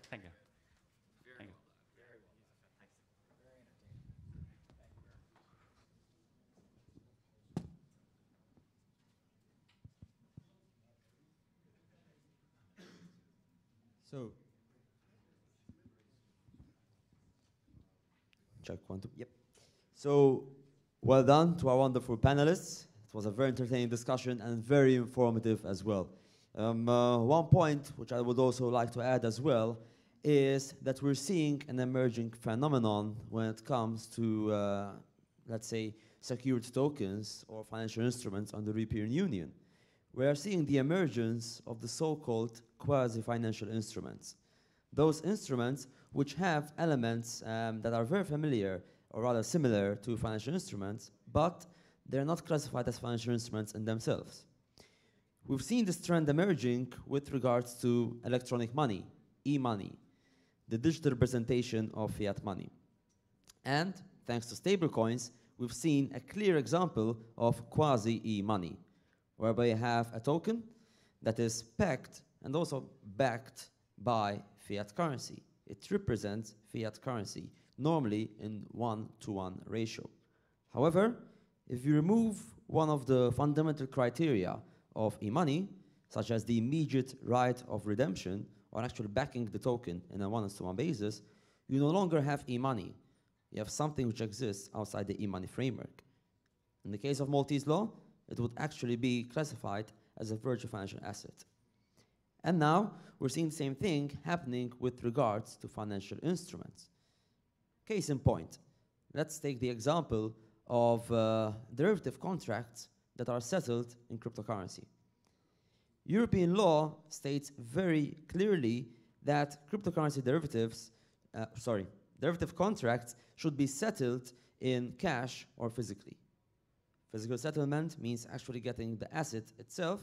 Thank you. Thank you. So, check one, two. Yep. So, well done to our wonderful panelists. It was a very entertaining discussion and very informative as well. Um, uh, one point which I would also like to add as well is that we're seeing an emerging phenomenon when it comes to, uh, let's say, secured tokens or financial instruments on the European Union. We are seeing the emergence of the so-called quasi-financial instruments. Those instruments which have elements um, that are very familiar or rather similar to financial instruments, but they're not classified as financial instruments in themselves. We've seen this trend emerging with regards to electronic money, e-money, the digital representation of fiat money. And thanks to stablecoins, we've seen a clear example of quasi e-money, whereby you have a token that is pegged and also backed by fiat currency. It represents fiat currency, normally in one to one ratio. However, if you remove one of the fundamental criteria of e-money, such as the immediate right of redemption, or actually backing the token in a one-to-one basis, you no longer have e-money. You have something which exists outside the e-money framework. In the case of Maltese law, it would actually be classified as a virtual financial asset. And now we're seeing the same thing happening with regards to financial instruments. Case in point, let's take the example of uh, derivative contracts that are settled in cryptocurrency. European law states very clearly that cryptocurrency derivatives, uh, sorry, derivative contracts should be settled in cash or physically. Physical settlement means actually getting the asset itself,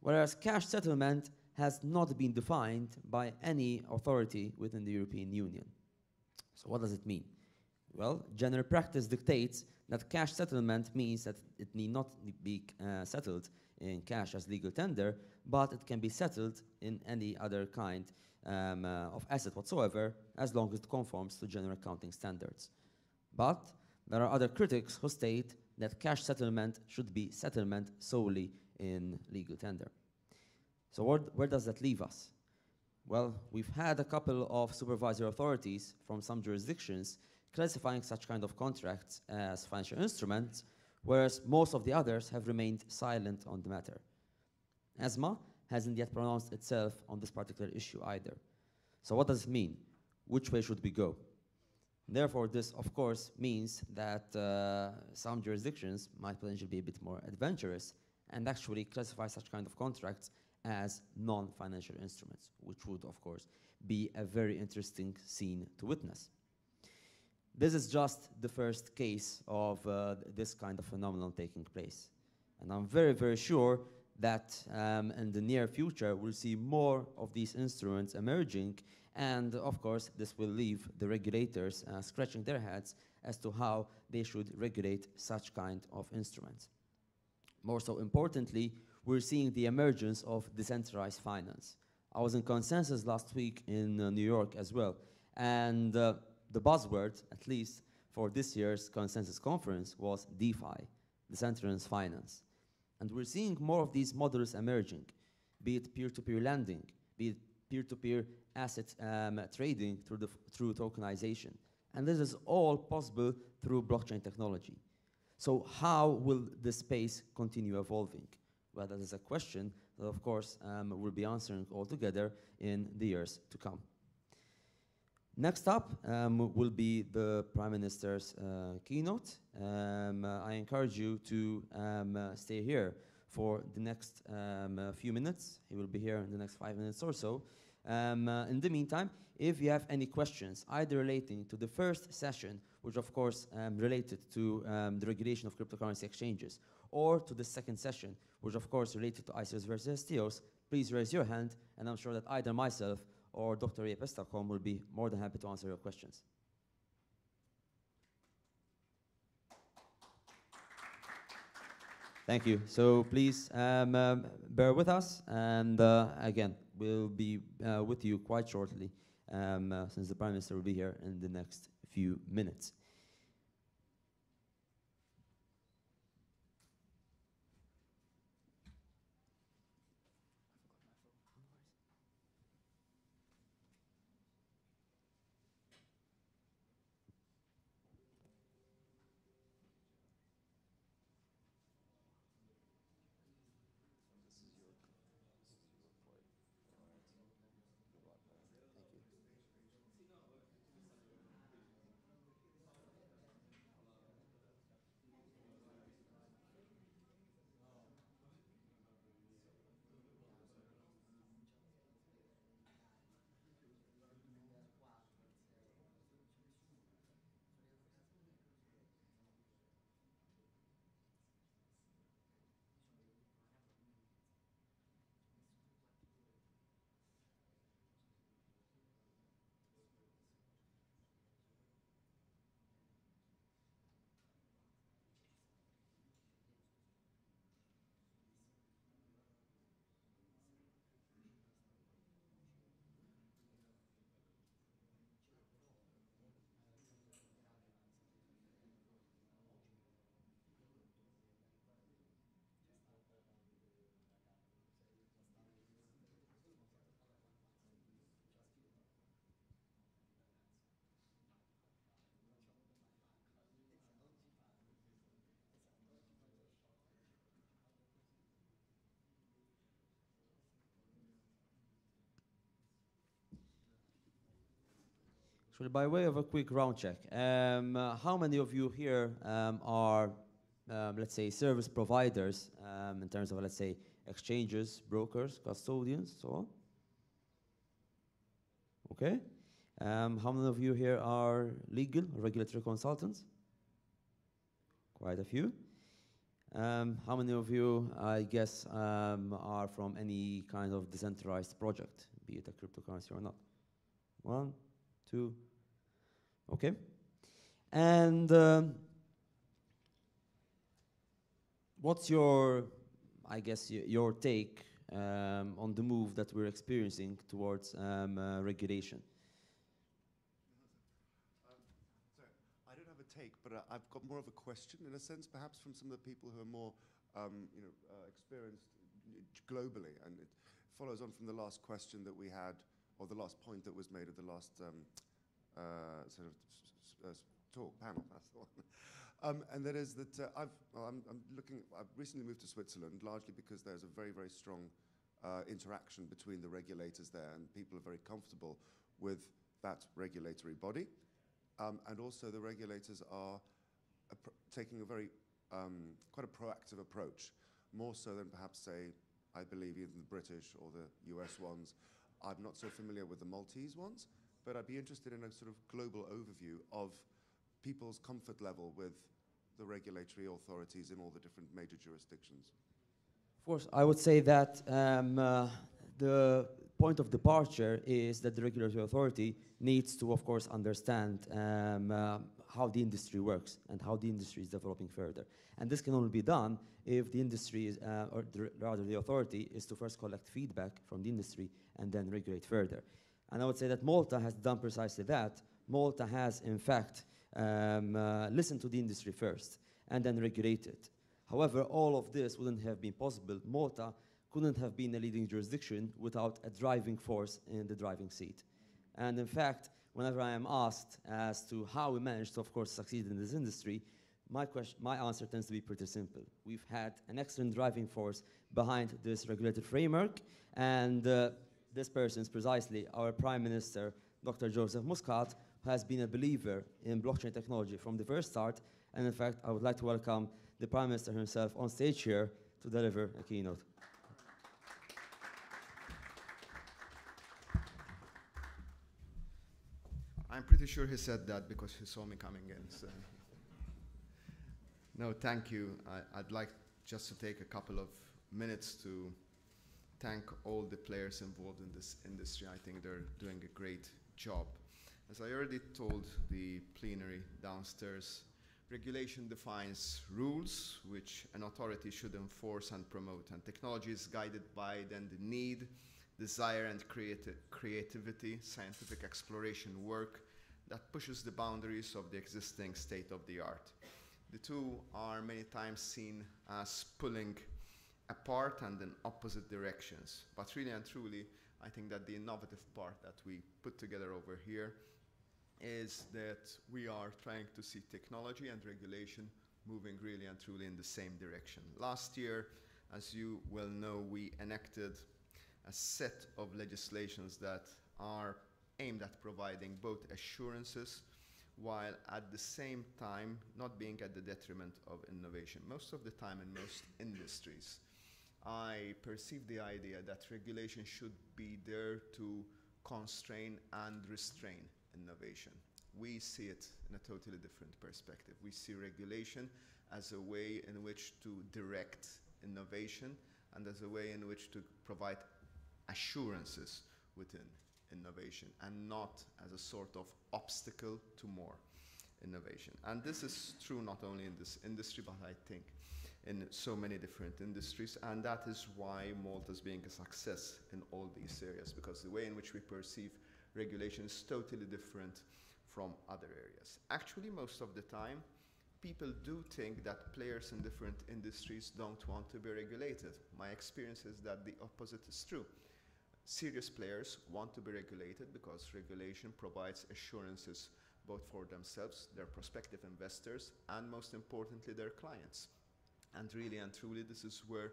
whereas cash settlement has not been defined by any authority within the European Union. So what does it mean? Well, general practice dictates that cash settlement means that it need not be uh, settled in cash as legal tender, but it can be settled in any other kind um, uh, of asset whatsoever, as long as it conforms to general accounting standards. But there are other critics who state that cash settlement should be settlement solely in legal tender. So where, where does that leave us? Well, we've had a couple of supervisory authorities from some jurisdictions classifying such kind of contracts as financial instruments, whereas most of the others have remained silent on the matter. ESMA hasn't yet pronounced itself on this particular issue either. So what does it mean? Which way should we go? Therefore, this, of course, means that uh, some jurisdictions might potentially be a bit more adventurous and actually classify such kind of contracts as non-financial instruments, which would, of course, be a very interesting scene to witness. This is just the first case of uh, this kind of phenomenon taking place. And I'm very, very sure that um, in the near future we'll see more of these instruments emerging and of course this will leave the regulators uh, scratching their heads as to how they should regulate such kind of instruments. More so importantly, we're seeing the emergence of decentralized finance. I was in consensus last week in uh, New York as well, and uh, the buzzword, at least for this year's consensus conference, was DeFi, decentralized finance. And we're seeing more of these models emerging, be it peer-to-peer lending, be it peer-to-peer asset um, trading through, the through tokenization. And this is all possible through blockchain technology. So how will the space continue evolving? Well, that is a question that, of course, um, we'll be answering all together in the years to come. Next up um, will be the Prime Minister's uh, keynote. Um, uh, I encourage you to um, uh, stay here for the next um, uh, few minutes. He will be here in the next five minutes or so. Um, uh, in the meantime, if you have any questions, either relating to the first session, which of course um, related to the regulation of cryptocurrency exchanges, or to the second session, which of course related to ICOs versus STOs, please raise your hand, and I'm sure that either myself or Dr. Yepestakon will be more than happy to answer your questions. Thank you. So please um, um, bear with us, and uh, again, we'll be uh, with you quite shortly, um, uh, since the Prime Minister will be here in the next few minutes. Actually, by way of a quick round check, um, uh, how many of you here um, are, um, let's say, service providers um, in terms of, let's say, exchanges, brokers, custodians, so on? Okay. Um, how many of you here are legal, regulatory consultants? Quite a few. Um, how many of you, I guess, are from any kind of decentralized project, be it a cryptocurrency or not? One, two, okay? And um, what's your, I guess, your take um, on the move that we're experiencing towards um, uh, regulation? I don't have a take, but uh, I've got more of a question in a sense, perhaps from some of the people who are more, um, you know, uh, experienced globally, and it follows on from the last question that we had, or the last point that was made at the last um, uh, sort of uh, talk panel. That's the one. Um, and that is that uh, I've, well, I'm, I'm, looking. I've recently moved to Switzerland, largely because there's a very, very strong uh, interaction between the regulators there, and people are very comfortable with that regulatory body. Um, and also, the regulators are taking a very um, quite a proactive approach, more so than perhaps, say, I believe even the British or the US ones. I'm not so familiar with the Maltese ones, but I'd be interested in a sort of global overview of people's comfort level with the regulatory authorities in all the different major jurisdictions. Of course, I would say that um, uh, the point of departure is that the regulatory authority needs to, of course, understand um, uh, how the industry works and how the industry is developing further. And this can only be done if the industry, is, uh, or the, rather the authority, is to first collect feedback from the industry and then regulate further. And I would say that Malta has done precisely that. Malta has, in fact, um, uh, listened to the industry first and then regulated. However, all of this wouldn't have been possible. Malta couldn't have been a leading jurisdiction without a driving force in the driving seat. And in fact, whenever I am asked as to how we managed to, of course, succeed in this industry, my, question, my answer tends to be pretty simple. We've had an excellent driving force behind this regulated framework, and uh, this person is precisely our Prime Minister, Dr. Joseph Muscat, who has been a believer in blockchain technology from the first start. And in fact, I would like to welcome the Prime Minister himself on stage here to deliver a keynote. I'm pretty sure he said that because he saw me coming in. So. No, thank you. I, would like just to take a couple of minutes to thank all the players involved in this industry. I think they're doing a great job. As I already told the plenary downstairs, regulation defines rules which an authority should enforce and promote, and technology is guided by then the need desire and creati creativity, scientific exploration work that pushes the boundaries of the existing state of the art. The two are many times seen as pulling apart and in opposite directions. But really and truly, I think that the innovative part that we put together over here is that we are trying to see technology and regulation moving really and truly in the same direction. Last year, as you well know, we enacted a set of legislations that are aimed at providing both assurances while at the same time not being at the detriment of innovation. Most of the time in most industries, I perceive the idea that regulation should be there to constrain and restrain innovation. We see it in a totally different perspective. We see regulation as a way in which to direct innovation and as a way in which to provide assurances within innovation and not as a sort of obstacle to more innovation. And this is true not only in this industry, but I think in so many different industries. And that is why Malta is being a success in all these areas, because the way in which we perceive regulation is totally different from other areas. Actually, most of the time, people do think that players in different industries don't want to be regulated. My experience is that the opposite is true. Serious players want to be regulated because regulation provides assurances both for themselves, their prospective investors, and most importantly, their clients. And really and truly, this is where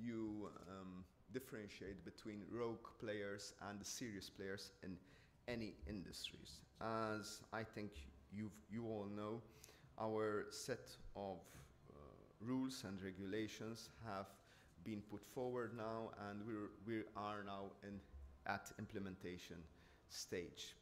you um, differentiate between rogue players and the serious players in any industries. As I think you you all know, our set of uh, rules and regulations have been put forward now, and we're, we are now in, at implementation stage.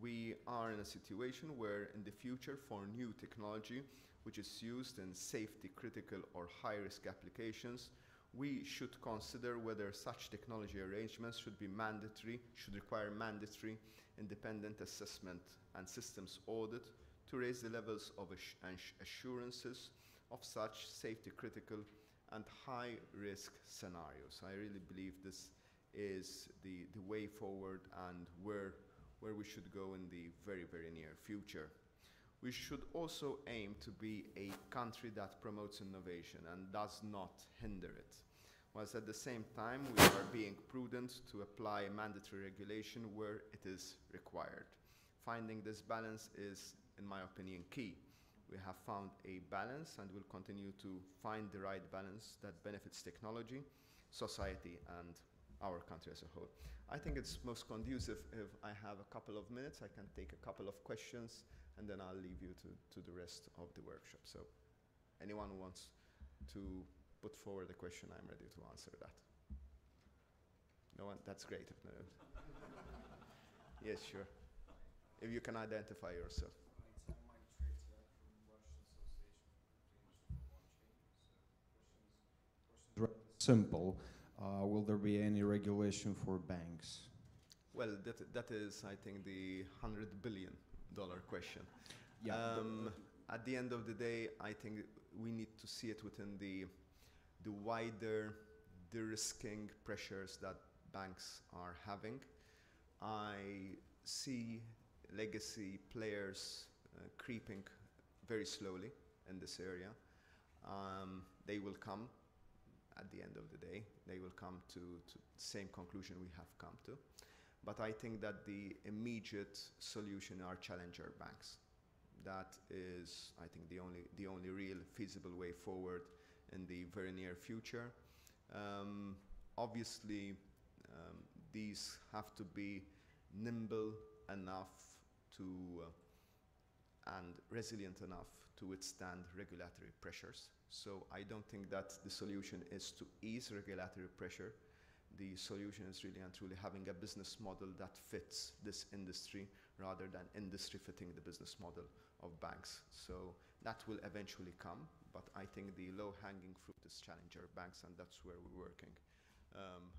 We are in a situation where in the future for new technology, which is used in safety critical or high risk applications, we should consider whether such technology arrangements should be mandatory, should require mandatory independent assessment and systems audit to raise the levels of assurances of such safety critical and high risk scenarios. I really believe this is the, the way forward and where, where we should go in the very, very near future. we should also aim to be a country that promotes innovation and does not hinder it, whilst at the same time we are being prudent to apply mandatory regulation where it is required. Finding this balance is, in my opinion, key. We have found a balance and will continue to find the right balance that benefits technology, society, and our country as a whole. I think it's most conducive if I have a couple of minutes, I can take a couple of questions, and then I'll leave you to, to the rest of the workshop. So anyone who wants to put forward a question, I'm ready to answer that. No one? That's great. Yes, sure. If you can identify yourself. Simple. Uh, will there be any regulation for banks? Well, that, that is, I think, the $100 billion question. Yeah, Um, at the end of the day, I think we need to see it within the, the wider de-risking pressures that banks are having. I see legacy players uh, creeping very slowly in this area. Um, they will come at the end of the day. They will come to, to the same conclusion we have come to. But I think that the immediate solution are challenger banks. That is, I think, the only, the only real feasible way forward in the very near future. Um, obviously, um, these have to be nimble enough to uh, and resilient enough to withstand regulatory pressures. So I don't think that the solution is to ease regulatory pressure. The solution is really and truly having a business model that fits this industry rather than industry fitting the business model of banks. So that will eventually come, but I think the low hanging fruit is challenger banks, and that's where we're working um,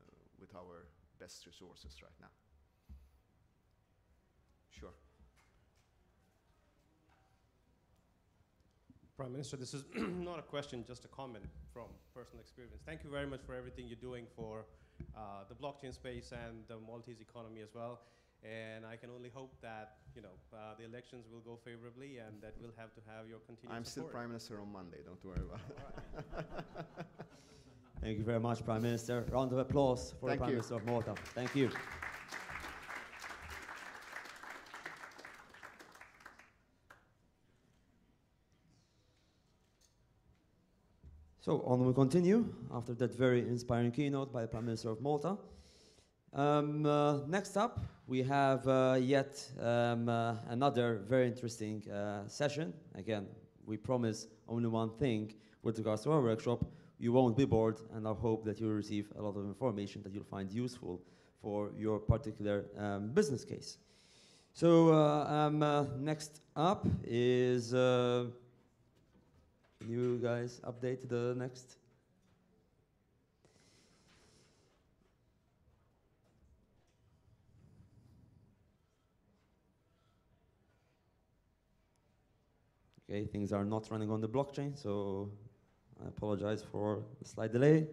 uh, with our best resources right now. Sure. Prime Minister, this is not a question, just a comment from personal experience. Thank you very much for everything you're doing for uh, the blockchain space and the Maltese economy as well. And I can only hope that you know uh, the elections will go favorably, and that we'll have to have your continued I'm still. Prime Minister on Monday, don't worry about it. Thank you very much, Prime Minister. Round of applause for Thank the Prime you. Minister of Malta. Thank you. So on we continue after that very inspiring keynote by the Prime Minister of Malta. Um, uh, next up, we have uh, yet um, uh, another very interesting uh, session. Again, we promise only one thing with regards to our workshop. You won't be bored, and I hope that you'll receive a lot of information that you'll find useful for your particular um, business case. So uh, um, uh, next up is, can you guys update the next? Okay, things are not running on the blockchain, so I apologize for the slight delay.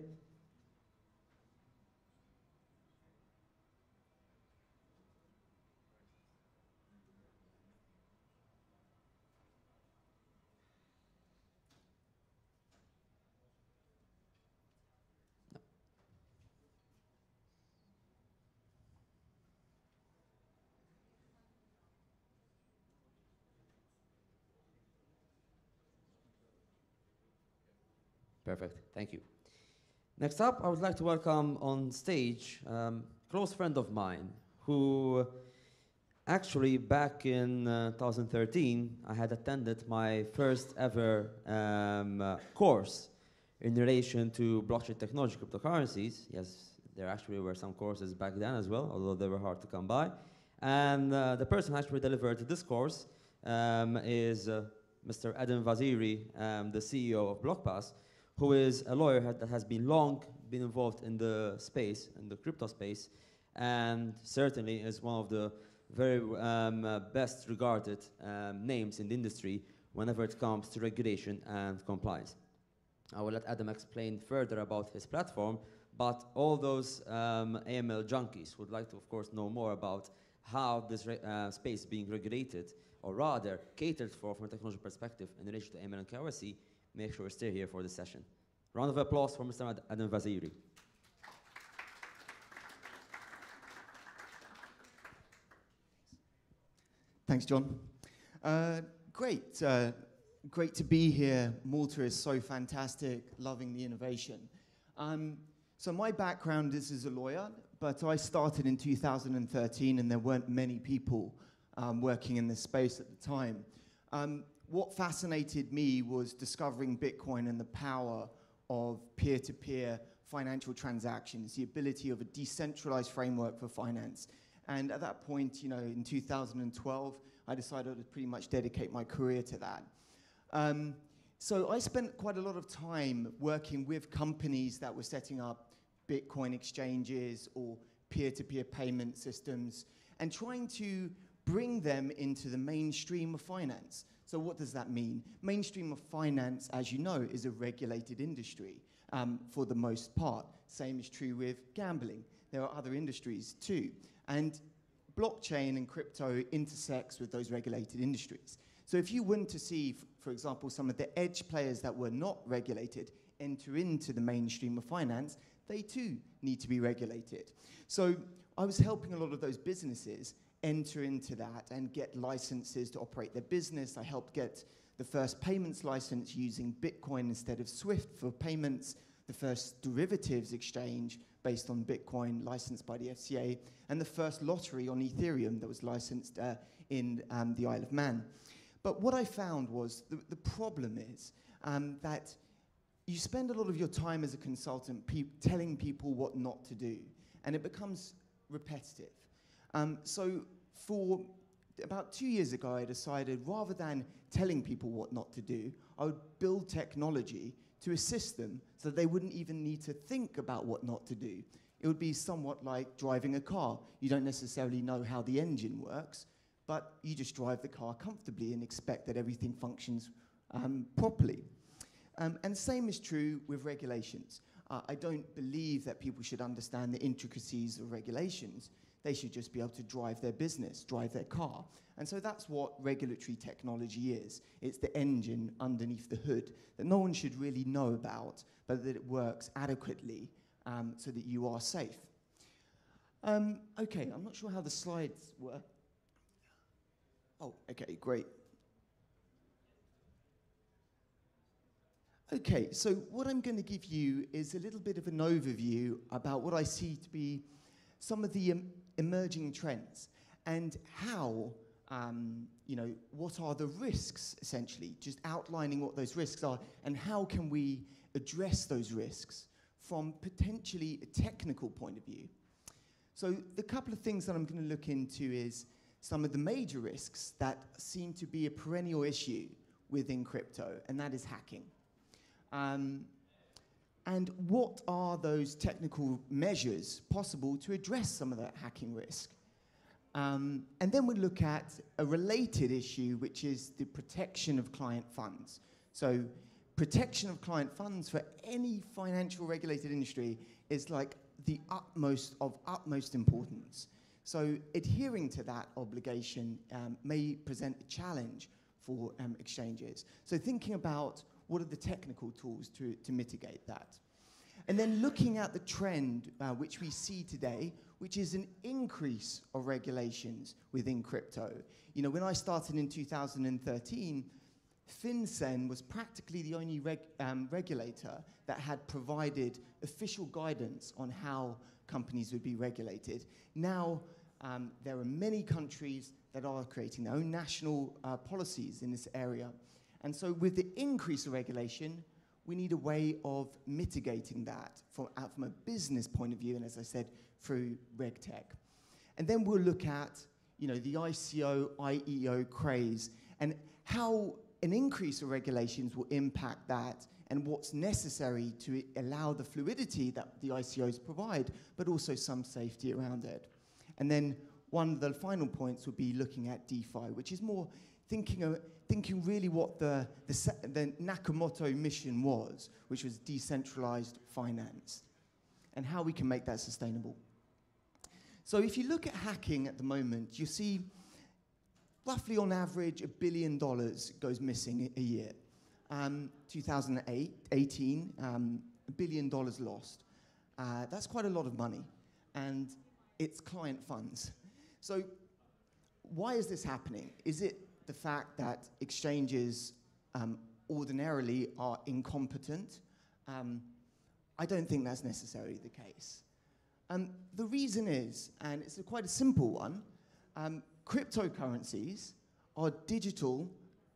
Perfect. Thank you. Next up, I would like to welcome on stage um, a close friend of mine who actually back in uh, 2013 I had attended my first ever um, uh, course in relation to blockchain technology cryptocurrencies. Yes, there actually were some courses back then as well, although they were hard to come by. And uh, the person who actually delivered this course um, is uh, Mr. Adam Vaziri, um, the CEO of BlockPass, who is a lawyer that has been long been involved in the space, in the crypto space, and certainly is one of the very um, uh, best regarded um, names in the industry whenever it comes to regulation and compliance. I will let Adam explain further about his platform, but all those um, AML junkies would like to, of course, know more about how this uh, space is being regulated or rather catered for from a technology perspective in relation to AML and KYC, make sure you stay here for this session. Round of applause for Mr. Adam Vaziri. Thanks, John. Uh, great. Uh, great to be here. Malta is so fantastic, loving the innovation. Um, so, my background is as a lawyer, but I started in 2013 and there weren't many people um, working in this space at the time. Um, what fascinated me was discovering Bitcoin and the power of peer to peer financial transactions, the ability of a decentralized framework for finance. And at that point, you know, in 2012, I decided to pretty much dedicate my career to that. Um, so I spent quite a lot of time working with companies that were setting up Bitcoin exchanges or peer to peer payment systems and trying to bring them into the mainstream of finance. So, what does that mean? Mainstream of finance, as you know, is a regulated industry um, for the most part. Same is true with gambling. There are other industries too. And blockchain and crypto intersects with those regulated industries. So if you want to see, for example, some of the edge players that were not regulated enter into the mainstream of finance, they too need to be regulated. So I was helping a lot of those businesses enter into that and get licenses to operate their business. I helped get the first payments license using Bitcoin instead of Swift for payments, the first derivatives exchange based on Bitcoin licensed by the FCA, and the first lottery on Ethereum that was licensed uh, in um, the Isle of Man. But what I found was the, the problem is um, that you spend a lot of your time as a consultant pe- telling people what not to do, and it becomes repetitive. Um, so, for about two years ago, I decided rather than telling people what not to do, I would build technology to assist them so they wouldn't even need to think about what not to do. It would be somewhat like driving a car. You don't necessarily know how the engine works, but you just drive the car comfortably and expect that everything functions um, properly. Um, and the same is true with regulations. Uh, I don't believe that people should understand the intricacies of regulations. They should just be able to drive their business, drive their car. And so that's what regulatory technology is. It's the engine underneath the hood that no one should really know about, but that it works adequately um, so that you are safe. Um, okay, I'm not sure how the slides were. Oh, okay, great. Okay, so what I'm going to give you is a little bit of an overview about what I see to be some of the um, emerging trends and how, um, you know, what are the risks essentially, just outlining what those risks are and how can we address those risks from potentially a technical point of view. So the couple of things that I'm going to look into is some of the major risks that seem to be a perennial issue within crypto, and that is hacking. Um, and what are those technical measures possible to address some of that hacking risk? Um, and then we look at a related issue, which is the protection of client funds. So, protection of client funds for any financial regulated industry is like the utmost of utmost importance. So, adhering to that obligation um, may present a challenge for um, exchanges. So, thinking about what are the technical tools to, to mitigate that. And then looking at the trend uh, which we see today, which is an increase of regulations within crypto. You know, when I started in 2013, FinCEN was practically the only reg- um, regulator that had provided official guidance on how companies would be regulated. Now, um, there are many countries that are creating their own national uh, policies in this area. And so, with the increase of regulation, we need a way of mitigating that from, uh, from a business point of view, and as I said, through RegTech. And then we'll look at you know, the ICO, IEO craze and how an increase of regulations will impact that and what's necessary to allow the fluidity that the ICOs provide, but also some safety around it. And then one of the final points would be looking at DeFi, which is more thinking, of, thinking really what the, the, the Nakamoto mission was, which was decentralized finance, and how we can make that sustainable. So if you look at hacking at the moment, you see roughly on average, a billion dollars goes missing a, year. Um, 2008, 18, um, a billion dollars lost. Uh, that's quite a lot of money, and it's client funds. So, why is this happening? Is it the fact that exchanges um, ordinarily are incompetent? Um, I don't think that's necessarily the case. Um, the reason is, and it's a quite a simple one, um, cryptocurrencies are digital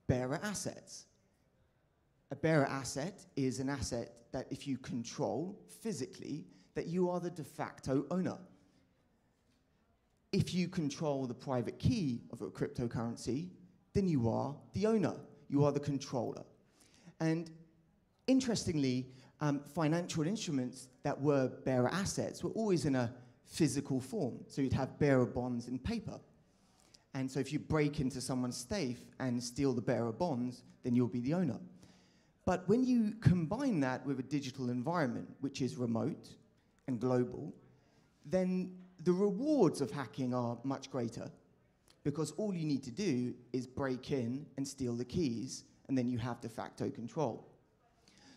bearer assets. A bearer asset is an asset that if you control physically, that you are the de facto owner. If you control the private key of a cryptocurrency, then you are the owner, you are the controller. And interestingly, um, financial instruments that were bearer assets were always in a physical form. So you'd have bearer bonds in paper. And so if you break into someone's safe and steal the bearer bonds, then you'll be the owner. But when you combine that with a digital environment, which is remote and global, then the rewards of hacking are much greater because all you need to do is break in and steal the keys, and then you have de facto control.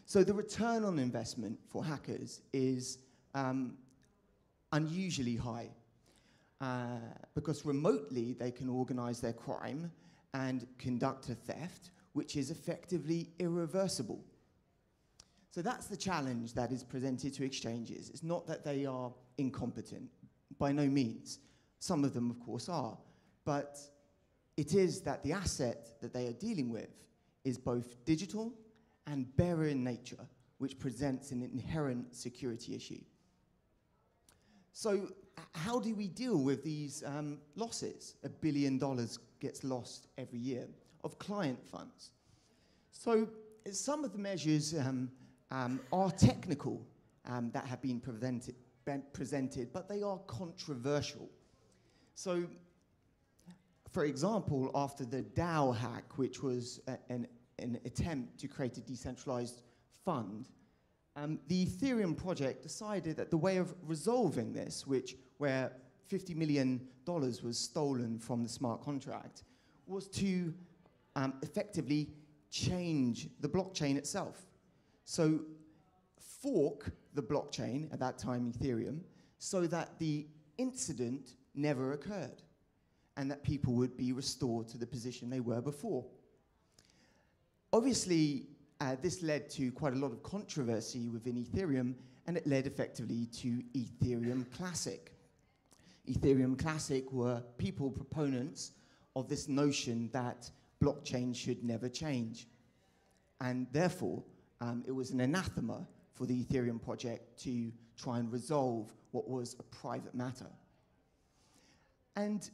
So the return on investment for hackers is um, unusually high uh, because remotely they can organize their crime and conduct a theft, which is effectively irreversible. So that's the challenge that is presented to exchanges. It's not that they are incompetent, by no means. Some of them, of course, are. But it is that the asset that they are dealing with is both digital and bearer in nature, which presents an inherent security issue. So, how do we deal with these um, losses? A billion dollars gets lost every year of client funds. So, some of the measures um, um, are technical um, that have been presented, but they are controversial. So, for example, after the DAO hack, which was a, an, an attempt to create a decentralized fund, um, the Ethereum project decided that the way of resolving this, which where $50 million was stolen from the smart contract, was to um, effectively change the blockchain itself. So fork the blockchain, at that time Ethereum, so that the incident never occurred and that people would be restored to the position they were before. Obviously, uh, this led to quite a lot of controversy within Ethereum, and it led effectively to Ethereum Classic. Ethereum Classic were people proponents of this notion that blockchain should never change. And therefore, um, it was an anathema for the Ethereum project to try and resolve what was a private matter. And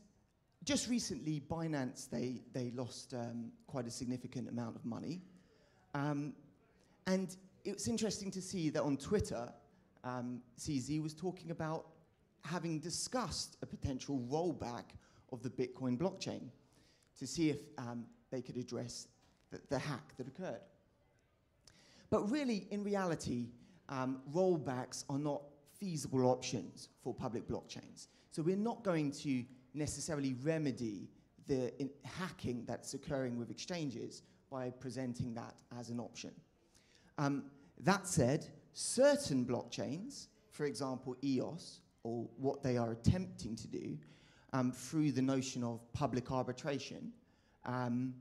just recently, Binance, they, they lost um, quite a significant amount of money. Um, and it's interesting to see that on Twitter, um, CZ was talking about having discussed a potential rollback of the Bitcoin blockchain to see if um, they could address the, the, hack that occurred. But really, in reality, um, rollbacks are not feasible options for public blockchains. So we're not going to necessarily remedy the hacking that's occurring with exchanges by presenting that as an option. Um, that said, certain blockchains, for example, EOS, or what they are attempting to do um, through the notion of public arbitration, um,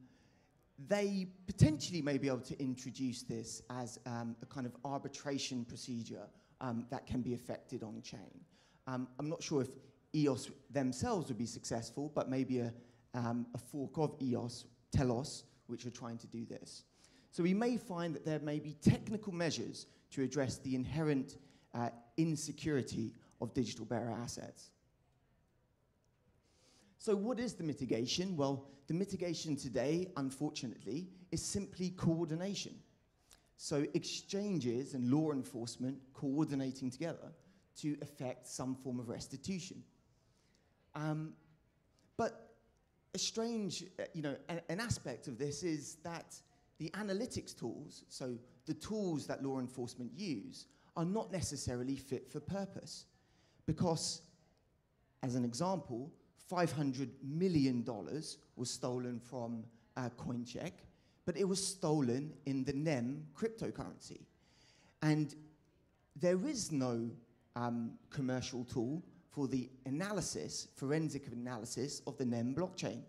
they potentially may be able to introduce this as um, a kind of arbitration procedure um, that can be effected on chain. Um, I'm not sure if EOS themselves would be successful, but maybe a, um, a fork of EOS, Telos, which are trying to do this. So we may find that there may be technical measures to address the inherent uh, insecurity of digital bearer assets. So what is the mitigation? Well, the mitigation today, unfortunately, is simply coordination. So exchanges and law enforcement coordinating together to effect some form of restitution. Um, but a strange, uh, you know, a, an aspect of this is that the analytics tools, so the tools that law enforcement use, are not necessarily fit for purpose. Because, as an example, $500 million was stolen from uh, CoinCheck, but it was stolen in the NEM cryptocurrency. And there is no um, commercial tool for the analysis, forensic analysis of the NEM blockchain.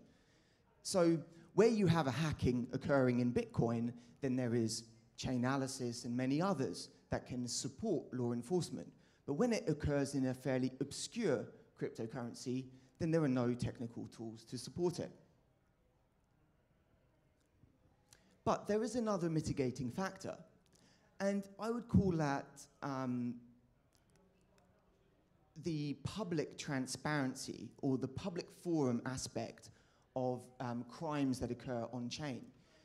So where you have a hacking occurring in Bitcoin, then there is Chainalysis and many others that can support law enforcement. But when it occurs in a fairly obscure cryptocurrency, then there are no technical tools to support it. But there is another mitigating factor, and I would call that um, the public transparency or the public forum aspect of um, crimes that occur on chain.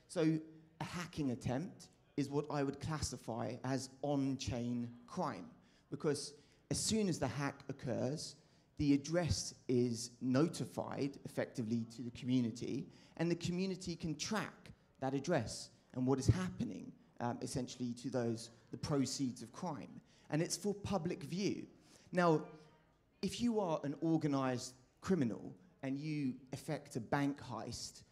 So a hacking attempt is what I would classify as on chain crime because as soon as the hack occurs, the address is notified effectively to the community, and the community can track that address and what is happening um, essentially to those, the proceeds of crime. And it's for public view. Now, if you are an organized criminal and you effect a bank heist,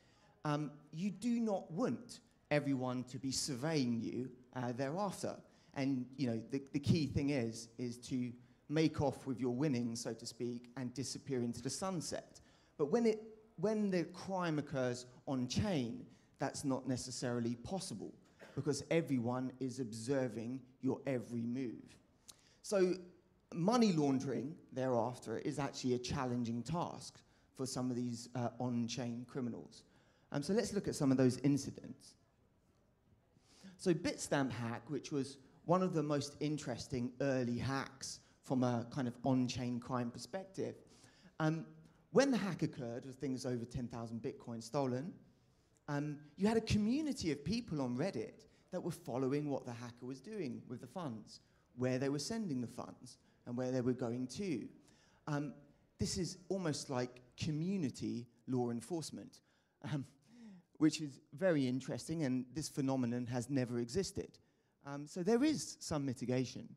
um, you do not want everyone to be surveying you uh, thereafter. And you know the, the key thing is is to make off with your winnings, so to speak, and disappear into the sunset. But when it when the crime occurs on chain, that's not necessarily possible because everyone is observing your every move. So money laundering thereafter is actually a challenging task for some of these uh, on-chain criminals. Um, so let's look at some of those incidents. So Bitstamp hack, which was one of the most interesting early hacks from a kind of on-chain crime perspective. Um, when the hack occurred, with things over 10,000 Bitcoin stolen, um, you had a community of people on Reddit that were following what the hacker was doing with the funds, where they were sending the funds, and where they were going to. Um, this is almost like community law enforcement, um, which is very interesting, and this phenomenon has never existed. Um, so there is some mitigation.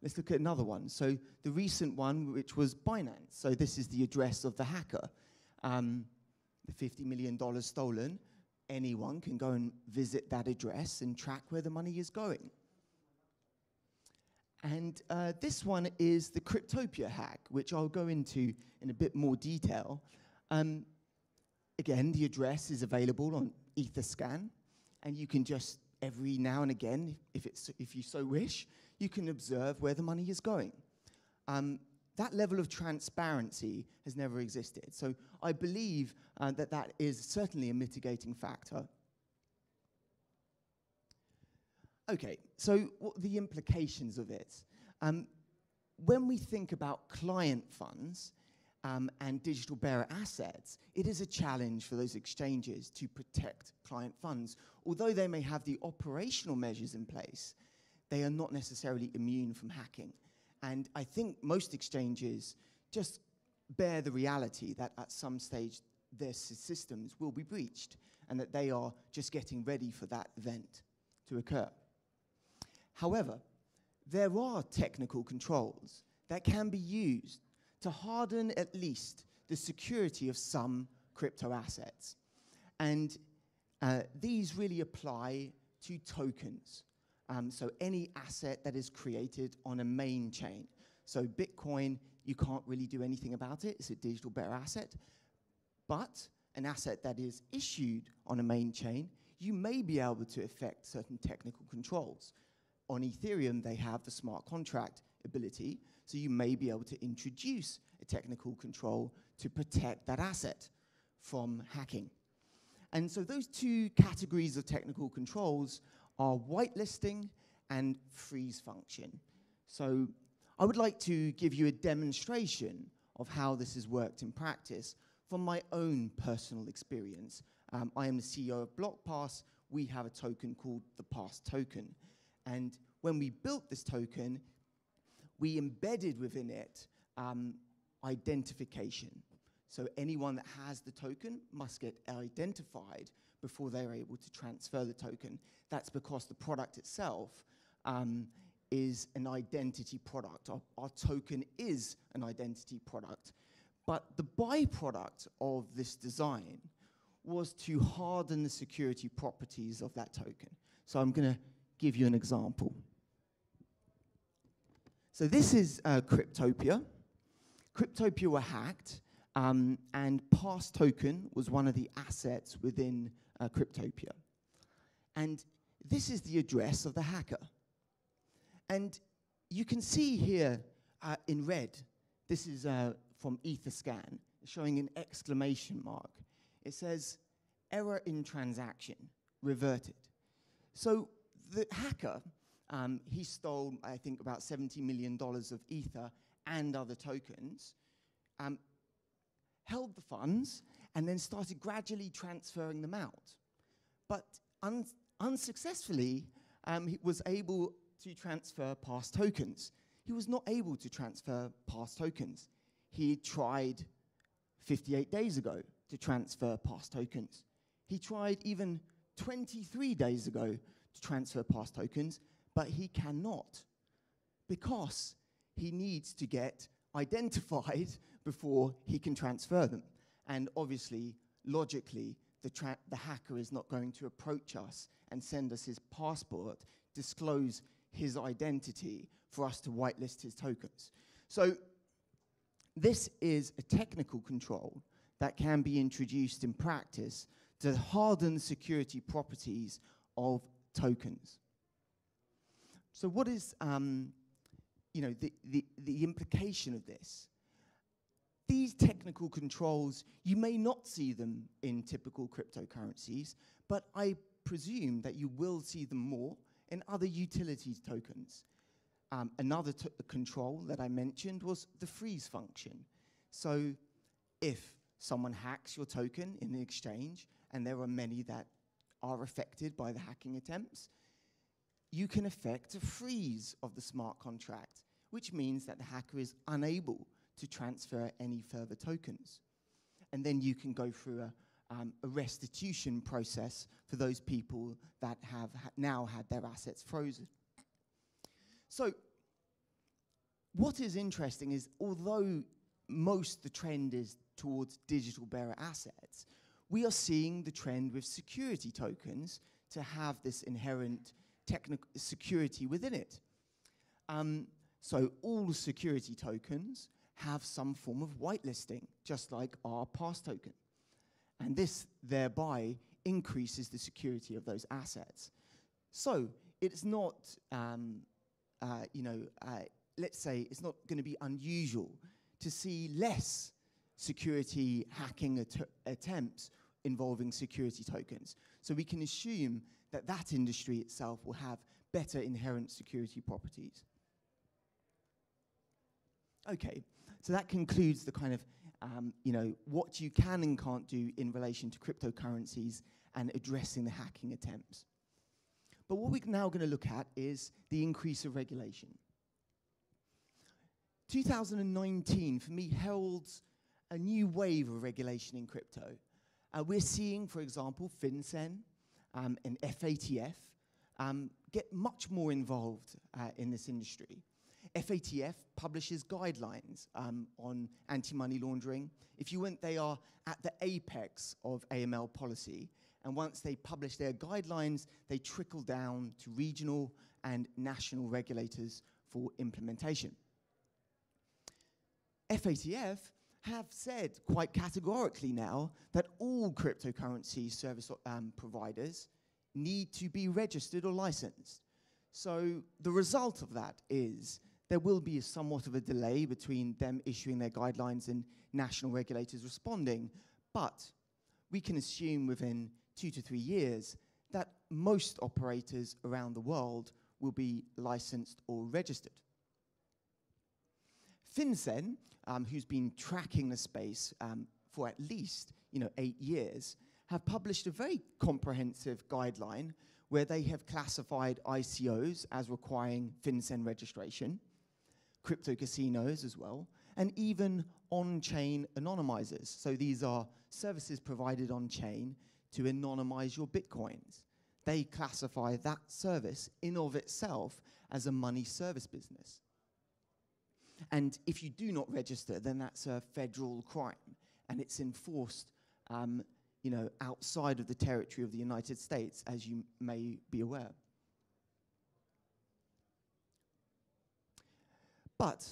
Let's look at another one. So the recent one, which was Binance. So this is the address of the hacker. Um, the $50 million stolen. Anyone can go and visit that address and track where the money is going. And uh, this one is the Cryptopia hack, which I'll go into in a bit more detail. Um, again, the address is available on Etherscan, and you can just every now and again, if, it's, if you so wish, you can observe where the money is going. Um, that level of transparency has never existed. So I believe uh, that that is certainly a mitigating factor. Okay, so what the implications of it? Um, when we think about client funds um, and digital bearer assets, it is a challenge for those exchanges to protect client funds. Although they may have the operational measures in place, they are not necessarily immune from hacking. And I think most exchanges just bear the reality that at some stage their systems will be breached and that they are just getting ready for that event to occur. However, there are technical controls that can be used to harden at least the security of some crypto assets. And uh, these really apply to tokens. Um, so any asset that is created on a main chain. So Bitcoin, you can't really do anything about it. It's a digital bearer asset. But an asset that is issued on a main chain, you may be able to affect certain technical controls. On Ethereum, they have the smart contract ability, so you may be able to introduce a technical control to protect that asset from hacking. And so those two categories of technical controls are whitelisting and freeze function. So I would like to give you a demonstration of how this has worked in practice from my own personal experience. Um, I am the CEO of BlockPass. We have a token called the Pass token. And when we built this token, we embedded within it um, identification. So anyone that has the token must get identified before they're able to transfer the token. That's because the product itself um, is an identity product. Our, our, token is an identity product. But the byproduct of this design was to harden the security properties of that token. So I'm going to give you an example. So this is uh, Cryptopia. Cryptopia were hacked, um, and Pass token was one of the assets within uh, Cryptopia. And this is the address of the hacker. And you can see here uh, in red, this is uh, from Etherscan, showing an exclamation mark. It says, error in transaction, reverted. So the hacker, um, he stole, I think, about $70 million of Ether and other tokens, um, held the funds, and then started gradually transferring them out. But un unsuccessfully, um, he was able to transfer Pass tokens. He was not able to transfer Pass tokens. He tried 58 days ago to transfer Pass tokens. He tried even 23 days ago to transfer Pass tokens, but he cannot because he needs to get identified before he can transfer them. And obviously, logically, the, the, hacker is not going to approach us and send us his passport, disclose his identity for us to whitelist his tokens. So this is a technical control that can be introduced in practice to harden security properties of tokens. So what is um, you know, the, the, the implication of this? These technical controls, you may not see them in typical cryptocurrencies, but I presume that you will see them more in other utilities tokens. Um, another control that I mentioned was the freeze function. So if someone hacks your token in the exchange, and there are many that are affected by the hacking attempts, you can effect a freeze of the smart contract, which means that the hacker is unable to transfer any further tokens. And then you can go through a, um, a restitution process for those people that have ha now had their assets frozen. So, what is interesting is although most the trend is towards digital bearer assets, we are seeing the trend with security tokens to have this inherent technical security within it. Um, so all security tokens have some form of whitelisting, just like our pass token. And this thereby increases the security of those assets. So it's not, um, uh, you know, uh, let's say it's not going to be unusual to see less security hacking att attempts involving security tokens. So we can assume that that industry itself will have better inherent security properties. Okay, so that concludes the kind of, um, you know, what you can and can't do in relation to cryptocurrencies and addressing the hacking attempts. But what we're now going to look at is the increase of regulation. 2019, for me, holds a new wave of regulation in crypto. Uh, we're seeing, for example, FinCEN um, and FATF um, get much more involved uh, in this industry. FATF publishes guidelines um, on anti-money laundering. If you went, they are at the apex of AML policy. And once they publish their guidelines, they trickle down to regional and national regulators for implementation. FATF have said quite categorically now that all cryptocurrency service um, providers need to be registered or licensed. So the result of that is there will be somewhat of a delay between them issuing their guidelines and national regulators responding, but we can assume within two to three years that most operators around the world will be licensed or registered. FinCEN, um, who's been tracking the space um, for at least you know, eight years, have published a very comprehensive guideline where they have classified ICOs as requiring FinCEN registration, crypto casinos as well, and even on-chain anonymizers. So these are services provided on-chain to anonymize your bitcoins. They classify that service in of itself as a money service business. And if you do not register, then that's a federal crime, and it's enforced, um, you know, outside of the territory of the United States, as you may be aware. But,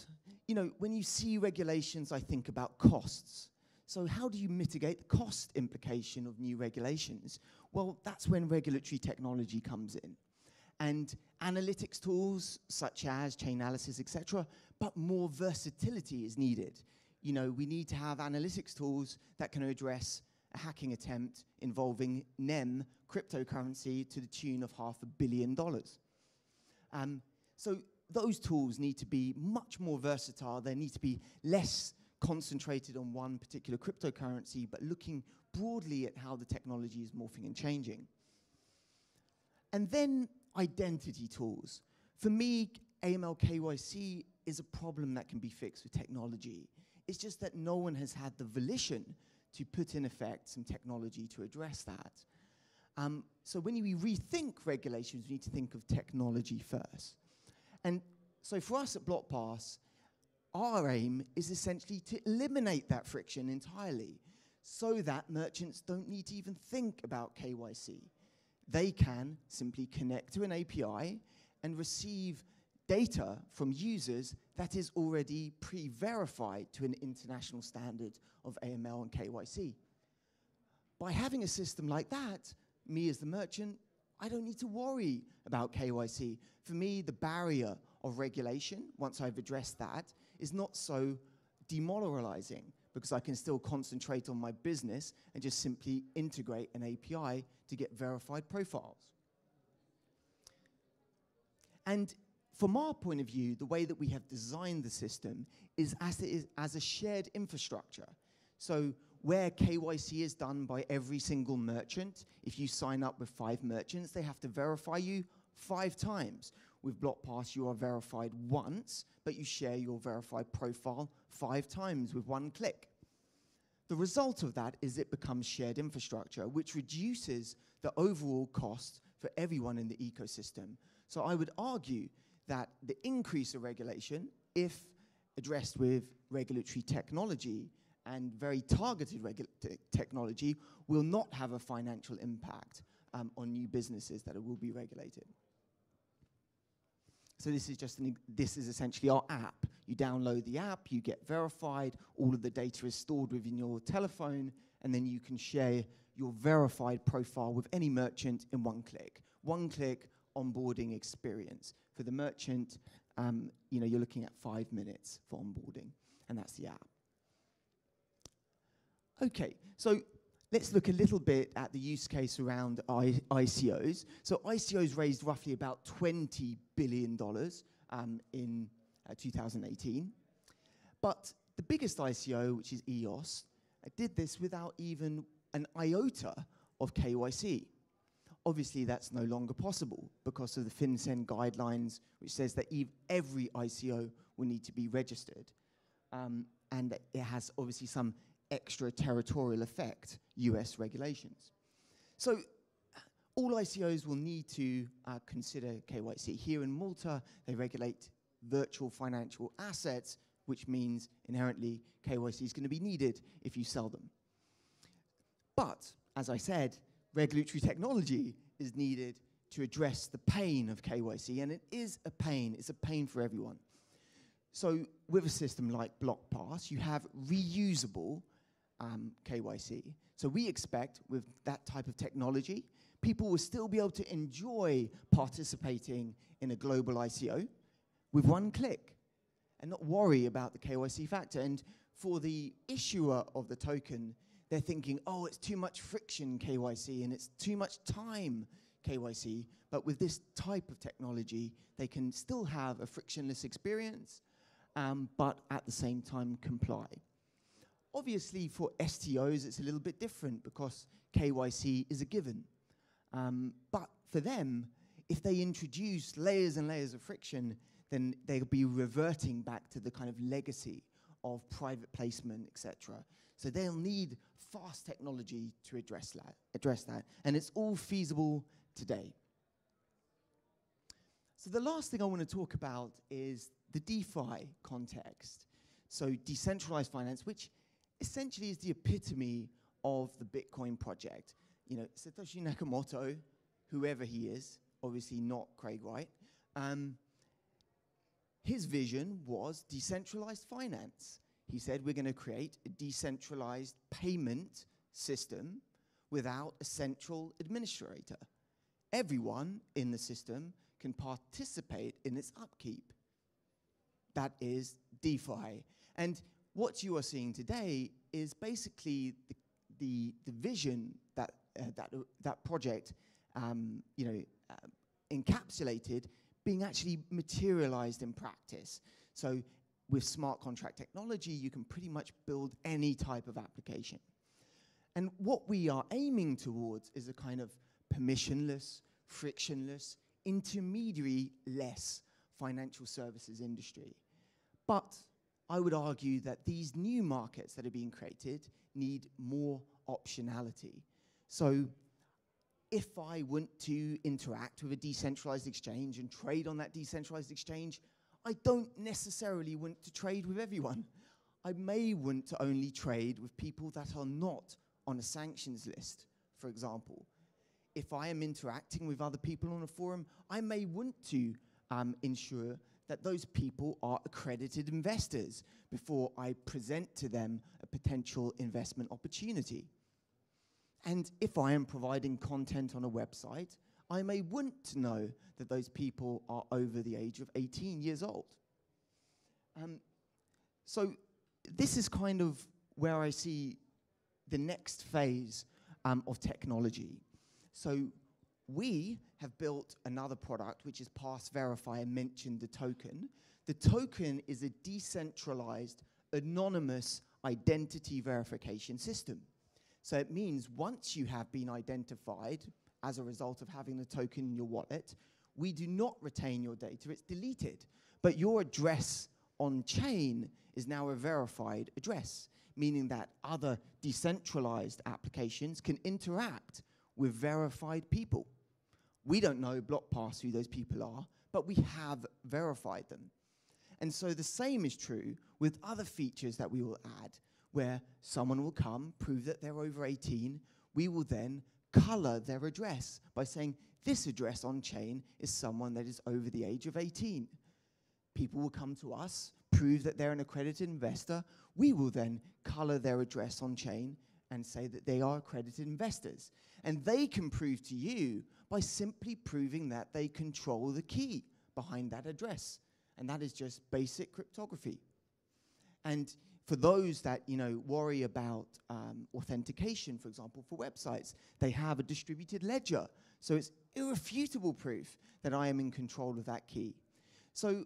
you know, when you see regulations, I think about costs. So, how do you mitigate the cost implication of new regulations? Well, that's when regulatory technology comes in. And analytics tools such as Chainalysis, etc., but more versatility is needed. You know, we need to have analytics tools that can address a hacking attempt involving NEM cryptocurrency to the tune of half a billion dollars. Um, so those tools need to be much more versatile. They need to be less concentrated on one particular cryptocurrency, but looking broadly at how the technology is morphing and changing. And then identity tools. For me, AML KYC is a problem that can be fixed with technology. It's just that no one has had the volition to put in effect some technology to address that. Um, so when we rethink regulations, we need to think of technology first. And so for us at BlockPass, our aim is essentially to eliminate that friction entirely so that merchants don't need to even think about KYC. They can simply connect to an API and receive data from users that is already pre-verified to an international standard of AML and KYC. By having a system like that, me as the merchant, I don't need to worry about KYC. For me, the barrier of regulation, once I've addressed that, is not so demoralizing because I can still concentrate on my business and just simply integrate an API to get verified profiles. And from our point of view, the way that we have designed the system is as, as a shared infrastructure. So where KYC is done by every single merchant, if you sign up with five merchants, they have to verify you five times. With BlockPass, you are verified once, but you share your verified profile five times with one click. The result of that is it becomes shared infrastructure, which reduces the overall cost for everyone in the ecosystem. So I would argue that the increase of regulation, if addressed with regulatory technology and very targeted te technology, will not have a financial impact um, on new businesses that will be regulated. So this is just an, this is essentially our app. You download the app, you get verified, all of the data is stored within your telephone, and then you can share your verified profile with any merchant in one click. One click onboarding experience. For the merchant, um, you know, you're looking at five minutes for onboarding, and that's the app. Okay, so let's look a little bit at the use case around I ICOs. So ICOs raised roughly about $20 billion um, in uh, 2018. But the biggest ICO, which is EOS, uh, did this without even an iota of KYC. Obviously, that's no longer possible because of the FinCEN guidelines, which says that every ICO will need to be registered. Um, and it has obviously some extraterritorial effect US regulations. So all ICOs will need to uh, consider KYC. Here in Malta, they regulate virtual financial assets, which means inherently KYC is going to be needed if you sell them. But, as I said, regulatory technology is needed to address the pain of KYC, and it is a pain. It's a pain for everyone. So with a system like BlockPass, you have reusable um, KYC. So we expect with that type of technology, people will still be able to enjoy participating in a global ICO with one click and not worry about the KYC factor. And for the issuer of the token, they're thinking, oh, it's too much friction KYC and it's too much time KYC. But with this type of technology, they can still have a frictionless experience, um, but at the same time comply. Obviously, for STOs, it's a little bit different because KYC is a given. Um, but for them, if they introduce layers and layers of friction, then they'll be reverting back to the kind of legacy of private placement, etc. So they'll need fast technology to address that, address that. And it's all feasible today. So the last thing I want to talk about is the DeFi context. So decentralized finance, which essentially is the epitome of the Bitcoin project. You know, Satoshi Nakamoto, whoever he is, obviously not Craig Wright, um, his vision was decentralized finance. He said, we're going to create a decentralized payment system without a central administrator. Everyone in the system can participate in its upkeep. That is DeFi. And what you are seeing today is basically the, the, the vision that, uh, that, uh, that project um, you know, uh, encapsulated being actually materialized in practice. So with smart contract technology, you can pretty much build any type of application. And what we are aiming towards is a kind of permissionless, frictionless, intermediary-less financial services industry. But I would argue that these new markets that are being created need more optionality. So if I want to interact with a decentralized exchange and trade on that decentralized exchange, I don't necessarily want to trade with everyone. I may want to only trade with people that are not on a sanctions list, for example. If I am interacting with other people on a forum, I may want to um, ensure that those people are accredited investors before I present to them a potential investment opportunity. And if I am providing content on a website, I may want to know that those people are over the age of 18 years old. Um, so this is kind of where I see the next phase um, of technology. So we have built another product, which is Pass Verify. I mentioned the token. The token is a decentralized, anonymous identity verification system. So it means once you have been identified as a result of having the token in your wallet, we do not retain your data, it's deleted. But your address on chain is now a verified address, meaning that other decentralized applications can interact with verified people. We don't know BlockPass who those people are, but we have verified them. And so the same is true with other features that we will add where someone will come, prove that they're over 18. We will then color their address by saying, this address on chain is someone that is over the age of 18. People will come to us, prove that they're an accredited investor. We will then color their address on chain and say that they are accredited investors. And they can prove to you by simply proving that they control the key behind that address. And that is just basic cryptography. And for those that you know worry about um, authentication, for example, for websites, they have a distributed ledger. So it's irrefutable proof that I am in control of that key. So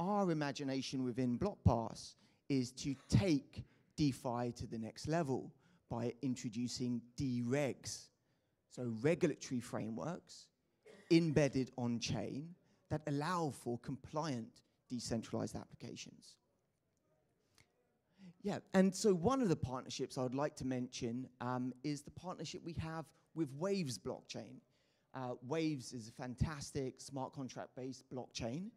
our imagination within BlockPass is to take DeFi to the next level by introducing deregs, so regulatory frameworks embedded on chain that allow for compliant decentralized applications. Yeah, and so one of the partnerships I would like to mention um, is the partnership we have with Waves blockchain. Uh, Waves is a fantastic smart contract-based blockchain.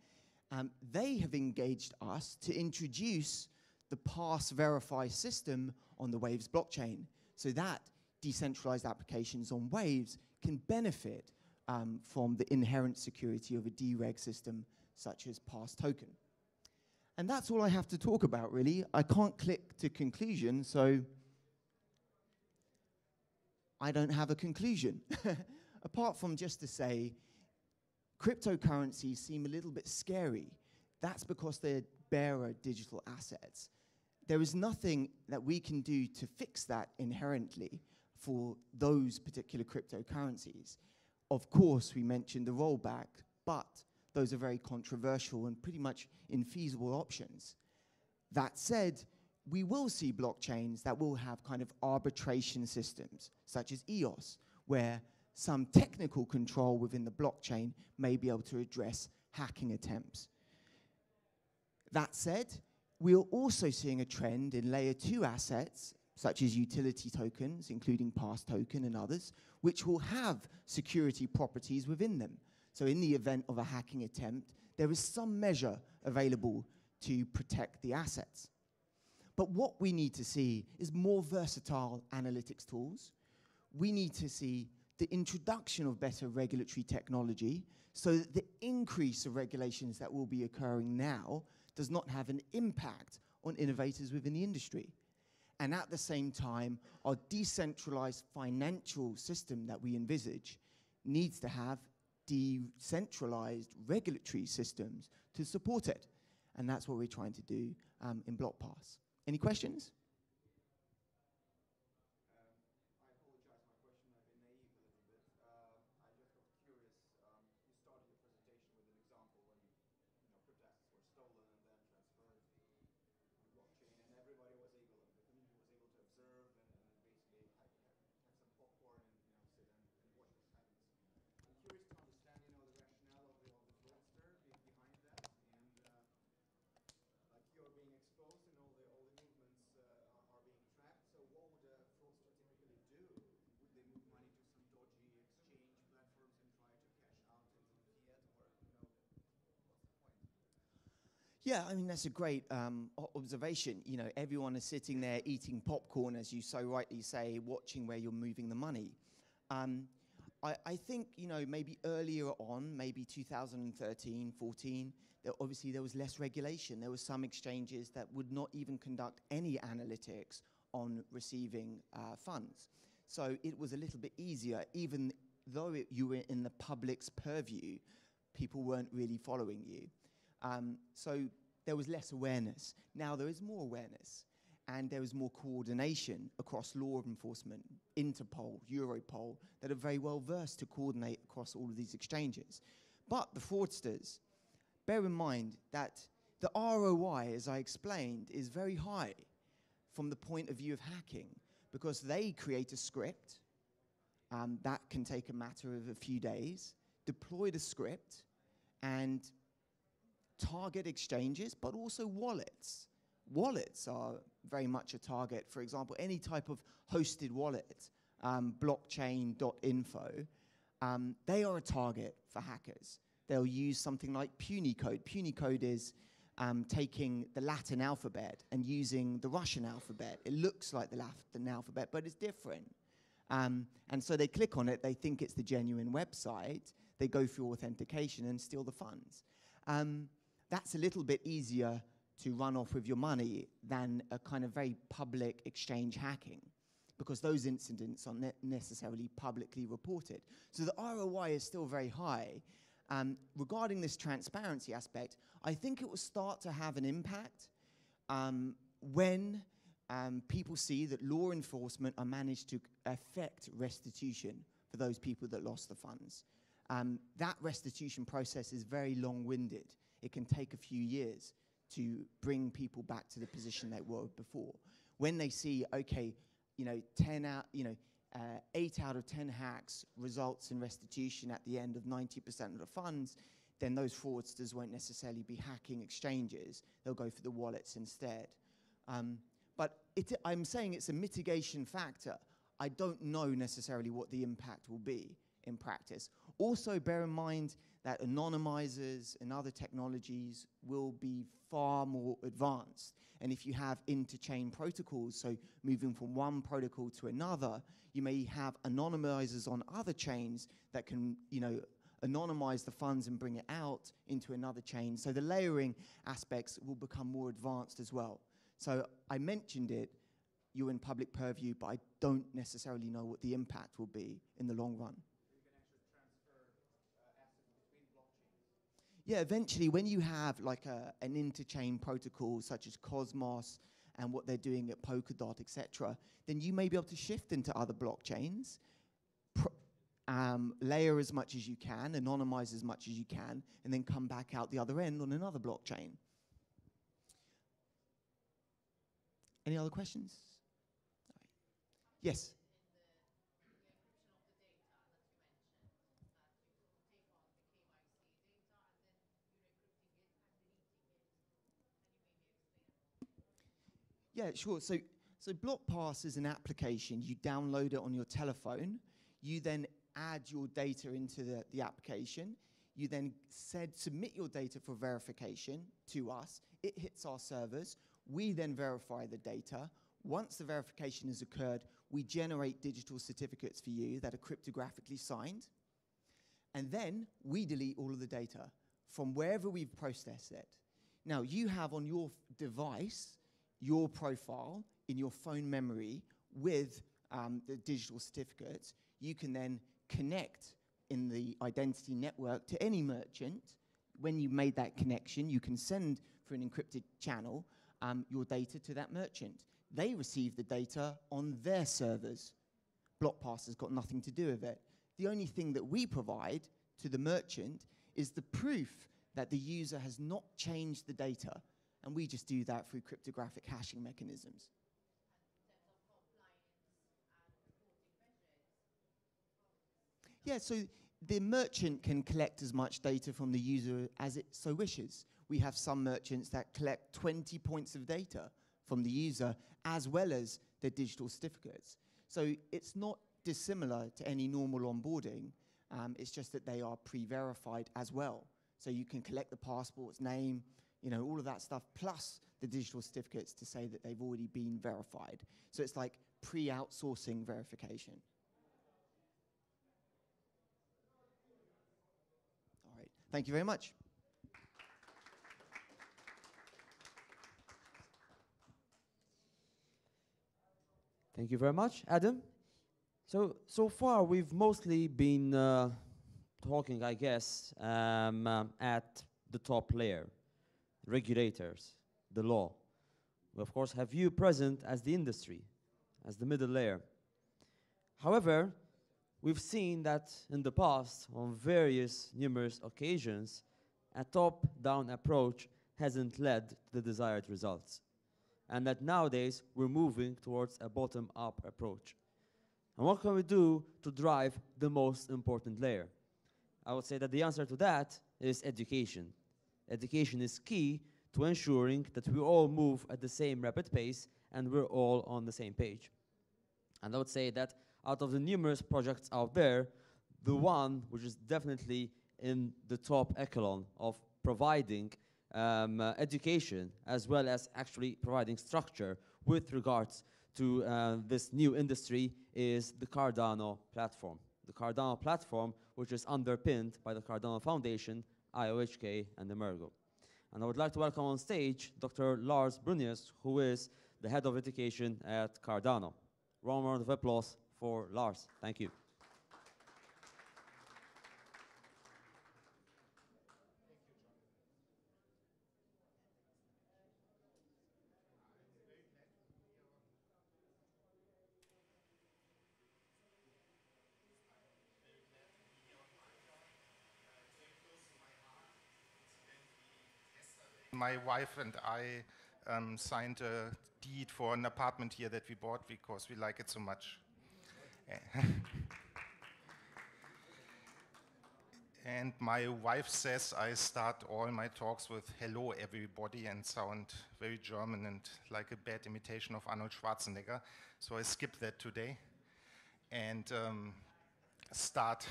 Um, they have engaged us to introduce the Pass Verify system on the Waves blockchain so that decentralized applications on Waves can benefit um, from the inherent security of a dereg system such as Pass Token. And that's all I have to talk about, really. I can't click to conclusion, so I don't have a conclusion. Apart from just to say, cryptocurrencies seem a little bit scary. That's because they're bearer digital assets. There is nothing that we can do to fix that inherently for those particular cryptocurrencies. Of course, we mentioned the rollback, but those are very controversial and pretty much infeasible options. That said, we will see blockchains that will have kind of arbitration systems, such as EOS, where some technical control within the blockchain may be able to address hacking attempts. That said, we are also seeing a trend in layer two assets, such as utility tokens, including pass token and others, which will have security properties within them. So in the event of a hacking attempt, there is some measure available to protect the assets. But what we need to see is more versatile analytics tools. We need to see the introduction of better regulatory technology so that the increase of regulations that will be occurring now does not have an impact on innovators within the industry. And at the same time, our decentralized financial system that we envisage needs to have decentralized regulatory systems to support it. And that's what we're trying to do um, in BlockPass. Any questions? Yeah, I mean, that's a great um, observation. You know, everyone is sitting there eating popcorn, as you so rightly say, watching where you're moving the money. Um, I, I, think, you know, maybe earlier on, maybe 2013, 14, there, obviously there was less regulation. There were some exchanges that would not even conduct any analytics on receiving uh, funds. So it was a little bit easier, even though it, you were in the public's purview, people weren't really following you. Um, so there was less awareness. Now there is more awareness and there is more coordination across law enforcement, Interpol, Europol, that are very well versed to coordinate across all of these exchanges. But the fraudsters, bear in mind that the ROI, as I explained, is very high from the point of view of hacking because they create a script um, that can take a matter of a few days, deploy the script, and target exchanges, but also wallets. Wallets are very much a target. For example, any type of hosted wallet, um, blockchain.info, um, they are a target for hackers. They'll use something like Punycode. Punycode is um, taking the Latin alphabet and using the Russian alphabet. It looks like the Latin alphabet, but it's different. Um, and so they click on it, they think it's the genuine website, they go through authentication and steal the funds. Um, that's a little bit easier to run off with your money than a kind of very public exchange hacking because those incidents are ne necessarily publicly reported. So the ROI is still very high. Um, regarding this transparency aspect, I think it will start to have an impact um, when um, people see that law enforcement are managed to effect restitution for those people that lost the funds. Um, that restitution process is very long-winded it can take a few years to bring people back to the position they were before. When they see, okay, you know, 10 out, you know, uh, eight out of 10 hacks results in restitution at the end of 90% of the funds, then those fraudsters won't necessarily be hacking exchanges. They'll go for the wallets instead. Um, but it, I'm saying it's a mitigation factor. I don't know necessarily what the impact will be in practice. Also, bear in mind that anonymizers and other technologies will be far more advanced. And if you have interchain protocols, so moving from one protocol to another, you may have anonymizers on other chains that can, you know, anonymize the funds and bring it out into another chain. So the layering aspects will become more advanced as well. So I mentioned it, you're in public purview, but I don't necessarily know what the impact will be in the long run. Yeah, eventually, when you have like a, an interchain protocol such as Cosmos and what they're doing at Polkadot, etc., then you may be able to shift into other blockchains, um, layer as much as you can, anonymize as much as you can, and then come back out the other end on another blockchain. Any other questions? Yes. Yeah, sure. So, So BlockPass is an application. You download it on your telephone. You then add your data into the, the application. You then said submit your data for verification to us. It hits our servers. We then verify the data. Once the verification has occurred, we generate digital certificates for you that are cryptographically signed. And then we delete all of the data from wherever we've processed it. Now, you have on your device your profile in your phone memory with um, the digital certificates. You can then connect in the identity network to any merchant. When you made that connection, you can send for an encrypted channel um, your data to that merchant. They receive the data on their servers. BlockPass has got nothing to do with it. The only thing that we provide to the merchant is the proof that the user has not changed the data, and we just do that through cryptographic hashing mechanisms. Yeah, so the merchant can collect as much data from the user as it so wishes. We have some merchants that collect 20 points of data from the user as well as their digital certificates. So it's not dissimilar to any normal onboarding. Um, it's just that they are pre-verified as well. So you can collect the passport's name, you know, all of that stuff, plus the digital certificates to say that they've already been verified. So it's like pre-outsourcing verification. All right. Thank you very much. Thank you very much, Adam. So so far we've mostly been uh, talking, I guess, um, um, at the top layer, regulators, the law. We of course have you present as the industry, as the middle layer. However, we've seen that in the past, on various numerous occasions, a top-down approach hasn't led to the desired results and that nowadays we're moving towards a bottom up approach. And what can we do to drive the most important layer? I would say that the answer to that is education. Education is key to ensuring that we all move at the same rapid pace and we're all on the same page. And I would say that out of the numerous projects out there, the one which is definitely in the top echelon of providing um, uh, education as well as actually providing structure with regards to uh, this new industry is the Cardano platform. The Cardano platform, which is underpinned by the Cardano Foundation, IOHK, and Emurgo. And I would like to welcome on stage Dr. Lars Brünjes, who is the head of education at Cardano. Round of applause for Lars. Thank you. My wife and I um, signed a deed for an apartment here that we bought because we like it so much. and my wife says I start all my talks with hello everybody and sound very German and like a bad imitation of Arnold Schwarzenegger. So I skip that today and um, start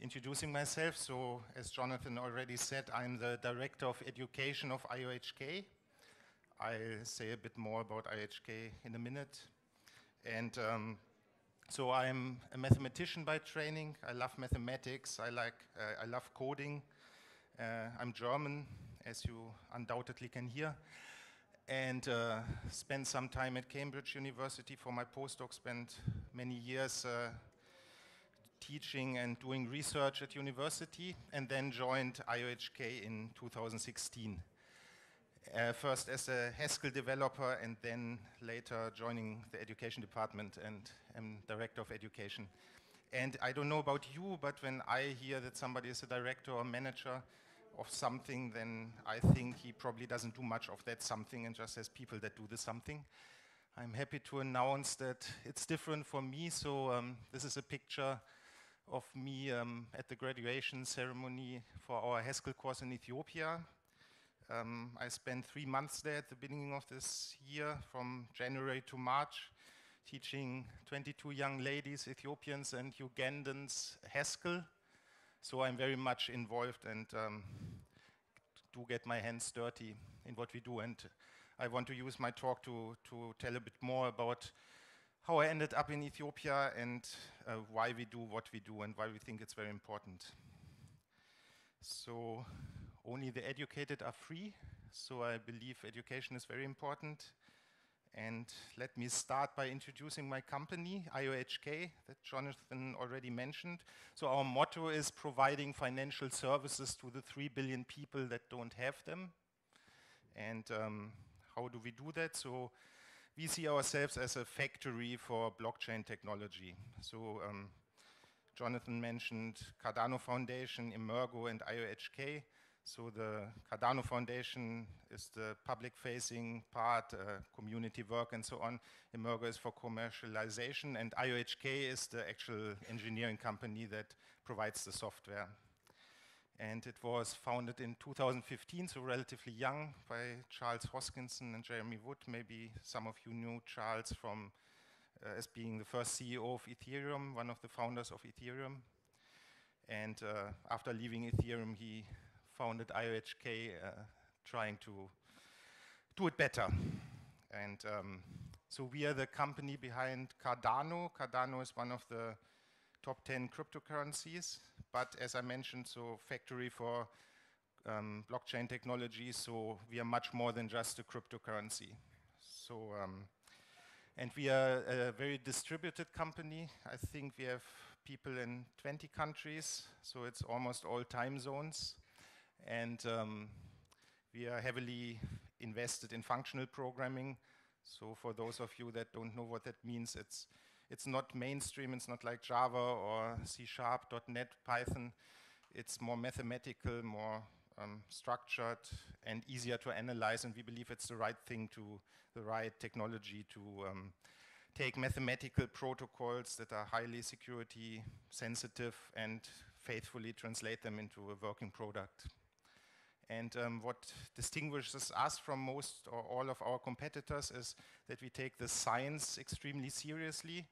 introducing myself. So, as Jonathan already said, I'm the Director of Education of IOHK. I'll say a bit more about IOHK in a minute. And um, so I'm a mathematician by training. I love mathematics. I like, uh, I love coding. Uh, I'm German, as you undoubtedly can hear. And uh, spent some time at Cambridge University for my postdoc, spent many years uh, teaching and doing research at university, and then joined IOHK in 2016. Uh, first as a Haskell developer, and then later joining the education department and am director of education. And I don't know about you, but when I hear that somebody is a director or manager of something, then I think he probably doesn't do much of that something and just has people that do the something. I'm happy to announce that it's different for me. So um, this is a picture of me um, at the graduation ceremony for our Haskell course in Ethiopia. Um, I spent three months there at the beginning of this year, from January to March, teaching 22 young ladies, Ethiopians and Ugandans, Haskell. So I'm very much involved and um, do get my hands dirty in what we do. And I want to use my talk to, to tell a bit more about how I ended up in Ethiopia and uh, why we do what we do and why we think it's very important. So only the educated are free. So I believe education is very important. And let me start by introducing my company, IOHK, that Jonathan already mentioned. So our motto is providing financial services to the 3 billion people that don't have them. And um, how do we do that? So we see ourselves as a factory for blockchain technology. So um, Jonathan mentioned Cardano Foundation, Emurgo, and IOHK. So the Cardano Foundation is the public-facing part, uh, community work and so on. Emurgo is for commercialization, and IOHK is the actual engineering company that provides the software. And it was founded in 2015, so relatively young, by Charles Hoskinson and Jeremy Wood. Maybe some of you knew Charles from uh, as being the first CEO of Ethereum, one of the founders of Ethereum. And uh, after leaving Ethereum, he founded IOHK uh, trying to do it better. And um, so we are the company behind Cardano. Cardano is one of the top 10 cryptocurrencies. But as I mentioned, so factory for um, blockchain technology, so we are much more than just a cryptocurrency. So, um, and we are a very distributed company. I think we have people in 20 countries, so it's almost all time zones. And um, we are heavily invested in functional programming. So for those of you that don't know what that means, it's, it's not mainstream, it's not like Java or C Sharp, .NET, Python. It's more mathematical, more um, structured and easier to analyze, and we believe it's the right thing to, the right technology to um, take mathematical protocols that are highly security sensitive and faithfully translate them into a working product. And um, what distinguishes us from most or all of our competitors is that we take the science extremely seriously.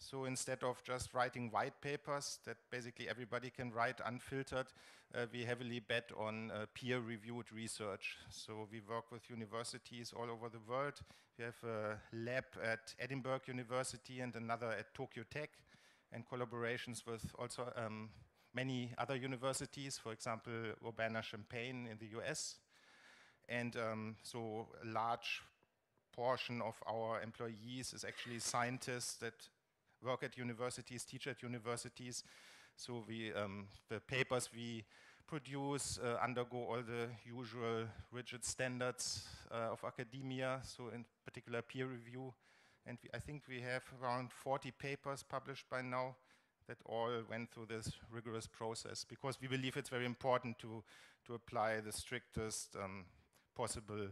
So instead of just writing white papers that basically everybody can write unfiltered, uh, we heavily bet on uh, peer-reviewed research. So we work with universities all over the world. We have a lab at Edinburgh University and another at Tokyo Tech, and collaborations with also um, many other universities, for example, Urbana-Champaign in the US. And um, so a large portion of our employees is actually scientists that work at universities, teach at universities. So we, um, the papers we produce uh, undergo all the usual rigid standards uh, of academia, so in particular peer review. And we, I think we have around 40 papers published by now that all went through this rigorous process because we believe it's very important to, to apply the strictest um, possible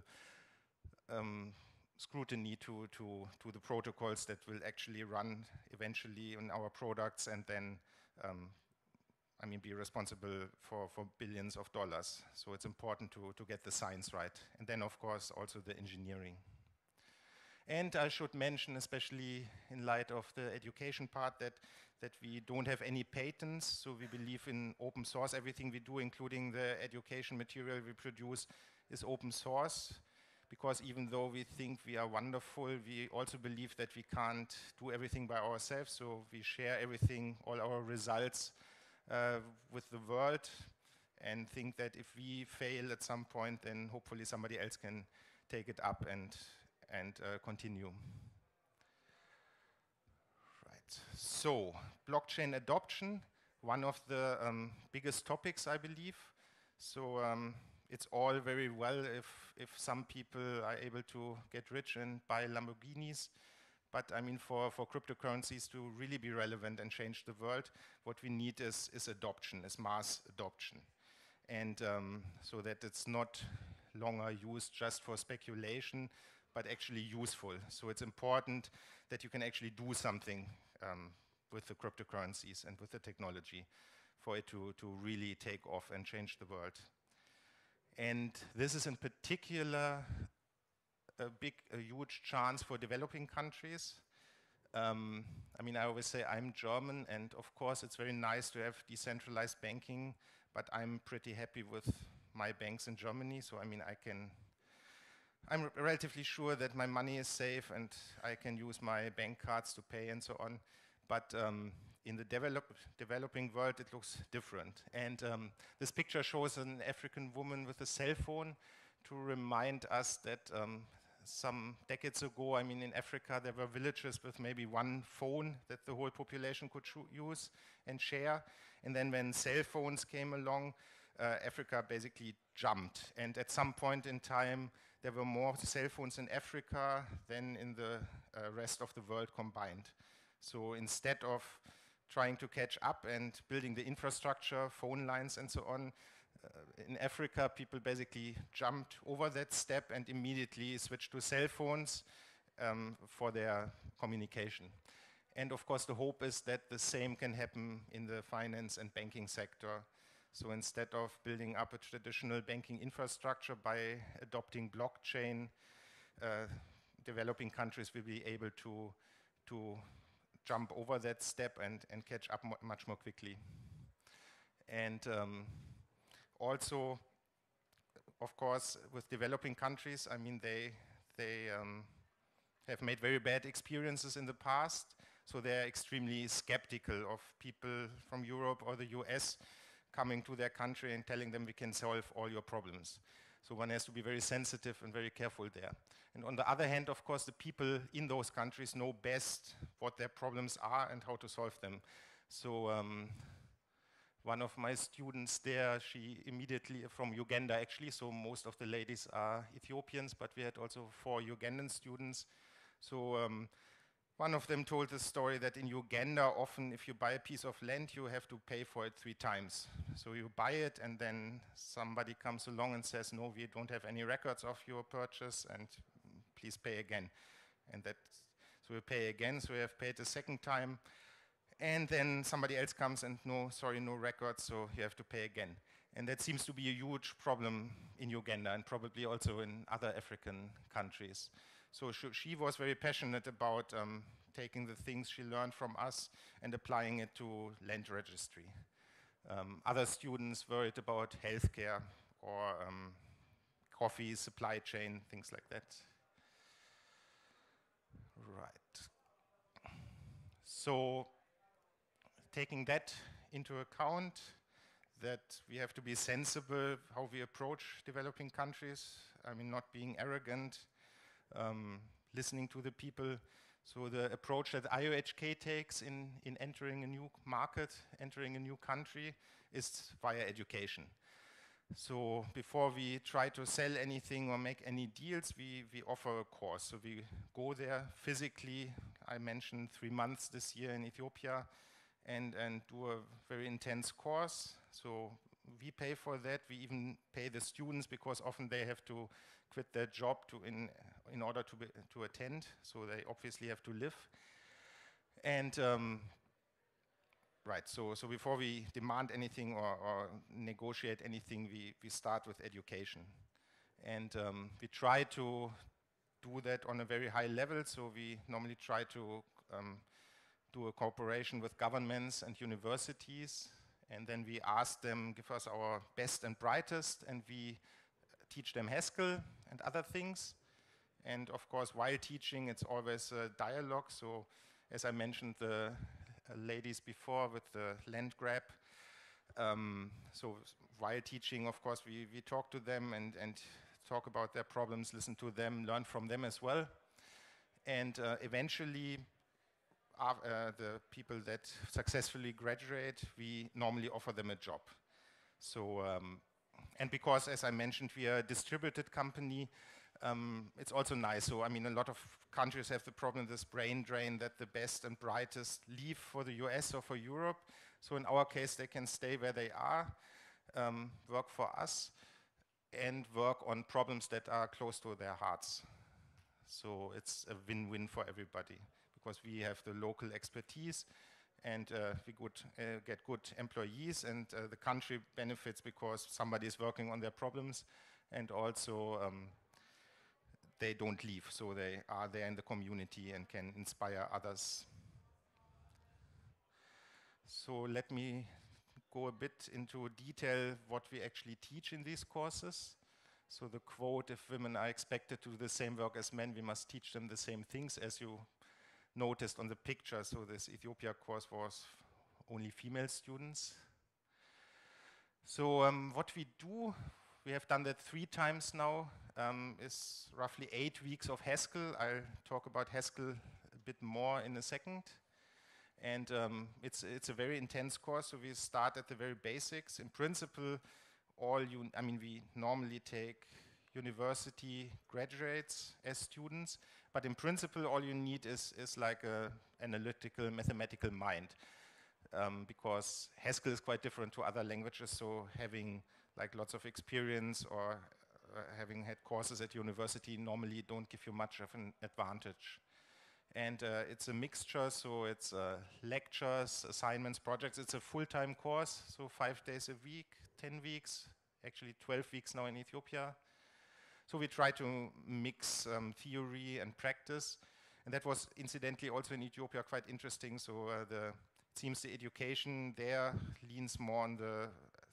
um, scrutiny to, to, to the protocols that will actually run eventually in our products and then, um, I mean, be responsible for, for billions of dollars. So it's important to, to get the science right. And then, of course, also the engineering. And I should mention, especially in light of the education part, that that we don't have any patents, so we believe in open source. Everything we do, including the education material we produce, is open source. Because even though we think we are wonderful, we also believe that we can't do everything by ourselves. So we share everything, all our results uh, with the world and think that if we fail at some point, then hopefully somebody else can take it up and, and uh, continue. Right, so, blockchain adoption, one of the um, biggest topics, I believe. So, um, it's all very well if, if some people are able to get rich and buy Lamborghinis. But I mean, for, for cryptocurrencies to really be relevant and change the world, what we need is, is adoption, is mass adoption. And um, so that it's not longer used just for speculation, but actually useful. So it's important that you can actually do something um, with the cryptocurrencies and with the technology for it to, to really take off and change the world. And this is in particular a big, a huge chance for developing countries. Um, I mean, I always say I'm German, and of course, it's very nice to have decentralized banking, but I'm pretty happy with my banks in Germany. So, I mean, I can, I'm relatively sure that my money is safe and I can use my bank cards to pay and so on. But um, in the develop, developing world, it looks different. And um, this picture shows an African woman with a cell phone to remind us that um, some decades ago, I mean, in Africa, there were villages with maybe one phone that the whole population could use and share. And then when cell phones came along, uh, Africa basically jumped. And at some point in time, there were more cell phones in Africa than in the uh, rest of the world combined. So instead of trying to catch up and building the infrastructure, phone lines and so on, uh, in Africa, people basically jumped over that step and immediately switched to cell phones um, for their communication. And of course, the hope is that the same can happen in the finance and banking sector. So instead of building up a traditional banking infrastructure by adopting blockchain, uh, developing countries will be able to, to jump over that step and, and catch up much more quickly. And um, also, of course, with developing countries, I mean, they, they um, have made very bad experiences in the past, so they're extremely skeptical of people from Europe or the US coming to their country and telling them we can solve all your problems. So one has to be very sensitive and very careful there. And on the other hand, of course, the people in those countries know best what their problems are and how to solve them. So um, one of my students there, she immediately from Uganda actually, so most of the ladies are Ethiopians, but we had also four Ugandan students. So um, one of them told the story that in Uganda, often if you buy a piece of land, you have to pay for it three times. So you buy it, and then somebody comes along and says, No, we don't have any records of your purchase, and please pay again. And that, so we pay again, so we have paid a second time and then somebody else comes and no, sorry, no records, so you have to pay again. And that seems to be a huge problem in Uganda and probably also in other African countries. So she was very passionate about um, taking the things she learned from us and applying it to land registry. Um, other students worried about healthcare or um, coffee supply chain, things like that. Right. So taking that into account, that we have to be sensible how we approach developing countries. I mean, not being arrogant, um, listening to the people. So the approach that IOHK takes in, in entering a new market, entering a new country, is via education. So before we try to sell anything or make any deals, we, we offer a course. So we go there physically. I mentioned three months this year in Ethiopia and, and do a very intense course. So we pay for that. We even pay the students because often they have to quit their job to in, in order to, be, to attend. So they obviously have to live. And um, right, so, so before we demand anything or, or negotiate anything, we, we start with education. And um, we try to do that on a very high level. So we normally try to um, do a cooperation with governments and universities, and then we ask them, give us our best and brightest, and we teach them Haskell and other things. And of course, while teaching, it's always a dialogue. So as I mentioned, the ladies before with the land grab, um, so while teaching, of course, we, we talk to them and, and talk about their problems, listen to them, learn from them as well. And uh, eventually, uh, the people that successfully graduate, we normally offer them a job. So, um, and because, as I mentioned, we are a distributed company, um, it's also nice. So, I mean, a lot of countries have the problem, this brain drain, that the best and brightest leave for the US or for Europe. So, in our case, they can stay where they are, um, work for us, and work on problems that are close to their hearts. So, it's a win win for everybody because we have the local expertise and uh, we good, uh, get good employees, and uh, the country benefits because somebody is working on their problems, and also um, they don't leave, so they are there in the community and can inspire others. So let me go a bit into detail what we actually teach in these courses. So the quote, if women are expected to do the same work as men, we must teach them the same things, as you noticed on the picture. So this Ethiopia course was only female students. So um, what we do, we have done that three times now, um, is roughly eight weeks of Haskell. I'll talk about Haskell a bit more in a second. And um, it's, it's a very intense course, so we start at the very basics. In principle, all you, I mean, we normally take university graduates as students, but in principle, all you need is, is like a analytical, mathematical mind. Um, because Haskell is quite different to other languages, so having like lots of experience or uh, having had courses at university normally don't give you much of an advantage. And uh, it's a mixture, so it's uh, lectures, assignments, projects. It's a full-time course, so five days a week, 10 weeks, actually 12 weeks now in Ethiopia. So we try to mix um, theory and practice. And that was incidentally also in Ethiopia quite interesting. So uh, the, it seems the education there leans more on the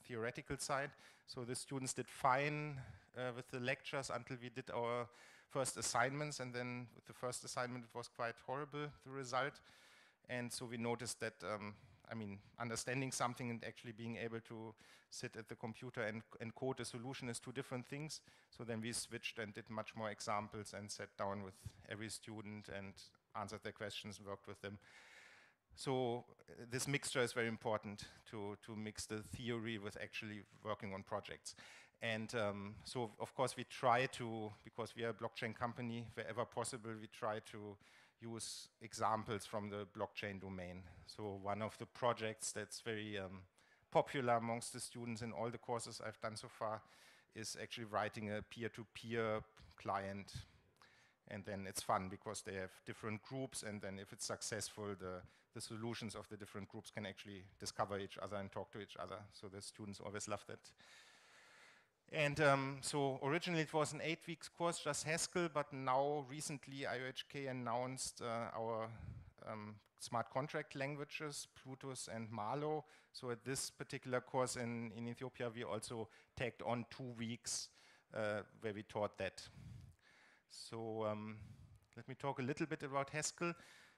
theoretical side. So the students did fine uh, with the lectures until we did our first assignments. And then with the first assignment, it was quite horrible, the result. And so we noticed that um, I mean, understanding something and actually being able to sit at the computer and, and code a solution is two different things. So then we switched and did much more examples and sat down with every student and answered their questions worked with them. So uh, this mixture is very important to, to mix the theory with actually working on projects. And um, so, of course, we try to, because we are a blockchain company, wherever possible, we try to use examples from the blockchain domain. So one of the projects that's very um, popular amongst the students in all the courses I've done so far is actually writing a peer-to-peer -peer client. And then it's fun because they have different groups and then if it's successful, the, the solutions of the different groups can actually discover each other and talk to each other. So the students always love that. And um, so originally it was an eight weeks course, just Haskell, but now recently IOHK announced uh, our um, smart contract languages, Plutus and Marlowe. So at this particular course in, in Ethiopia, we also tagged on two weeks uh, where we taught that. So um, let me talk a little bit about Haskell.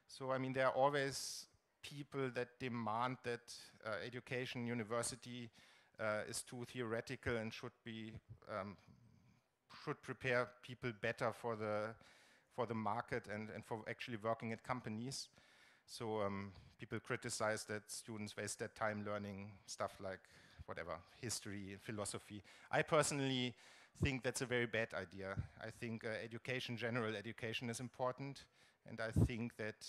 So I mean, there are always people that demand that uh, education, university, uh, is too theoretical and should be um, should prepare people better for the for the market and, and for actually working at companies. So um, people criticize that students waste their time learning stuff like whatever, history, philosophy. I personally think that's a very bad idea. I think uh, education, general education is important. And I think that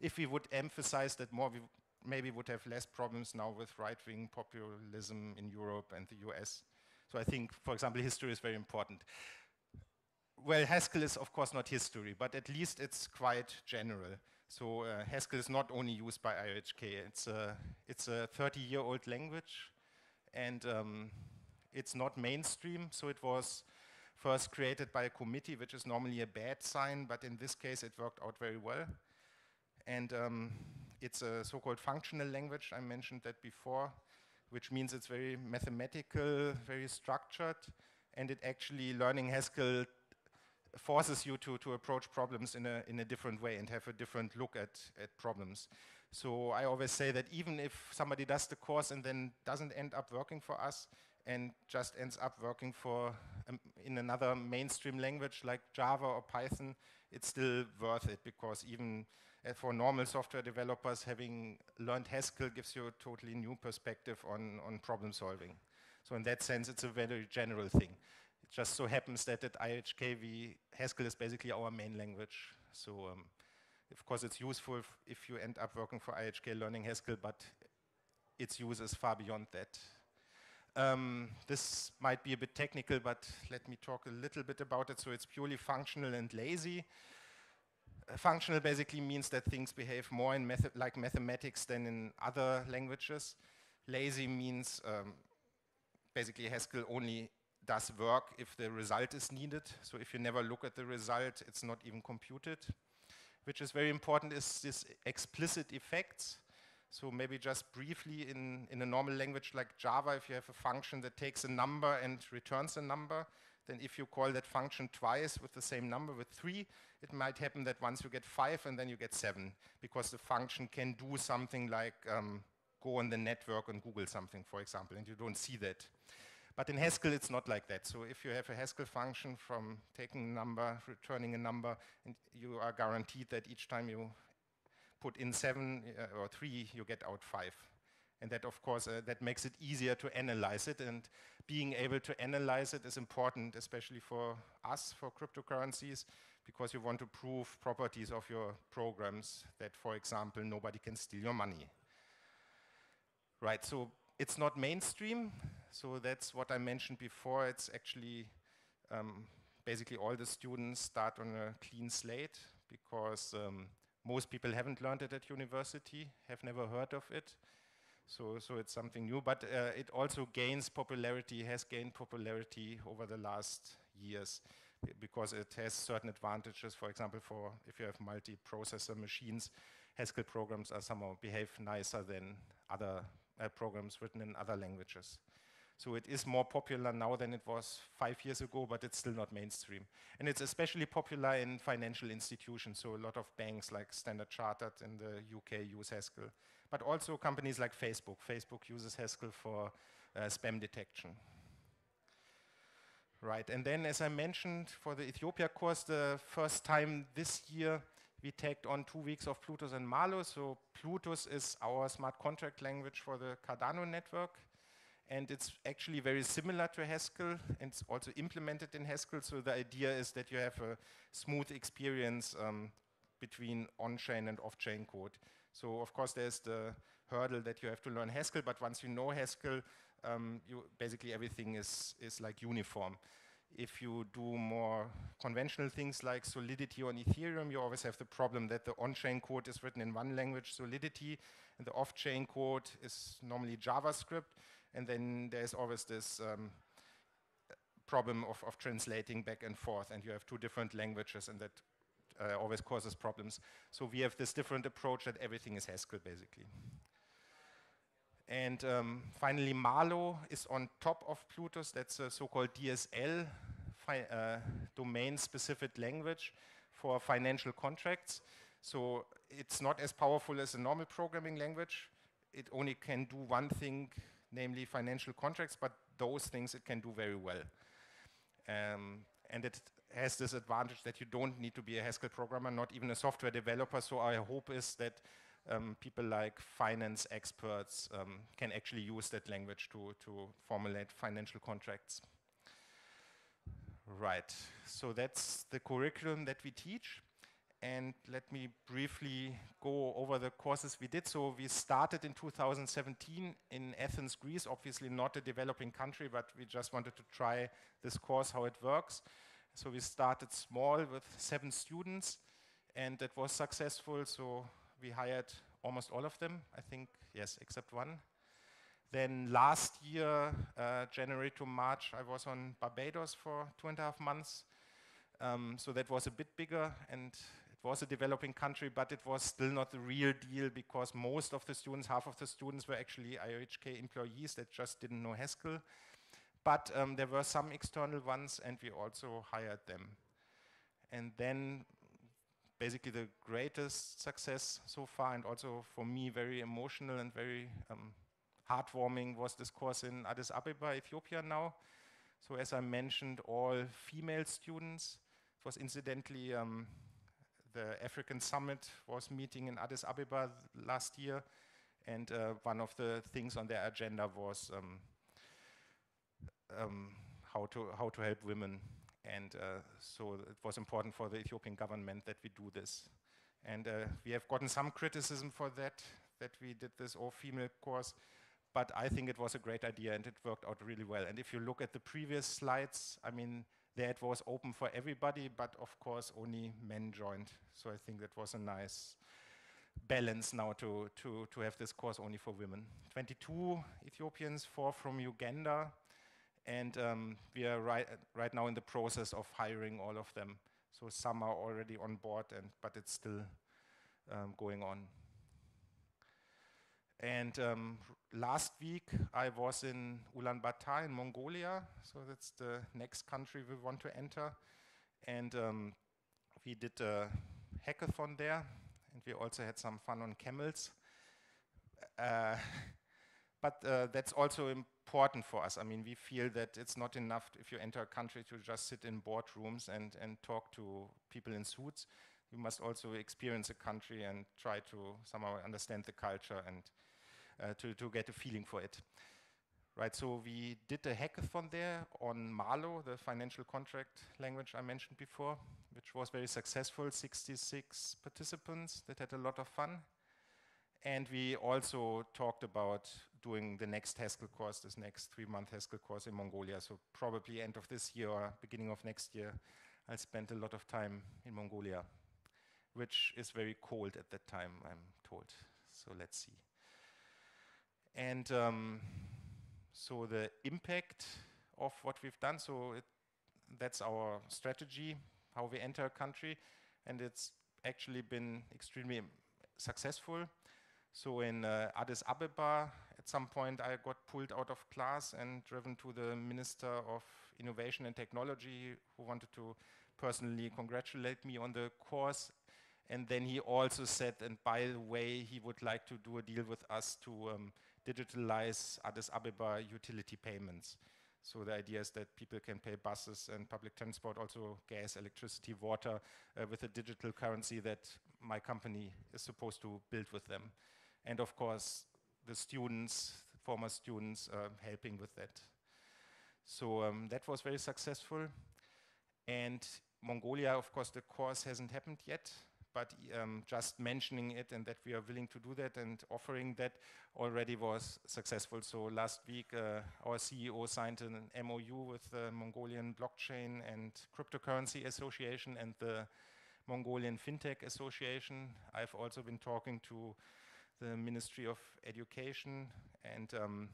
if we would emphasize that more, we maybe would have less problems now with right-wing populism in Europe and the US. So I think, for example, history is very important. Well, Haskell is of course not history, but at least it's quite general. So uh, Haskell is not only used by IOHK, it's a, it's a 30-year-old language, and um, it's not mainstream, so it was first created by a committee, which is normally a bad sign, but in this case it worked out very well. And um, it's a so-called functional language, I mentioned that before, which means it's very mathematical, very structured, and it actually, learning Haskell forces you to, to approach problems in a, in a different way and have a different look at, at problems. So I always say that even if somebody does the course and then doesn't end up working for us and just ends up working for um, in another mainstream language like Java or Python, it's still worth it because even uh, for normal software developers, having learned Haskell gives you a totally new perspective on, on problem solving. So in that sense, it's a very general thing. It just so happens that at IHKV, Haskell is basically our main language. So um, of course, it's useful if you end up working for IOHK learning Haskell, but its use is far beyond that. Um, this might be a bit technical, but let me talk a little bit about it. So it's purely functional and lazy. functional basically means that things behave more in like mathematics than in other languages. Lazy means um, basically Haskell only does work if the result is needed. So if you never look at the result, it's not even computed. Which is very important is this explicit effects. So maybe just briefly in, in a normal language like Java, if you have a function that takes a number and returns a number, then if you call that function twice with the same number, with three, it might happen that once you get five and then you get seven, because the function can do something like um, go on the network and Google something, for example, and you don't see that. But in Haskell, it's not like that. So if you have a Haskell function from taking a number, returning a number, and you are guaranteed that each time you put in seven uh, or three, you get out five. And that, of course, uh, that makes it easier to analyze it. And being able to analyze it is important, especially for us, for cryptocurrencies, because you want to prove properties of your programs that, for example, nobody can steal your money. Right, so it's not mainstream. So that's what I mentioned before. It's actually um, basically all the students start on a clean slate because um, most people haven't learned it at university, have never heard of it. So, so it's something new, but uh, it also gains popularity, has gained popularity over the last years because it has certain advantages. For example, for if you have multi-processor machines, Haskell programs are somehow behave nicer than other uh, programs written in other languages. So it is more popular now than it was five years ago, but it's still not mainstream. And it's especially popular in financial institutions. So a lot of banks like Standard Chartered in the UK use Haskell, but also companies like Facebook. Facebook uses Haskell for uh, spam detection. Right, and then as I mentioned for the Ethiopia course, the first time this year we tagged on two weeks of Plutus and Marlowe. So Plutus is our smart contract language for the Cardano network and it's actually very similar to Haskell and it's also implemented in Haskell. So the idea is that you have a smooth experience um, between on-chain and off-chain code. So of course there's the hurdle that you have to learn Haskell, but once you know Haskell, um, you basically everything is, is like uniform. If you do more conventional things like Solidity on Ethereum, you always have the problem that the on-chain code is written in one language, Solidity, and the off-chain code is normally JavaScript. And then there's always this um, problem of, of translating back and forth, and you have two different languages, and that uh, always causes problems. So we have this different approach that everything is Haskell, basically. And um, finally, Marlowe is on top of Plutus. That's a so-called DSL, uh, domain-specific language for financial contracts. So it's not as powerful as a normal programming language. It only can do one thing namely financial contracts, but those things it can do very well. Um, and it has this advantage that you don't need to be a Haskell programmer, not even a software developer. So our hope is that um, people like finance experts um, can actually use that language to, to formulate financial contracts. Right, so that's the curriculum that we teach. And let me briefly go over the courses we did. So we started in 2017 in Athens, Greece, obviously not a developing country, but we just wanted to try this course, how it works. So we started small with seven students, and it was successful. So we hired almost all of them, I think, yes, except one. Then last year, uh, January to March, I was on Barbados for two and a half months. Um, so that was a bit bigger, and it was a developing country, but it was still not the real deal because most of the students, half of the students were actually IOHK employees that just didn't know Haskell. But um, there were some external ones and we also hired them. And then basically the greatest success so far and also for me very emotional and very um, heartwarming was this course in Addis Ababa, Ethiopia now. So as I mentioned, all female students. It was incidentally um, the African Summit was meeting in Addis Ababa last year, and uh, one of the things on their agenda was um, um, how to how to help women, and uh, so it was important for the Ethiopian government that we do this, and uh, we have gotten some criticism for that that we did this all-female course. But I think it was a great idea and it worked out really well. And if you look at the previous slides, I mean, it was open for everybody, but of course only men joined. So I think that was a nice balance now to, to, to have this course only for women. 22 Ethiopians, four from Uganda, and um, we are right, right now in the process of hiring all of them. So some are already on board, and, but it's still um, going on. And um, last week I was in Ulaanbaatar in Mongolia, so that's the next country we want to enter. And um, we did a hackathon there, and we also had some fun on camels. Uh, but uh, that's also important for us. I mean, we feel that it's not enough if you enter a country to just sit in boardrooms and, and talk to people in suits. You must also experience a country and try to somehow understand the culture and Uh, to, to get a feeling for it. Right, so we did a hackathon there on Marlowe, the financial contract language I mentioned before, which was very successful, 66 participants that had a lot of fun. And we also talked about doing the next Haskell course, this next three-month Haskell course in Mongolia. So probably end of this year or beginning of next year, I'll spend a lot of time in Mongolia, which is very cold at that time, I'm told. So let's see. And um, so the impact of what we've done, so it, that's our strategy, how we enter a country, and it's actually been extremely successful. So in uh, Addis Ababa, at some point I got pulled out of class and driven to the Minister of Innovation and Technology who wanted to personally congratulate me on the course. And then he also said, and by the way, he would like to do a deal with us to um, digitalize Addis Ababa utility payments. So the idea is that people can pay buses and public transport, also gas, electricity, water, uh, with a digital currency that my company is supposed to build with them. And of course, the students, former students, uh, helping with that. So um, that was very successful. And Mongolia, of course, the course hasn't happened yet but um, just mentioning it and that we are willing to do that and offering that already was successful. So last week, uh, our CEO signed an MOU with the Mongolian Blockchain and Cryptocurrency Association and the Mongolian FinTech Association. I've also been talking to the Ministry of Education and um,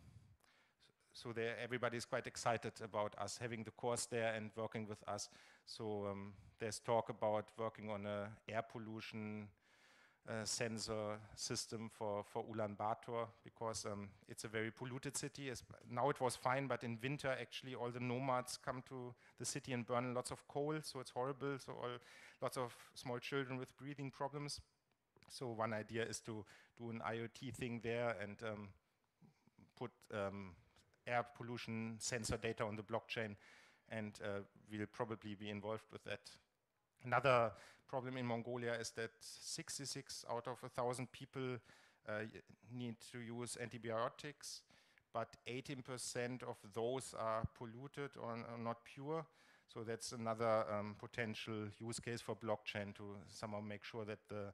so everybody is quite excited about us having the course there and working with us. So um, there's talk about working on a air pollution uh, sensor system for, for Ulaanbaatar because um, it's a very polluted city. Now it was fine, but in winter actually all the nomads come to the city and burn lots of coal, so it's horrible. So all, lots of small children with breathing problems. So one idea is to do an IoT thing there and um, put um, air pollution sensor data on the blockchain, and uh, we'll probably be involved with that. Another problem in Mongolia is that 66 out of 1,000 people uh, need to use antibiotics, but 18% of those are polluted or, not pure. So that's another um, potential use case for blockchain to somehow make sure that the,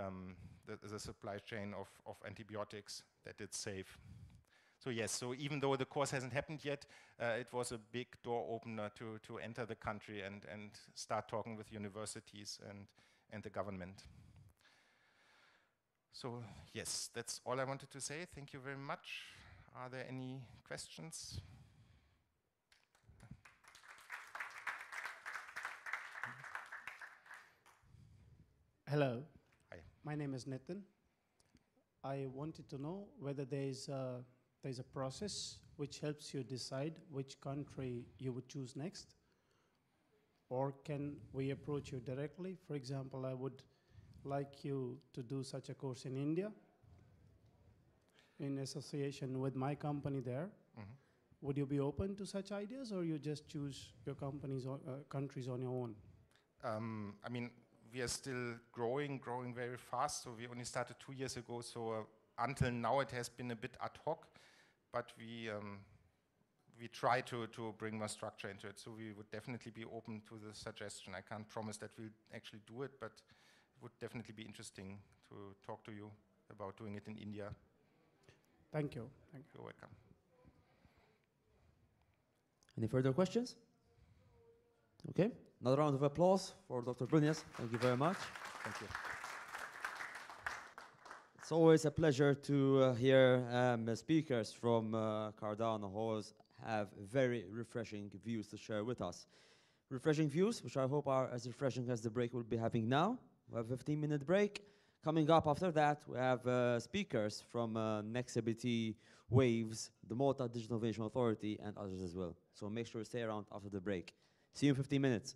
um, the, the supply chain of, of antibiotics, that it's safe. So yes, so even though the course hasn't happened yet, uh, it was a big door opener to, to enter the country and, and start talking with universities and, and the government. So yes, that's all I wanted to say. Thank you very much. Are there any questions? Hello. Hi. My name is Nitin. I wanted to know whether there is a there's a process which helps you decide which country you would choose next? Or can we approach you directly? For example, I would like you to do such a course in India in association with my company there. Mm -hmm. Would you be open to such ideas or you just choose your companies or uh, countries on your own? Um, I mean, we are still growing, growing very fast. So we only started two years ago. So uh, until now, it has been a bit ad hoc but we um, we try to, to bring more structure into it. So we would definitely be open to the suggestion. I can't promise that we'll actually do it, but it would definitely be interesting to talk to you about doing it in India. Thank you. Thank you. You're welcome. Any further questions? Okay, another round of applause for Dr. Brünjes. Thank you very much. Thank you. It's always a pleasure to uh, hear um, speakers from uh, Cardano who have very refreshing views to share with us. Refreshing views, which I hope are as refreshing as the break we'll be having now. We have a 15 minute break. Coming up after that, we have uh, speakers from uh, Waves, the Malta Digital Innovation Authority, and others as well. So make sure you stay around after the break. See you in 15 minutes.